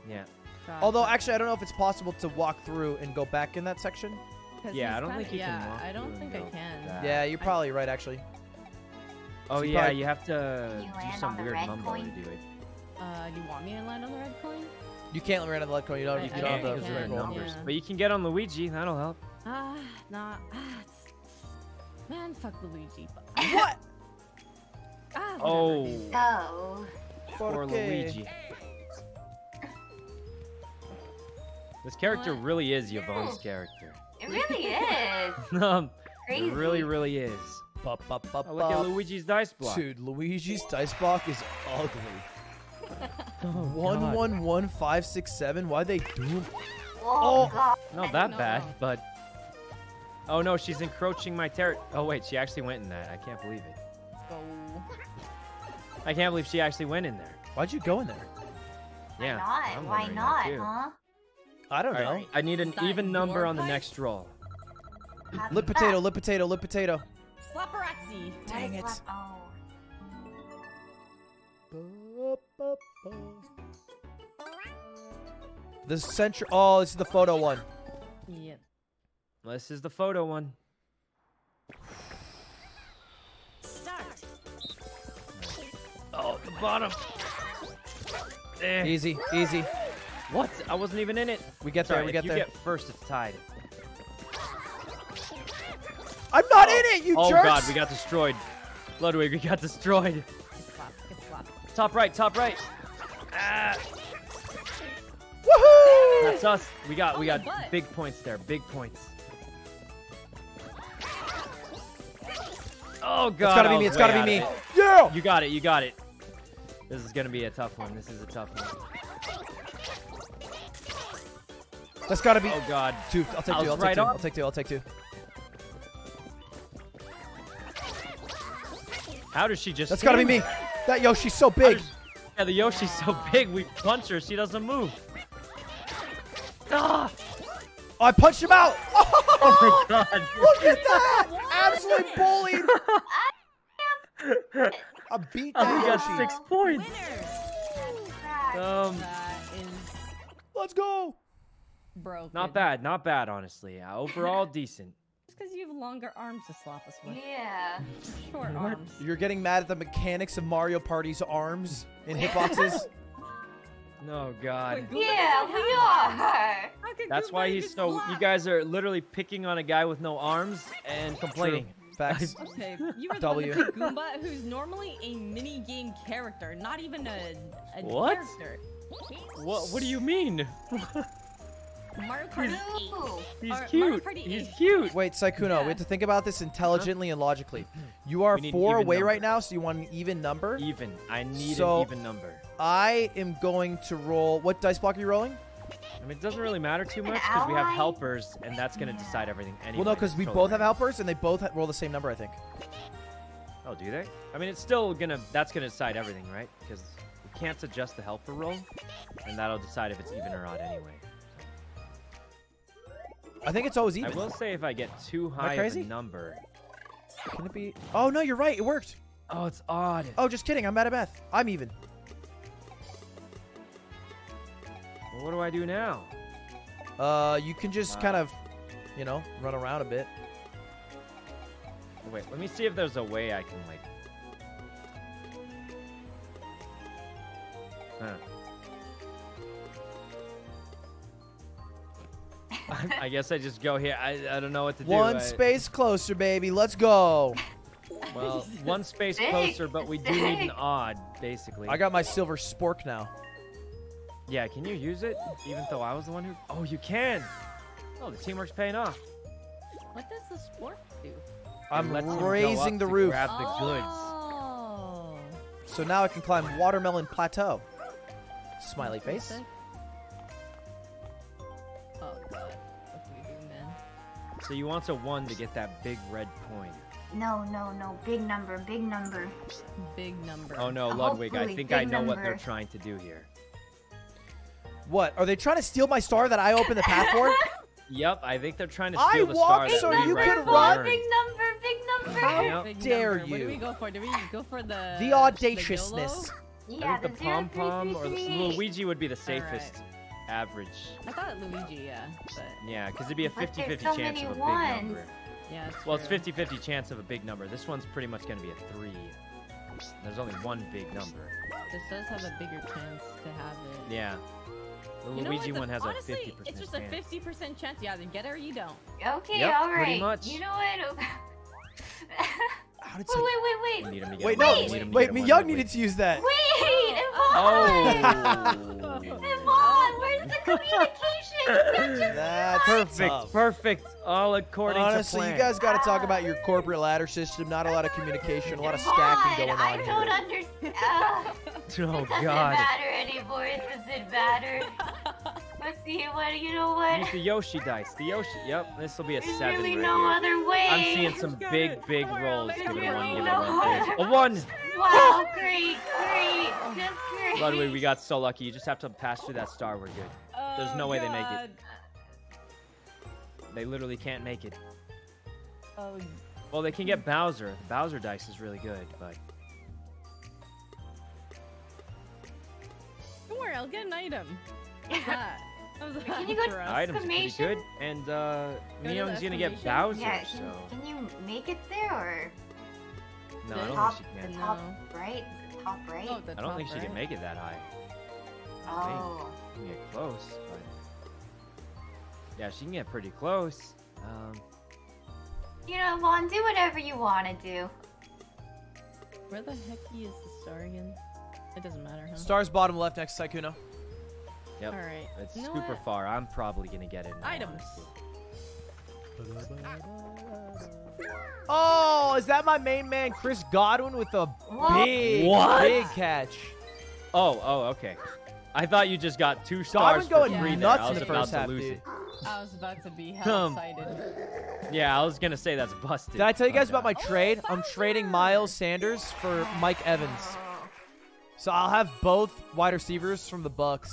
K: Yeah.
J: God,
A: Although, actually, I don't know if it's possible to walk through and go back in that section.
J: 'cause
K: Yeah, I don't
J: kinda-
K: think you can
J: yeah, I don't think I can.
K: back.
A: Yeah, you're
J: I-
A: probably right, actually.
K: Oh
A: So you
K: yeah,
A: probably-
K: you have to
L: You
K: do some weird
L: red
K: mumbo
L: coin?
K: to do it.
J: Uh, do you want me to land on the red coin?
A: You can't land on the red coin. You don't.
J: I-
A: you
J: I
A: don't have the
J: I
K: Those are
A: red
J: yeah.
K: numbers. But you can get on Luigi. That'll help.
J: Ah, nah. Ah, it's, man, fuck Luigi. but-
A: What?
J: Ah,
K: Oh,
J: dude.
L: Oh.
K: poor
A: Porque-
K: Luigi. This character
J: What?
K: really is Yvonne's character.
L: It really is.
K: Um,
L: Crazy.
K: it really, really is.
A: Ba, ba, ba,
K: Oh, look at. Luigi's dice block.
A: Dude, Luigi's dice block is ugly.
K: Oh,
A: One,
K: God.
A: one, one, five, six, seven. Why they do?
L: Oh,
A: Oh.
L: God.
K: Not that
J: No.
K: bad, but. Oh no, she's encroaching my territory. Oh wait, she actually went in that. I can't believe it. I can't believe she actually went in there.
A: Why'd you go in there?
L: Why
K: Yeah.
L: not?
K: I'm
L: Why
K: wondering that,
L: not,
K: too.
L: huh?
A: I don't
K: All
A: know.
K: right, I need an even number on the next roll.
L: Have
A: Lip potato, lip potato, lip potato.
L: Slaparazzi.
A: Dang it.
L: Oh.
A: The central. Oh, this is the photo one.
J: Yeah.
K: This is the photo one.
J: Start.
K: Oh, the bottom. Eh.
A: Easy, easy.
K: What? I wasn't even in it.
A: We get there. We
K: if
A: get
K: you
A: there.
K: get first, it's tied.
A: I'm not in it, you
K: oh
A: jerks!
K: god, we got destroyed. Ludwig, we got destroyed.
J: Good slap. Good slap.
K: Top right, top right. Ah,
A: Woohoo!
K: that's us. We got, we
J: Oh,
K: got big points there. Big points. Oh god.
A: It's gotta be me. It's
K: way
A: gotta be me.
K: it.
A: Yeah.
K: You got it. You got it. This is gonna be a tough one. This is a tough one.
A: That's gotta be
K: Oh god.
A: two. I'll take
K: I
A: two. I'll take
K: right
A: two.
K: on.
A: I'll take two. I'll take two.
K: How does she just?
A: That's gotta be me. That Yoshi's so big.
K: does- Yeah, the Yoshi's so big. We punch her. She doesn't move. Ah!
A: Oh, I punched him out.
K: Oh my god.
A: Look at that! Absolutely bullied. I beat
K: Oh,
A: that
K: we got
A: Yoshi.
K: six points.
L: Crap.
K: Um,
A: Let's go.
J: broken.
K: not bad. Not bad, honestly. Uh, overall, decent.
J: Just because you have longer arms to slap us with.
L: Yeah.
J: Short arms.
A: You're getting mad at the mechanics of Mario Party's arms in hitboxes.
K: No, God.
J: Wait,
L: Yeah, we are.
K: That's
J: Goomba
K: why he's so.
J: slap?
K: You guys are literally picking on a guy with no arms and complaining.
A: Facts.
J: Okay, you were the
A: W.
J: one Goomba, who's normally a mini game character, not even a, a
K: What?
J: character.
K: What? What do you mean?
J: Mario Party 8.
K: He's
J: Or Mario
K: cute.
J: Party
K: He's
J: 8.
K: cute.
A: Wait, Sykkuno, we have to think about this intelligently and logically. You are four away
K: number.
A: right now, so you want an even number.
K: Even. I need
A: So-
K: an even number.
A: I am going to roll. What dice block are you rolling?
K: I mean, it doesn't really matter too much because we have helpers, and that's gonna decide everything anyway.
A: Well, no, because we
K: Totally
A: both have helpers, and they both roll the same number, I think.
K: Oh, do they? I mean, it's still gonna. That's gonna decide everything, right? Because we can't adjust the helper roll, and that'll decide if it's even or odd anyway.
A: I think it's always even.
K: I will say if I get too high of a number.
A: Can it be? Oh no, you're right. It worked.
K: Oh, it's odd.
A: Oh, just kidding. I'm mad at math. I'm even.
K: Well, what do I do now?
A: Uh, you can just kind
K: Uh.
A: of, you know, run around a bit.
K: Wait, let me see if there's a way I can like. Huh. I guess I just go here. I, I don't know what to do.
A: One
K: I-
A: space closer, baby. Let's go.
K: Well, one space
L: Sick,
K: closer, but we do need an odd, basically.
A: I got my silver spork now.
K: Yeah, can you use it? Even though I was the one who. Oh, you can. Oh, the teamwork's paying off.
J: What does the spork do?
A: I'm
K: lets him go
A: raising the roof.
K: Grab the goods.
J: Oh.
A: So now I can climb Watermelon Plateau. Smiley face.
K: So you want a one to get that big red coin.
L: No, no, no. Big number, big number.
J: Big number.
K: Oh no, Ludwig, I think I know what they're trying to do here.
A: What? Are they trying to steal my star that I opened the path for?
K: Yep, I think they're trying to
A: I
K: steal the
A: walked
K: star
A: so
K: that we
A: you
K: right
A: could run.
L: Big number, big number.
A: How
K: Yep.
J: Big
A: dare
J: number. What do we go for? Do we go for the
A: The
J: the
A: audaciousness.
J: YOLO?
L: Yeah,
K: I think the
L: zero,
K: pom pom or the. Luigi would be the
J: Alright.
K: safest average.
J: I thought Luigi, yeah, but
K: Yeah, because it'd be a 50-50
L: so
K: chance of a big
L: ones.
K: number.
J: yeah, it's
K: Well, it's 50 50 chance of a big number. This one's pretty much going to be a 3. There's only one big number.
J: This does have a bigger chance to have it.
K: Yeah. The
J: You
K: Luigi
J: it's a-
K: one has
J: honestly,
K: a 50%
J: It's just a 50% chance. Yeah, then get it or you don't.
L: Okay,
K: Yep,
L: all
K: pretty much.
L: You know what?
A: How did
L: wait,
A: some-
L: wait, wait, wait.
K: need him to get
A: Wait, no.
K: We need him to
A: Wait,
K: get
A: me
K: one
A: young
K: Ludwig.
A: needed to use that.
L: Wait, Yvonne!
K: Oh!
L: Yvonne, where's the communication?
A: That's
K: perfect,
A: tough.
K: perfect. All according to
A: Honestly,
K: plan.
A: you guys got to talk about your corporate ladder system. Not a lot of communication, a lot of stacking going
L: I
A: on
L: don't
A: here.
L: understand. Uh,
K: Oh
L: it doesn't
K: God!
L: matter anymore. It doesn't matter. Let's see what you know what.
K: Use the Yoshi dice. The Yoshi. Yep, this will be a
L: There's
K: seven
L: really
K: right
L: no
K: here.
L: other way.
K: I'm seeing some big,
J: it.
K: big
J: Don't
K: rolls. Give
J: make
K: it
J: it
K: a one.
J: really
K: Give it a one. A one.
L: Wow, great, great, just great.
K: Ludwig, we got so lucky. You just have to pass through that star. We're good. There's no
J: Oh,
K: way they make it.
J: God.
K: They literally can't make it.
J: Oh,
K: Well, they can get Bowser. The Bowser dice is really good, but
J: don't worry, I'll get an item. How's that? How's that
L: Can you go
J: for us?
K: the items are pretty good. And uh,
J: Go to
K: Neon's gonna get? Bowser,
L: Yeah,
K: so
L: can, can you make it there or
K: no,
J: The
K: I don't
L: top,
K: think she
L: the
K: can.
L: top
J: No.
L: right, the top right?
J: Oh, the
K: I don't
J: top
K: think she can make it that high.
L: Oh,
K: She can get close, but yeah, she can get pretty close. Um,
L: you know, Vaughn, do whatever you want to do.
J: Where the heck is the star again? It doesn't matter, huh?
A: Stars bottom left next to Sykkuno.
K: yep,
J: All right.
K: it's
J: You know
K: super
J: what?
K: far. I'm probably gonna get it. in
J: Items.
A: Oh, is that my main man Chris Godwin with a
L: What?
A: big,
K: What?
A: big catch?
K: Oh, oh, okay. I thought you just got two
A: Godwin
K: stars for
A: going
K: free there.
A: nuts
K: I
A: in
K: was
A: the
K: about
A: first
K: to
A: half,
K: lose
A: dude.
K: it.
J: I was about to be hell
K: Um,
J: excited.
K: Yeah, I was gonna say that's busted.
A: Did I tell you guys
K: but,
A: about my trade? I'm trading Miles Sanders for Mike Evans. So I'll have both wide receivers from the Bucs.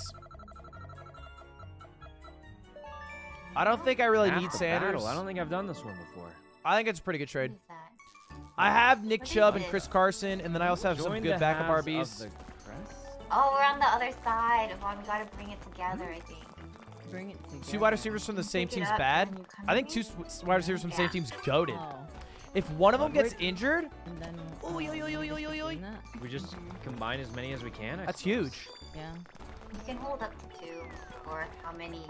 A: I don't think I really
K: half
A: need Sanders.
K: battle. I don't think I've done this one before.
A: I think it's a pretty good trade.
L: What is that?
A: I have Nick Chubb and? Chris Carson, and then I also have some good
K: the
A: backup
K: halves
A: RBs.
K: Of the crest?
L: Oh, we're on the other side. Vaughn, we gotta bring it together, I think.
J: Bring it together.
A: Two wide receivers from the same
L: pick it
A: team's
L: up
A: bad.
L: and you come
A: I think two wide receivers from the same team's goaded.
J: Oh,
A: If one of them gets injured,
J: and then.
A: Oy, oy, oy, oy, oy, oy, oy.
J: doing.
K: We just combine as many as we can. I
A: that's
K: suppose.
A: huge.
J: Yeah.
L: You can hold up to two, or how many?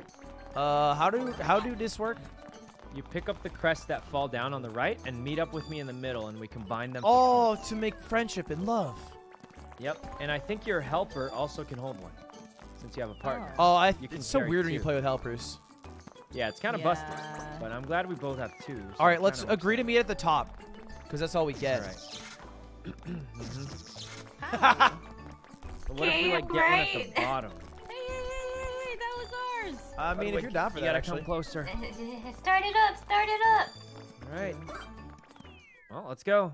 A: Uh, how do how do this work?
K: You pick up the crests that fall down on the right and meet up with me in the middle, and we combine them. for
A: Oh, to make friendship and love.
K: Yep. And I think your helper also can hold one, since you have a partner.
A: Oh. oh, I,
K: You can
A: it's so
K: carry
A: weird when you play with helpers.
K: Yeah, it's kind of busted, but I'm glad we both have two. so
A: All right, let's
K: kinda
A: agree to meet at the top, because that's all we get.
K: All right.
J: How? Mm-hmm.
K: But what if we like get one at the
L: Great.
K: bottom?
J: hey, hey, hey, hey, hey, that was ours.
A: Uh, I mean, if you're down for
K: you
A: that,
K: gotta
A: actually.
K: come closer.
L: Start it up, start it up.
K: All right. Well, let's go.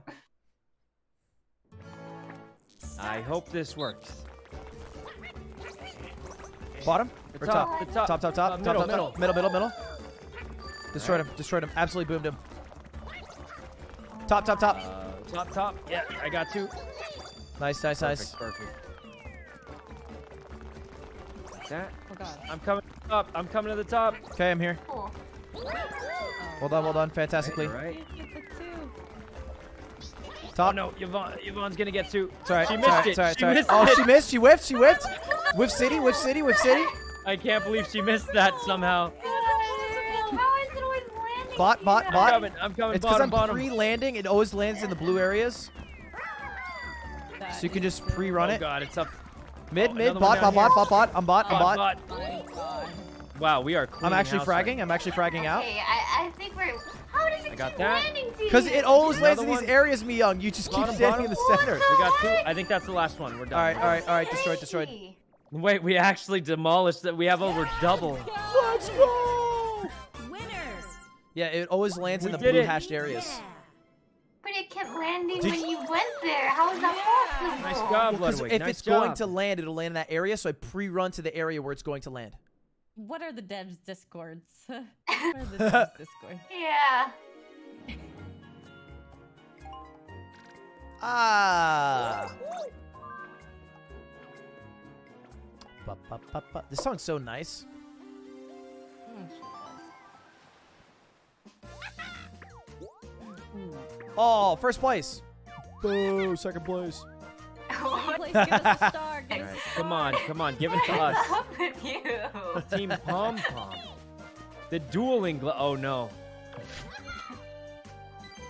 K: I hope this works.
A: Bottom or
K: top,
A: top?
K: top,
A: top, top, top,
K: uh, middle,
A: top,
K: middle.
A: top, middle, middle, middle. Destroyed him. Destroyed him. Absolutely boomed him. Top, top, top.
K: Uh, top, top. Yeah, I got two.
A: Nice, nice, nice.
K: Perfect, perfect. Like that.
J: Oh god.
K: I'm coming up. I'm coming to the top.
A: Okay, I'm here.
L: Cool.
A: Well done, well done. Fantastically.
K: All right.
J: Get the two.
A: Oh, Top.
K: Oh no, Yvonne, Yvonne's gonna get two.
A: It's alright.
K: She missed
A: alright,
K: it.
A: it's alright,
K: She
A: it's
K: missed
A: Oh,
K: it.
A: she missed. She whiffed. She whiffed. Whiff city. Whiff city. Whiff city.
K: I can't believe she missed that somehow.
A: Bot, bot, bot.
K: I'm coming, I'm coming,
A: It's because I'm
K: bottom.
A: pre-landing. It always lands in the blue areas. So you can just pre-run
K: oh
A: it.
K: Oh god, it's up.
A: Mid,
K: Oh,
A: mid, bot, bot, bot, bot, bot. I'm bot, I'm
K: Bot,
A: bot.
K: Bot. Wow, we are
A: I'm actually
K: house right
A: fragging. I'm actually fragging out.
L: Okay, I, I think we're. How does it
K: I got
L: keep
K: that.
L: landing to
A: Because it always lands in these
K: one.
A: areas, Miyoung. You just keep
K: Bottom,
A: standing in the center.
K: We got two. I think that's the last one. We're done.
A: All right, all right, all right. Destroyed, destroyed.
K: Wait, we actually demolished that. We have over double.
A: Let's go.
G: Winners.
A: Yeah, it always lands in the blue
K: it.
A: hashed areas.
L: But it kept landing
A: Did
L: when you went there. How is that possible?
K: Nice job,
A: Because
K: Ludwig.
A: if
K: nice
A: it's going to land, it'll land in that area. So I pre-run to the area where it's going to land.
J: What are the devs' discords? what are the devs' discord?
L: Yeah.
A: Ah. Ba, ba, ba, ba. This song's so nice. Oh, first place. Boo, second place.
J: Please give us a star. Give
K: All
J: us
K: right,
J: a
K: come on, come on, give it to
L: What's
K: us.
L: up with you?
K: Team Pom Pom. The dueling. Glo- oh no.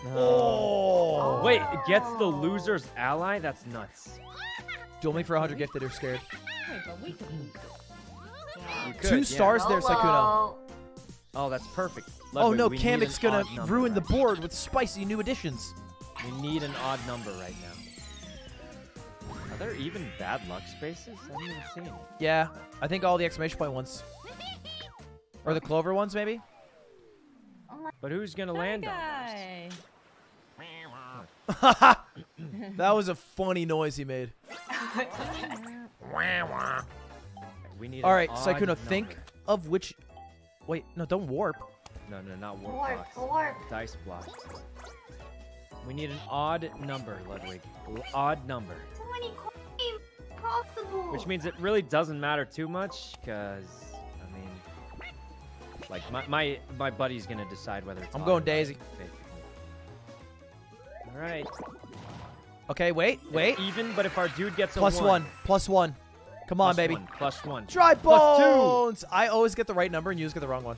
K: No.
A: Oh.
K: Wait, it gets the loser's ally? That's nuts.
A: Duel me for 100 gifted or scared.
J: Wait, but could.
K: You could,
A: Two
K: yeah.
A: stars there, oh, Sykkuno.
L: Hello.
K: Oh, that's perfect.
A: Oh no,
K: we need
A: Kamek's gonna
K: odd number
A: ruin the
K: right
A: board with spicy new additions.
K: We need an odd number right now. Are there even bad luck spaces? I haven't even seen it.
A: Yeah, I think all the exclamation point ones. Or the clover ones, maybe?
K: But who's gonna land on
J: Guy.
A: that was a funny noise he made.
K: those? We need
A: All
K: an
A: right,
K: odd
A: Sykkuno,
K: number.
A: think of which. Wait, no, don't warp.
K: No, no, not warp
L: Warp,
K: box.
L: warp.
K: Dice block. We need an odd number, Ludwig. L- Odd number.
L: So many coins possible.
K: Which means it really doesn't matter too much, because, I mean, like, my, my, my buddy's gonna decide whether it's
A: I'm going Daisy.
K: fake. Alright.
A: Okay, wait, wait.
K: Even, but if our dude gets a
A: Plus
K: one.
A: one. Plus one. Come on,
K: plus
A: baby.
K: One, plus one.
A: Dry
K: Plus two.
A: bones. I always get the right number and you always get the wrong one.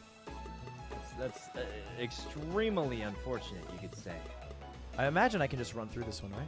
K: That's, that's uh, extremely unfortunate, you could say.
A: I imagine I can just run through this one, right?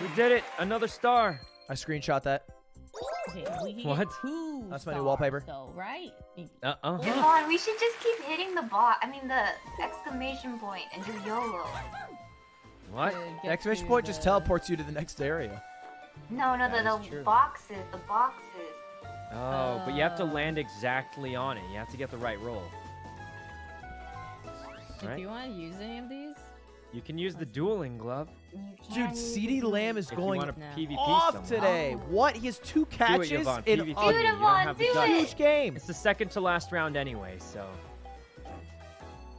K: We did it! Another star.
A: I screenshot that.
J: Okay, we
K: What?
J: Two
A: That's my new wallpaper.
J: Though, right?
K: Uh uh.
L: Come on, we should just keep hitting the bot. I mean, the exclamation point and do YOLO.
K: What?
A: The exclamation
J: to
A: point just teleports you to the next area.
L: No, no,
K: That
L: the, the boxes, the boxes.
K: Oh, but you have to
J: Oh.
K: land exactly on it. You have to get the right roll.
J: Do
K: Right?
J: you want to use any of these?
K: You can use the dueling glove
A: Dude,
L: can't use
A: CeeDee
L: it.
A: Lamb is
K: if
A: going
K: you want
J: No.
K: PvP
A: off
K: someone.
A: today. What? He has two catches
K: Yvonne,
A: in
K: PvP.
A: a
L: Do
K: You
L: it,
K: don't
L: Yvonne, do it.
A: huge game.
K: It's the second to last round anyway, so.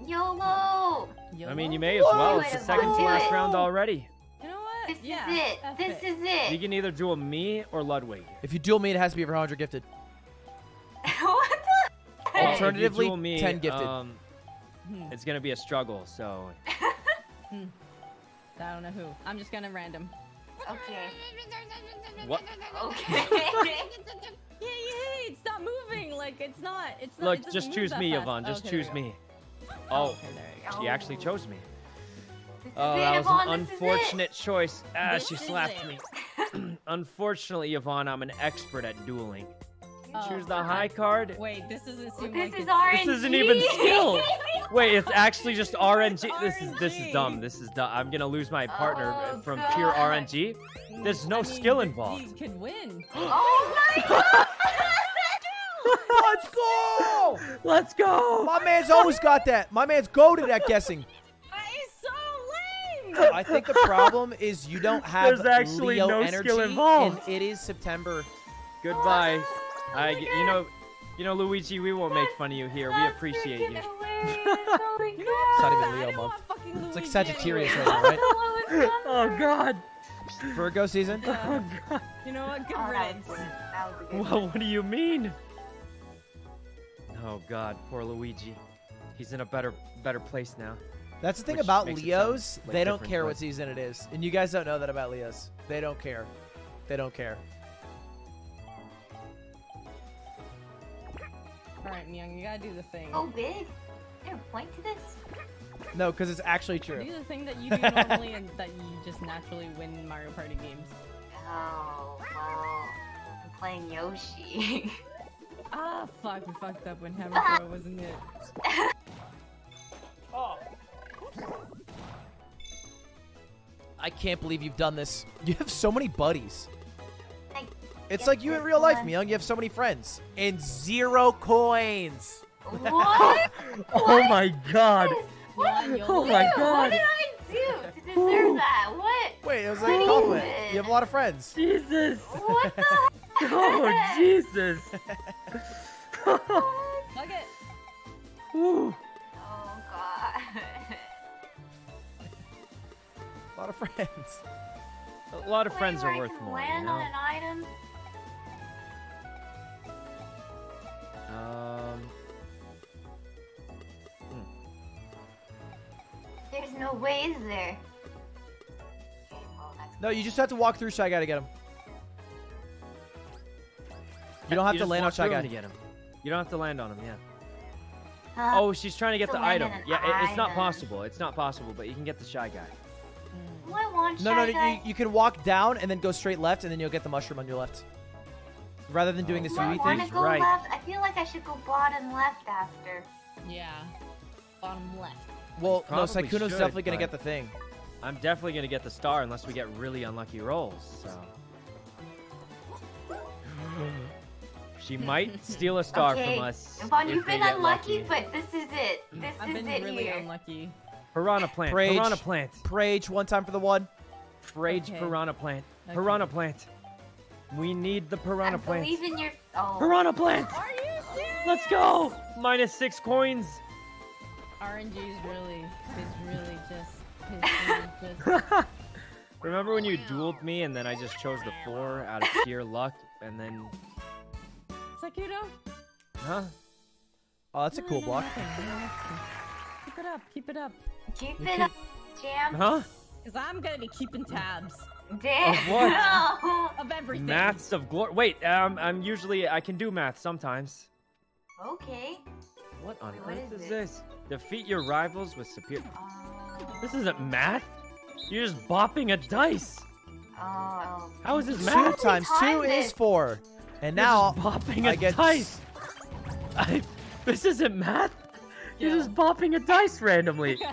L: YOLO!
K: I mean, you may as well.
L: Do
K: It's the second to last round already.
J: You know what?
L: This
J: yeah,
L: is it. This
J: it.
L: is it.
K: You can either duel me or Ludwig.
A: If you duel me, it has to be over 100 gifted.
L: what the
K: Well, if you
A: Alternatively,
K: duel me,
A: 10 gifted.
K: Um,
J: Hmm.
K: it's gonna be a struggle. So
J: I don't know who. I'm just gonna random.
L: Okay.
K: what?
L: Okay.
J: Yeah, yeah, stop moving. Like it's not. It's not.
K: Look,
J: it
K: just choose me,
J: fast.
K: Yvonne. Just
J: Okay,
K: choose
J: we go.
K: me. Oh,
J: Okay, there you go.
K: she actually chose me. Oh,
L: it,
K: that was
L: Yvonne,
K: an
L: this is it.
K: unfortunate choice. Ah,
J: This
K: she slapped me. Unfortunately, Yvonne, I'm an expert at dueling.
J: Oh,
K: Choose the high card.
J: Wait, this doesn't seem
L: This
J: like
L: is
J: it's-
L: RNG.
K: This isn't even skill. Wait, it's actually just RNG. This is this is dumb. This is dumb. I'm gonna lose my partner
L: Oh,
K: from pure RNG. There's no
J: I mean,
K: skill involved.
J: These could win.
L: Oh my god!
A: Let's go!
K: Let's go.
A: My man's always got that. My man's goaded at guessing.
J: That is so lame.
A: I think the problem is you don't have
K: There's actually
A: Leo
K: no
A: energy,
K: skill involved.
A: and it is September.
K: Goodbye.
L: Oh, Oh
K: I,
L: my
K: you know, you know, Luigi. We won't make fun of you here. We appreciate you.
L: Oh my god.
A: It's not even Leo month. It's like Sagittarius right now, right?
K: Oh God.
A: Virgo season.
K: Oh God.
J: You know what? Good
L: Oh,
J: riddance.
L: was, that was a good
K: Well, what do you mean? Oh God, poor Luigi. He's in a better better place now.
A: That's the thing
K: Which
A: about
K: makes it sound,
A: Leos.
K: like,
A: they don't care
K: but-
A: what season it is, and you guys don't know that about Leos. They don't care. They don't care.
J: All right, Miyoung, you gotta do the thing.
L: Oh, big? Is there a point to this?
A: No, because it's actually true.
J: Do the thing that you do normally and that you just naturally win Mario Party games.
L: Oh, well, I'm playing Yoshi.
J: Ah, fuck, we fucked up when Hammer Pro wasn't it.
A: I can't believe you've done this. You have so many buddies.
L: I
A: It's
L: get
A: like you in real life,
L: one.
A: Miyoung. You have so many friends and zero coins.
L: What?
K: Oh my God.
J: Yawn,
K: Oh my god.
L: What
K: oh
L: did I do to deserve that? What?
A: Wait, it was like a compliment. You have a lot of friends.
K: Jesus.
L: What the heck?
K: Oh Jesus.
J: Fuck it.
K: Whew.
L: Oh, God.
A: A lot of friends.
K: A lot of friends are worth
L: can
K: more. You know?
L: on an item?
K: Um.
L: There's no way, is there? Okay, well,
A: No, you just have to walk through Shy Guy to get him. You don't have to land on Shy Guy.
K: to get him. You don't have to land on him. Yeah.
L: Huh?
K: Oh, she's trying to get
L: To
K: the item. Yeah, it- it's not possible. It's not possible, but you can get the shy guy.
L: Oh, I want
A: No,
L: Shy
A: no, no you, you can walk down and then go straight left, and then you'll get the mushroom on your left. Rather than doing this
L: Do I
A: UE
L: want
A: thing.
L: to go
K: right.
L: left? I feel like I should go bottom left after.
J: Yeah. Bottom left.
A: Well, no,
K: Probably
A: Sykkuno's
K: should,
A: definitely gonna get the thing.
K: I'm definitely gonna get the star unless we get really unlucky rolls. So. She might steal a star
L: okay.
K: from us.
L: Vaughn, you've been unlucky,
K: lucky.
L: but this is it. Mm. This
J: I've
L: is
J: been
L: it
J: really
L: here.
J: unlucky.
K: Piranha plant.
A: Prage.
K: Piranha plant.
A: Prage one time for the one.
K: Rage
J: Okay.
K: piranha plant.
J: Okay.
K: Piranha plant. We need the piranha
L: I
K: plant.
L: believe in your. Oh.
K: Piranha plant.
J: Are you serious?
K: Let's go. Minus six coins.
J: RNG is really, is really just, is really just.
K: Remember when you dueled me and then I just chose the four out of pure luck and then,
J: Sykkuno?
K: huh?
A: Oh, that's a cool
J: no,
A: block.
J: no. Keep it up, keep it up.
L: Keep
K: You
L: it
K: keep-
L: up, Jam.
K: Huh?
J: Cause I'm gonna be keeping tabs
L: Damn.
K: Of what?
L: No.
J: of everything.
K: Maths of glory. Wait, um, I'm usually I can do math sometimes.
L: Okay.
K: What on
L: What
K: earth
L: is
K: is this? Defeat your rivals with superior.
L: Oh.
K: This isn't math. You're just bopping a dice.
L: Oh.
K: How is this math?
A: Two times two is four, and
K: You're
A: now
K: just bopping
A: I
K: a
A: get
K: dice. I, this isn't math. You're just bopping a dice randomly.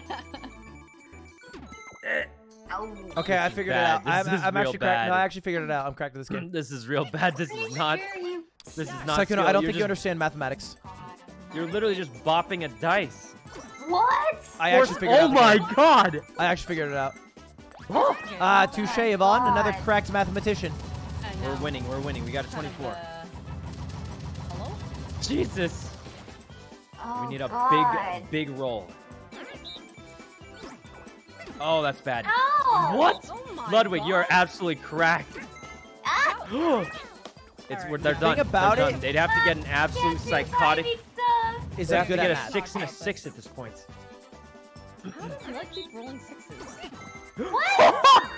K: Eh,
L: Oh.
A: Okay, I
K: This is
A: figured
K: bad.
A: it out.
K: This
A: I'm,
K: is
A: I'm
K: real
A: actually cracked. No. I actually figured it out. I'm cracked at this game.
K: this is real bad. This is not. This is not.
A: Sykkuno,
K: skill.
A: I don't
K: You're
A: think you understand mathematics.
K: You're literally just bopping a dice.
L: What?
A: I
K: Force-
A: actually figured it
K: oh
A: out.
K: my god!
A: I actually figured it out.
K: Oh,
A: Ah,
J: not
A: touche,
J: bad.
A: Yvonne. Another cracked mathematician.
K: We're winning. We're winning. We got a 24.
J: uh, Hello?
K: Jesus.
L: Oh,
K: We need a
L: God.
K: big, big roll. Oh, that's bad.
L: Ow.
K: What?
J: Oh my
K: Ludwig, you are absolutely cracked.
L: Ah.
K: it's
J: Alright,
K: we're, they're
J: yeah.
K: done.
A: Thing about
K: they're
A: it-
K: done. They'd have to get an absolute psychotic.
A: Is that
K: have to
A: good
K: get a six and a six at this point.
J: How does Luck keep rolling sixes?
L: What?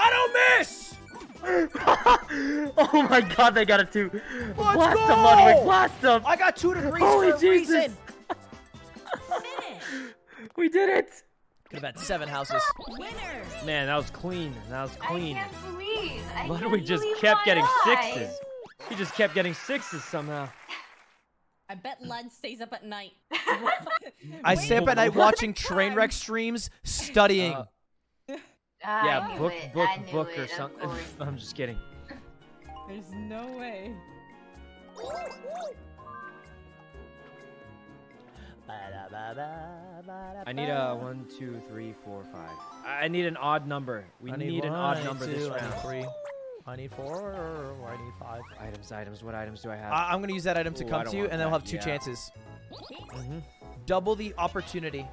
A: I don't miss.
K: oh my god, they got a two.
A: Let's
K: blast
A: go!
K: them, Ludwig, blast them.
A: I got two degrees
K: Holy
A: for a
K: Jesus.
A: reason.
K: We did it.
A: Could have had seven houses.
J: Winners!
K: Man, that was clean. That was clean.
L: I
K: clean.
L: can't believe. I
K: Ludwig
L: can't
K: just
L: believe
K: kept getting
L: eyes.
K: sixes. He just kept getting sixes somehow.
J: I bet Lud stays up at night.
A: I
J: Wait,
A: stay up at night watching train wreck streams, studying.
K: Uh,
L: Ah,
K: yeah, book,
L: it.
K: book, book,
L: it,
K: or something. I'm just kidding.
J: There's no way.
K: I need a one, two, three, four, five. I I need an odd number. We
A: I
K: need, an
A: one,
K: odd number
A: two,
K: this
A: I
K: round.
A: three. I need four, or I need five.
K: Items, items. What items do I have?
A: I- I'm gonna use that item to
K: Ooh,
A: come to you,
K: want
A: and then we'll have two
K: yeah.
A: chances.
K: Mhm.
A: double the opportunity.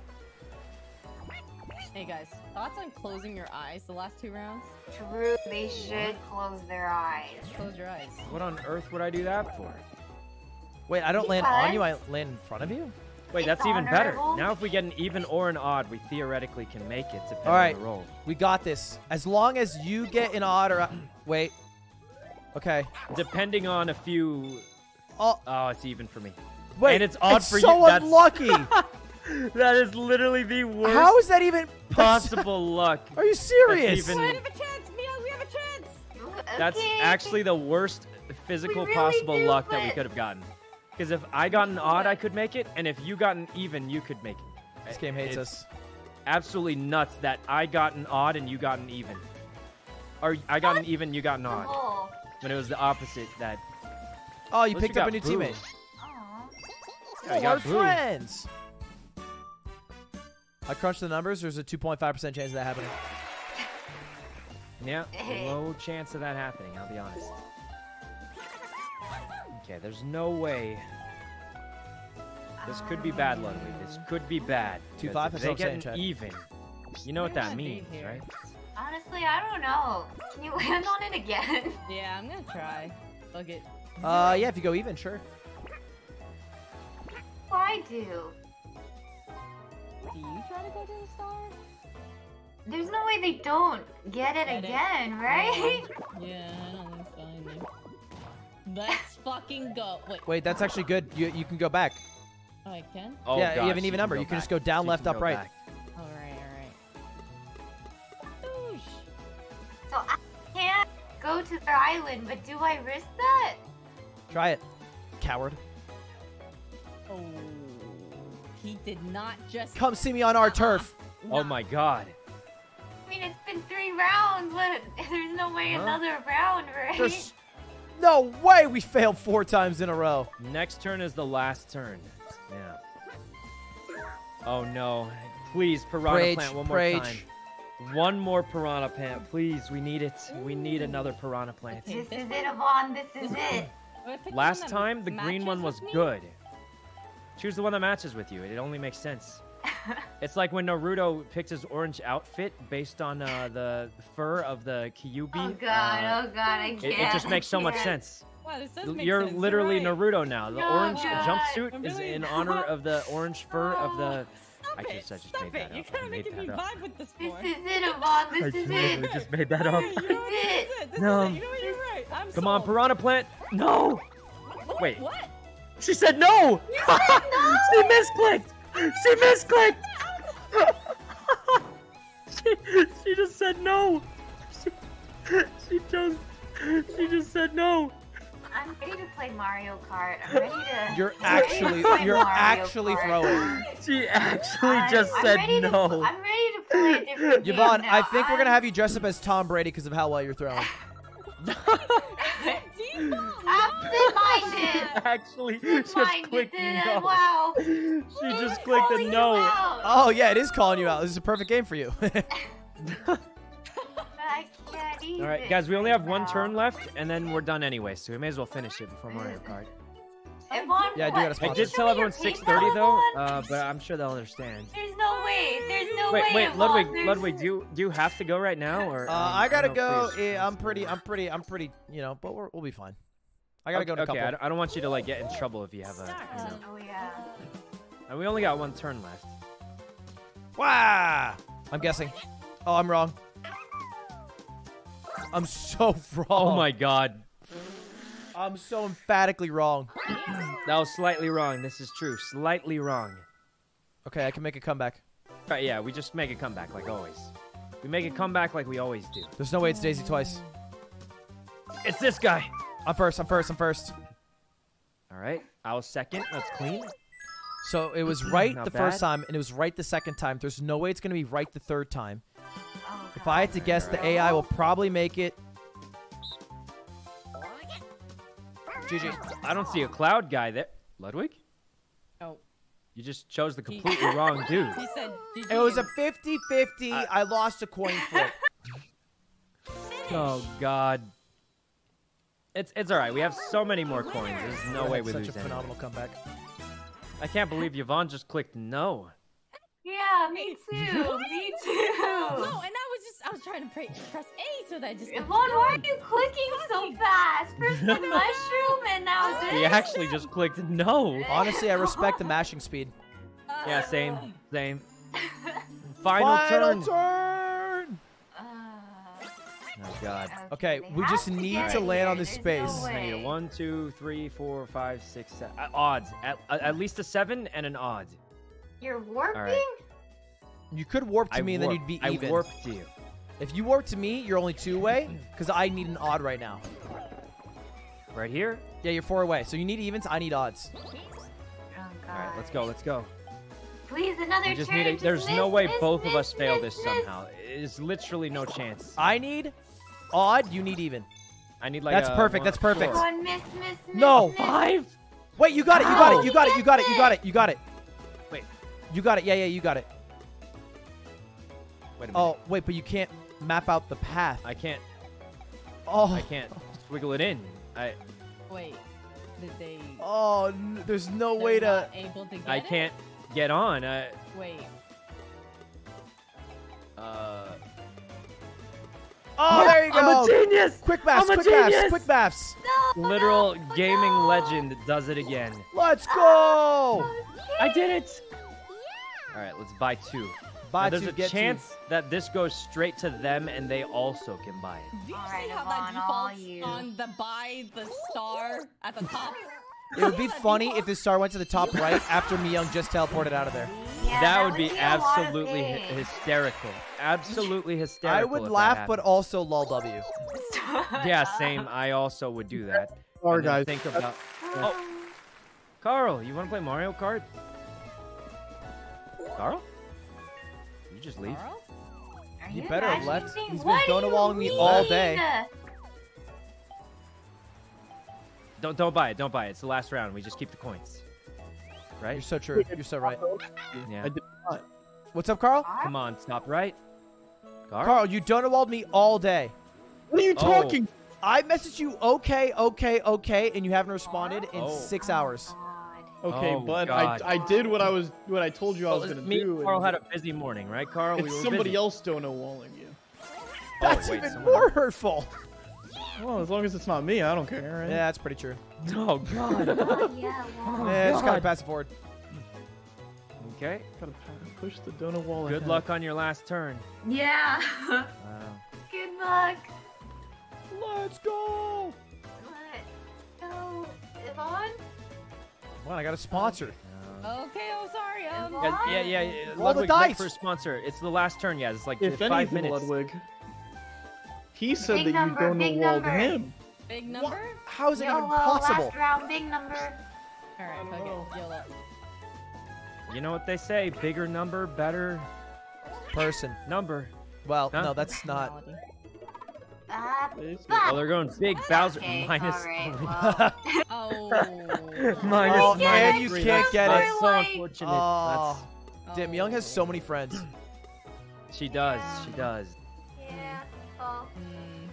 J: Hey guys, thoughts on closing your eyes the last two rounds?
L: True, they should close their eyes.
J: Close your eyes.
K: What on earth would I do that for?
A: Wait, I don't land on you. I land in front of you.
K: Wait,
L: It's
K: that's even better. Now if we get an even or an odd, we theoretically can make it depending
A: All right,
K: on the roll.
A: we got this. As long as you get an odd or a- wait. Okay.
K: Depending on a few.
A: Oh,
K: Oh, it's even for me.
A: wait.
K: and it's odd
A: it's
K: for
A: so
K: you. That's
A: unlucky.
K: that is literally the worst
A: How is that even
K: possible luck.
A: Are you serious?
K: even-
J: We have a chance, Mia. We have a chance.
K: That's
L: Okay.
K: actually the worst physical
L: really
K: possible
L: do,
K: luck that we could have gotten. Because if I got an odd, I could make it, and if you got an even, you could make it.
A: This game hates
K: It's
A: us.
K: Absolutely nuts that I got an odd and you got an even. Or I got an even, you got an odd. When it was the opposite that.
A: Oh, you picked
K: you
A: up a new
K: Boo.
A: teammate.
L: Aw.
K: Yeah,
A: Oh,
K: got
A: we're
K: Boo.
A: friends. I crunched the numbers. There's a 2.5% chance of that happening.
K: Yeah, low chance of that happening, I'll be honest. Okay, there's no way. This could be bad, Ludwig. This could be bad.
A: Two
K: 'cause
A: five,
K: if They
A: what saying,
K: get an even. You know what that means, right?
L: Honestly, I don't know. Can you land on it again?
J: Yeah, I'm gonna try. Fuck it.
A: Uh, yeah, if you go even, sure.
L: I do.
J: Do you try to go to the star?
L: There's no way they don't get it
J: Get it?
L: again, right?
J: Yeah, I don't think so either. Let's fucking go. Wait.
A: Wait, that's actually good. You you can go back.
J: Oh, I can?
K: Oh,
A: yeah, you have an even number.
K: go
A: You can just go down,
K: She
A: left,
K: can
A: up,
K: go
A: right.
K: back.
J: Alright, alright.
L: So I can't go to their island, but do I risk that?
A: Try it, coward.
J: Oh. He did not just.
A: Come see me on our turf.
K: Oh my god.
L: I mean, it's been three rounds, but there's no way
K: Huh?
L: another round, right?
A: There's no way we failed four times in a row.
K: Next turn is the last turn. Yeah. Oh no. Please, Piranha
A: Rage,
K: Plant, one more
A: rage.
K: time. One more Piranha Plant, please. We need it. We need another Piranha Plant.
L: This is it, Avon. This is it.
J: I'm gonna pick the one
K: Last time, the green one was
J: me.
K: good. Choose the one that matches with you. It only makes sense. It's like when Naruto picked his orange outfit based on uh, the fur of the Kyubi.
L: Oh god,
K: uh,
L: oh god, I
K: it,
L: can't.
K: it just makes so much sense.
J: Wow, this does
K: You're
J: sense.
K: literally
J: right.
K: Naruto now. The
L: Oh,
K: orange
L: God.
K: jumpsuit
J: I'm
K: is in
J: not.
K: honor of the orange fur of the.
J: Stop
K: I just- I just
J: Stop
K: made
J: it!
K: that
J: You're kind of making me
K: that up.
J: vibe with this
L: This
J: boy.
L: is it, Avon. This is it.
K: I just made that up.
J: You know?
L: This
J: This
L: is
J: is it. This
K: No.
J: is it. You know what? You're right. I'm
K: Come on. Piranha Plant. No.
J: What?
K: Wait.
J: What?
K: She said no. she misclicked. She misclicked. she, she just said no. She, she chose. She just said no.
L: I'm ready to play Mario Kart. I'm ready to.
A: You're
L: I'm to
A: actually you're
L: Mario
A: actually
L: Kart.
A: throwing.
K: She actually
L: I'm-
K: just
L: I'm
K: said
L: ready to-
K: no.
L: I'm ready to play a different game
A: Yvonne,
L: now.
A: I think we're gonna have you dress up as Tom Brady because of how well you're throwing.
L: Absent-minded.
K: actually just clicked no.
L: Wow.
K: She just clicked a no.
A: Oh yeah, it is calling you out. This is a perfect game for you.
L: I can't even.
K: All right, guys, we only have one turn left, and then we're done anyway, so we may as well finish it before Mario Kart.
L: Yvonne,
A: Yeah, I do
L: what?
A: gotta
K: I did tell everyone 6:30 though, uh, but I'm sure they'll understand.
L: There's no way. There's no
K: Wait,
L: way.
K: wait,
L: wait,
K: Ludwig,
L: There's-
K: Ludwig, do you do you have to go right now, or?
A: Uh,
K: um,
A: I gotta
K: don't
A: go.
K: if you're-
A: Yeah, I'm pretty. I'm pretty. I'm pretty. You know, but we're, we'll be fine. I gotta
K: okay,
A: go in a
K: okay, I
A: couple.
K: don't, I don't want you to like get in trouble if you have a. You know.
L: Oh yeah.
K: And we only got one turn left.
A: Wow. I'm guessing. Oh, I'm wrong. I'm so wrong.
K: Oh my God,
A: I'm so emphatically wrong.
K: that was slightly wrong. This is true, slightly wrong.
A: Okay, I can make a comeback.
K: But yeah, we just make a comeback like always. We make a comeback like we always do.
A: There's no way it's Daisy twice.
K: It's this guy.
A: I'm first. I'm first. I'm first.
K: All right, I was second. That's clean.
A: So it was right the first time, and it was right the second time. There's no way it's gonna be right the third time. If I had to guess, the AI will probably make it. GG.
K: I don't see a cloud guy there. Ludwig?
J: Oh.
K: You just chose the completely wrong dude.
J: He said. GG
A: It was a
J: and-
A: 50-50. I lost a coin flip.
K: Oh God. It's it's all right. We have so many more coins. There's no way we
A: Such
K: lose
A: a
K: anyway.
A: phenomenal comeback.
K: I can't believe Yvonne just clicked no.
L: Yeah, me too. me too.
J: No, and I was just I was trying to pray, press A so that I just.
L: Yvonne, why are you clicking so fast? First the mushroom and now this.
K: He actually just clicked no.
A: Honestly, I respect the mashing speed.
K: Yeah, same, same. Final, turn.
A: Final
K: turn.
A: turn.
K: Oh god.
A: Okay, we just
L: to
A: need
L: get
A: to
L: it
A: land on this
L: There's no
A: space.
K: I need a one, two, three, four, five, six, seven. Uh, odds. At, uh, at least a seven and an odd.
L: You're warping?
K: right.
A: You could warp to
K: I
A: me and then you'd be even.
K: I
A: even.
K: warped to you.
A: If you warp to me, you're only two away because I need an odd right now.
K: Right here.
A: Yeah, you're four away. So you need evens. I need odds.
L: Oh, God.
K: All right, let's go. Let's go.
L: Please, another
K: We just
L: turn.
K: need. A,
L: just
K: there's no way
L: miss,
K: both of
L: miss,
K: us fail
L: miss,
K: this
L: miss.
K: somehow. There's literally no chance.
A: I need odd. You need even.
K: I need like.
A: That's
K: a
A: perfect, that's perfect.
L: Come on, miss, miss, miss.
A: No.
L: miss.
K: Five.
A: Wait, you got it. You got it. You got it. You got it. You got it.
L: Yes,
A: You got it. You got it. Yeah, yeah, you got it.
K: Wait a minute.
A: Oh, wait, but you can't map out the path.
K: I can't.
A: Oh.
K: I can't squiggle it in. I.
J: Wait, did they?
A: Oh, n- there's no
J: they're
A: way to.
J: able to get
K: I can't get on. I.
J: Wait.
K: Uh.
A: Oh, there you go.
K: I'm a genius.
A: Quick maps,
K: I'm a
A: Quick maps.
K: genius.
A: Quick maths.
K: Literal gaming legend does it again.
A: Let's go.
K: I did it. All right, let's buy two.
A: Buy
K: Now, there's
A: two,
K: a
A: get two.
K: chance that this goes straight to them and they also can buy it.
J: Do you
L: All
J: see
L: right,
J: how that
L: Yvonne, all
J: defaults on the buy the star at the top?
A: It would be funny if this star went to the top right after Miyoung just teleported out of there.
L: Yeah,
K: that would be
L: a lot of
K: absolutely hy- hysterical. Absolutely hysterical.
A: I would laugh, but also lol W.
K: yeah, same. I also would do that.
M: Sorry,
K: And then
M: guys.
K: Think about. Oh, Carl, you want to play Mario Kart? Carl? You just leave.
J: Carl?
L: Are
A: He
L: you
A: better have left.
L: things?
A: He's been
L: What
A: donut walling me all day.
K: Don't don't buy it. Don't buy it. It's the last round. We just keep the coins. Right?
A: You're so true. You're so right.
K: Yeah.
M: I did.
A: What's up, Carl?
K: Come on, stop right. Carl?
A: Carl, you donut walled me all day.
M: What are you
K: Oh.
M: talking?
A: I messaged you okay, okay, okay, and you haven't responded in
K: Oh.
A: six hours.
L: God.
M: Okay,
K: Oh,
M: bud,
K: God.
M: I, I did what I was what I told you I was gonna
K: me
M: do.
K: and Carl
M: and
K: had a busy morning, right, Carl?
M: it's
K: we were
M: somebody
K: busy.
M: else donut walling you.
A: Oh, that's
K: oh, wait,
A: even
K: someone-
A: more hurtful.
M: Well, as long as it's not me, I don't care. Right?
A: Yeah, that's pretty true.
K: Oh God.
L: Oh, yeah, wow.
A: Oh, yeah, just gotta pass it forward.
K: okay.
M: Gotta push the donut wall.
K: Good
M: ahead.
K: luck on your last turn.
L: Yeah.
K: Wow.
L: Good luck.
A: Let's go.
L: Let's go. Oh, Yvonne?
A: Come on, I got a sponsor.
J: Okay, oh sorry. Um,
K: Yeah, yeah, yeah. yeah.
A: Roll the
K: Ludwig,
A: dice.
K: wait for a sponsor. It's the last turn, yeah. It's like
M: If
K: five
M: anything,
K: minutes.
M: Ludwig. He said
L: Big
M: that
L: number,
M: you
L: big
M: donut walled
L: number.
M: him.
J: big number.
A: How is it even possible?
L: last round, big number.
J: All right, fuck it. YOLO.
K: You know what they say? Bigger number, better
A: Person.
K: number.
A: Well,
K: Huh?
A: no, that's not.
L: Ah,
K: Oh, they're going big Bowser
L: Okay,
K: minus
L: alright,
K: three.
L: well.
J: Oh.
K: minus
A: Oh,
K: minus
A: and you
K: three.
A: can't get
K: That's
L: it.
K: so
L: Like-
K: unfortunate.
A: Oh, damn, Young has so many friends.
K: She does. She does.
L: Yeah, well,
J: Mm,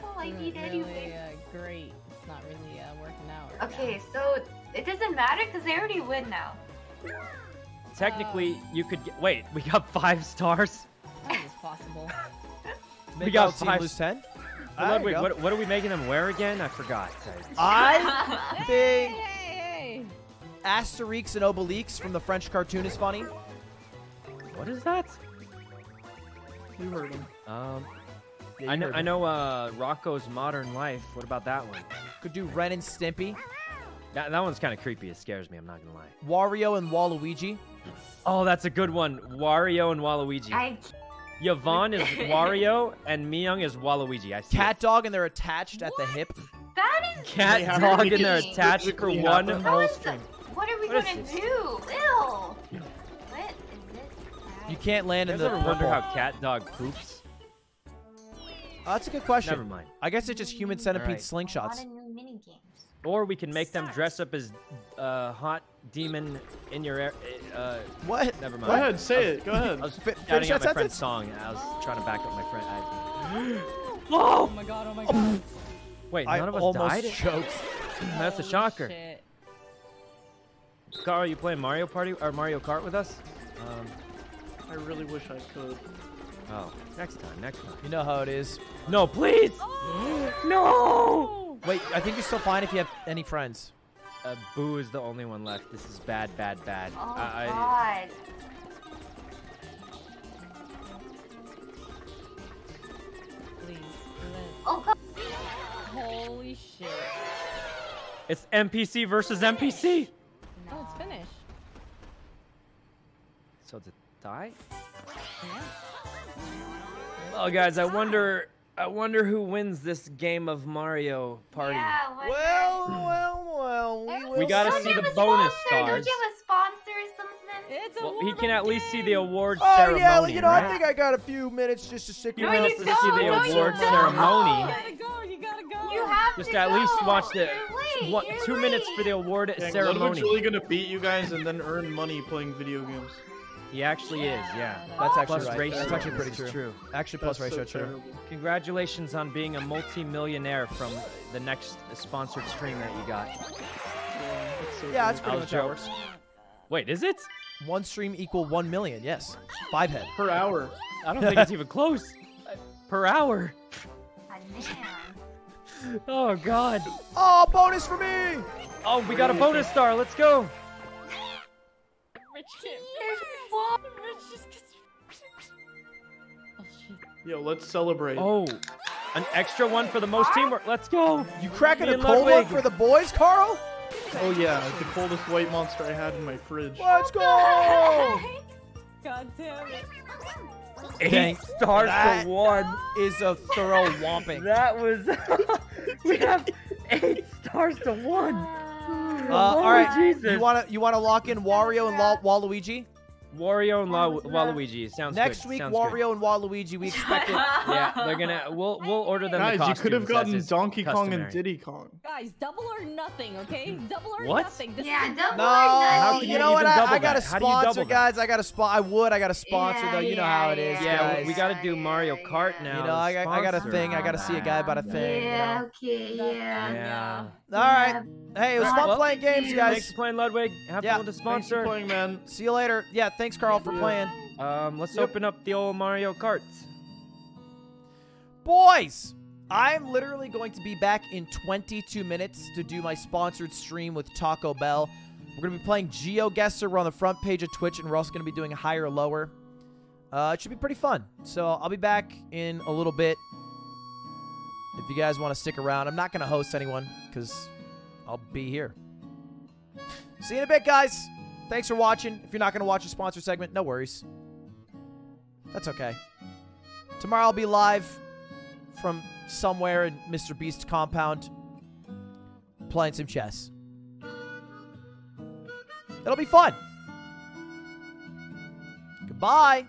L: that's I need
J: really
L: anyway.
J: uh, great. It's not really uh, working out. Right
L: Okay, so it doesn't matter because they already win now.
K: Technically,
J: Um,
K: you could get. Wait, we got five stars.
J: Now. How is this possible?
K: We got
A: all team
K: five-
A: lose ten.
K: Well,
A: There
K: Ludwig,
A: go.
K: what, what are we making them wear again? I forgot.
A: I
J: hey,
A: think
J: hey, hey.
A: Asterix and Obelix from the French cartoon is funny.
K: What is that?
M: You heard him.
K: Um,
A: Yeah,
K: I know.
A: heard
K: I know. Uh, Rocko's Modern Life. What about that one?
A: Could do Ren and Stimpy,
K: That, that one's kind of creepy. It scares me. I'm not gonna lie.
A: Wario and Waluigi.
K: Oh, that's a good one. Wario and Waluigi.
L: I
K: Yvonne is Wario and Miyoung is Waluigi. I see.
A: Cat dog and they're attached at the hip.
L: that is
K: cat
M: They
K: dog and they're attached for
M: physically
K: one whole
L: What is
K: stream.
L: What are we
K: What is
L: gonna do? Ew. What is this?
A: You can't land in
K: guys
A: the
K: ever wonder how cat dog poops?
A: Oh, that's a good question.
K: Never mind.
A: I guess it's just human centipede
K: Alright.
L: A lot
A: slingshots.
L: of new mini games.
K: Or we can make them dress up as uh, hot demon in your air. Uh,
A: What?
K: never mind.
M: Go ahead, say
K: was-
M: it. Go ahead.
K: I was
A: Fi-
K: shouting
A: finish
K: out
A: that
K: my friend's
A: sentence?
K: song. I was trying to back up my friend. I...
J: Oh my god, oh my god.
K: Wait,
A: I
K: none of us
A: almost
K: died.
A: choked.
K: That's a shocker.
J: shit.
K: Carl, you playing Mario Party or Mario Kart with us? Um,
M: I really wish I could.
K: oh, next time, next time.
A: You know how it is.
K: No, please. no.
A: Wait, I think you're still fine if you have any friends.
K: Uh, Boo is the only one left. This is bad, bad, bad.
L: Oh
K: I,
L: God.
J: Please.
L: Oh God.
J: Holy shit.
K: it's NPC versus NPC.
J: Oh, it's finished.
K: So it's a tie.
J: Yeah.
K: Well, guys, I wonder, I wonder who wins this game of Mario Party.
L: Yeah,
A: Well, well, well. We, will
K: We gotta
L: Don't
K: see the
L: have a
K: bonus
L: sponsor? Don't you have a sponsor or something?
J: It's a
K: Well, he can at least see the award
A: Oh
K: ceremony, Oh
A: yeah, you know,
K: right?
A: I think I got a few minutes just to stick
K: You
L: No,
K: don't have
L: you
K: to see the
L: No, you
K: award
L: don't.
K: ceremony.
J: You gotta go. You gotta go.
L: You have
K: Just
L: to
K: at least watch the
L: You're late.
K: what
L: You're
K: two minutes for the
L: late.
K: award
M: Dang,
K: ceremony.
M: Ludwig's really gonna beat you guys and then earn money playing video games.
K: He actually is, yeah.
A: That's actually
K: Plus
A: right.
K: ratio.
A: That's actually pretty true.
K: true.
A: Actually, plus
M: That's
A: ratio
M: so
A: true.
M: terrible.
K: Congratulations on being a multi-millionaire from the next sponsored stream that you got.
M: Yeah, that's so
A: Yeah, that's pretty much
K: was
A: how it
K: joking.
A: works.
K: Wait, is it?
A: One stream equal one million. Yes, five head.
M: per hour.
K: I don't think it's even close. Per hour. Oh god.
A: Oh, bonus for me!
K: Oh, we got a bonus star. Let's go.
J: Rich kid.
L: There's one.
J: Just. Oh shit.
M: Yo, let's celebrate.
K: Oh, an extra one for the most teamwork. Let's go.
A: You cracking a cold one for the boys, Carl?
M: Oh yeah, the coldest white monster I had in my fridge.
A: Let's go!
J: God damn it.
K: Eight
A: Dang,
K: stars
A: that-
K: to one.
A: Is a thorough whomping.
K: That was. we have eight stars to one.
A: Uh, all
K: Holy
A: right,
K: Jesus.
A: you wanna you wanna lock in Wario and La- Waluigi?
K: Wario and La- Waluigi. Sounds
A: Next
K: good.
A: week,
K: Sounds good.
A: Wario and Waluigi. We expect it.
K: Yeah, they're gonna. We'll we'll order them. the
M: Guys, you could have gotten
K: is
M: Donkey Kong and. Diddy Kong.
J: Guys, double or nothing, okay? Hmm. Double or
K: What?
J: nothing. This
L: Yeah, double
A: No,
L: or nothing.
K: can
A: you
K: you
A: know what? I, I got a
K: that? How do you
A: sponsor, guys. I got a spot. I would. I got a sponsor
L: Yeah,
A: though. You know how it is,
K: Yeah,
A: guys.
K: we, we got to do Mario Kart now.
A: You know, I got, I got a thing. I got to see a guy about a thing.
L: Yeah,
A: You
L: okay, yeah.
K: Yeah.
A: All right. Hey, it was fun playing games, guys.
K: Thanks
A: guys.
K: for playing, Ludwig. Have fun with the sponsor.
M: Thanks for
K: sponsor.
M: playing, man.
A: See you later. Yeah, thanks, Carl, for playing.
K: Um, let's
M: Yep.
K: open up the old Mario Kart.
A: Boys, I'm literally going to be back in 22 minutes to do my sponsored stream with Taco Bell. We're going to be playing GeoGuessr. We're on the front page of Twitch, and we're also going to be doing higher or lower. Uh, it should be pretty fun. So I'll be back in a little bit. If you guys want to stick around, I'm not going to host anyone because I'll be here. See you in a bit, guys. Thanks for watching. If you're not going to watch a sponsor segment, no worries. That's okay. Tomorrow I'll be live from somewhere in Mr. Beast's compound playing some chess. It'll be fun. Goodbye.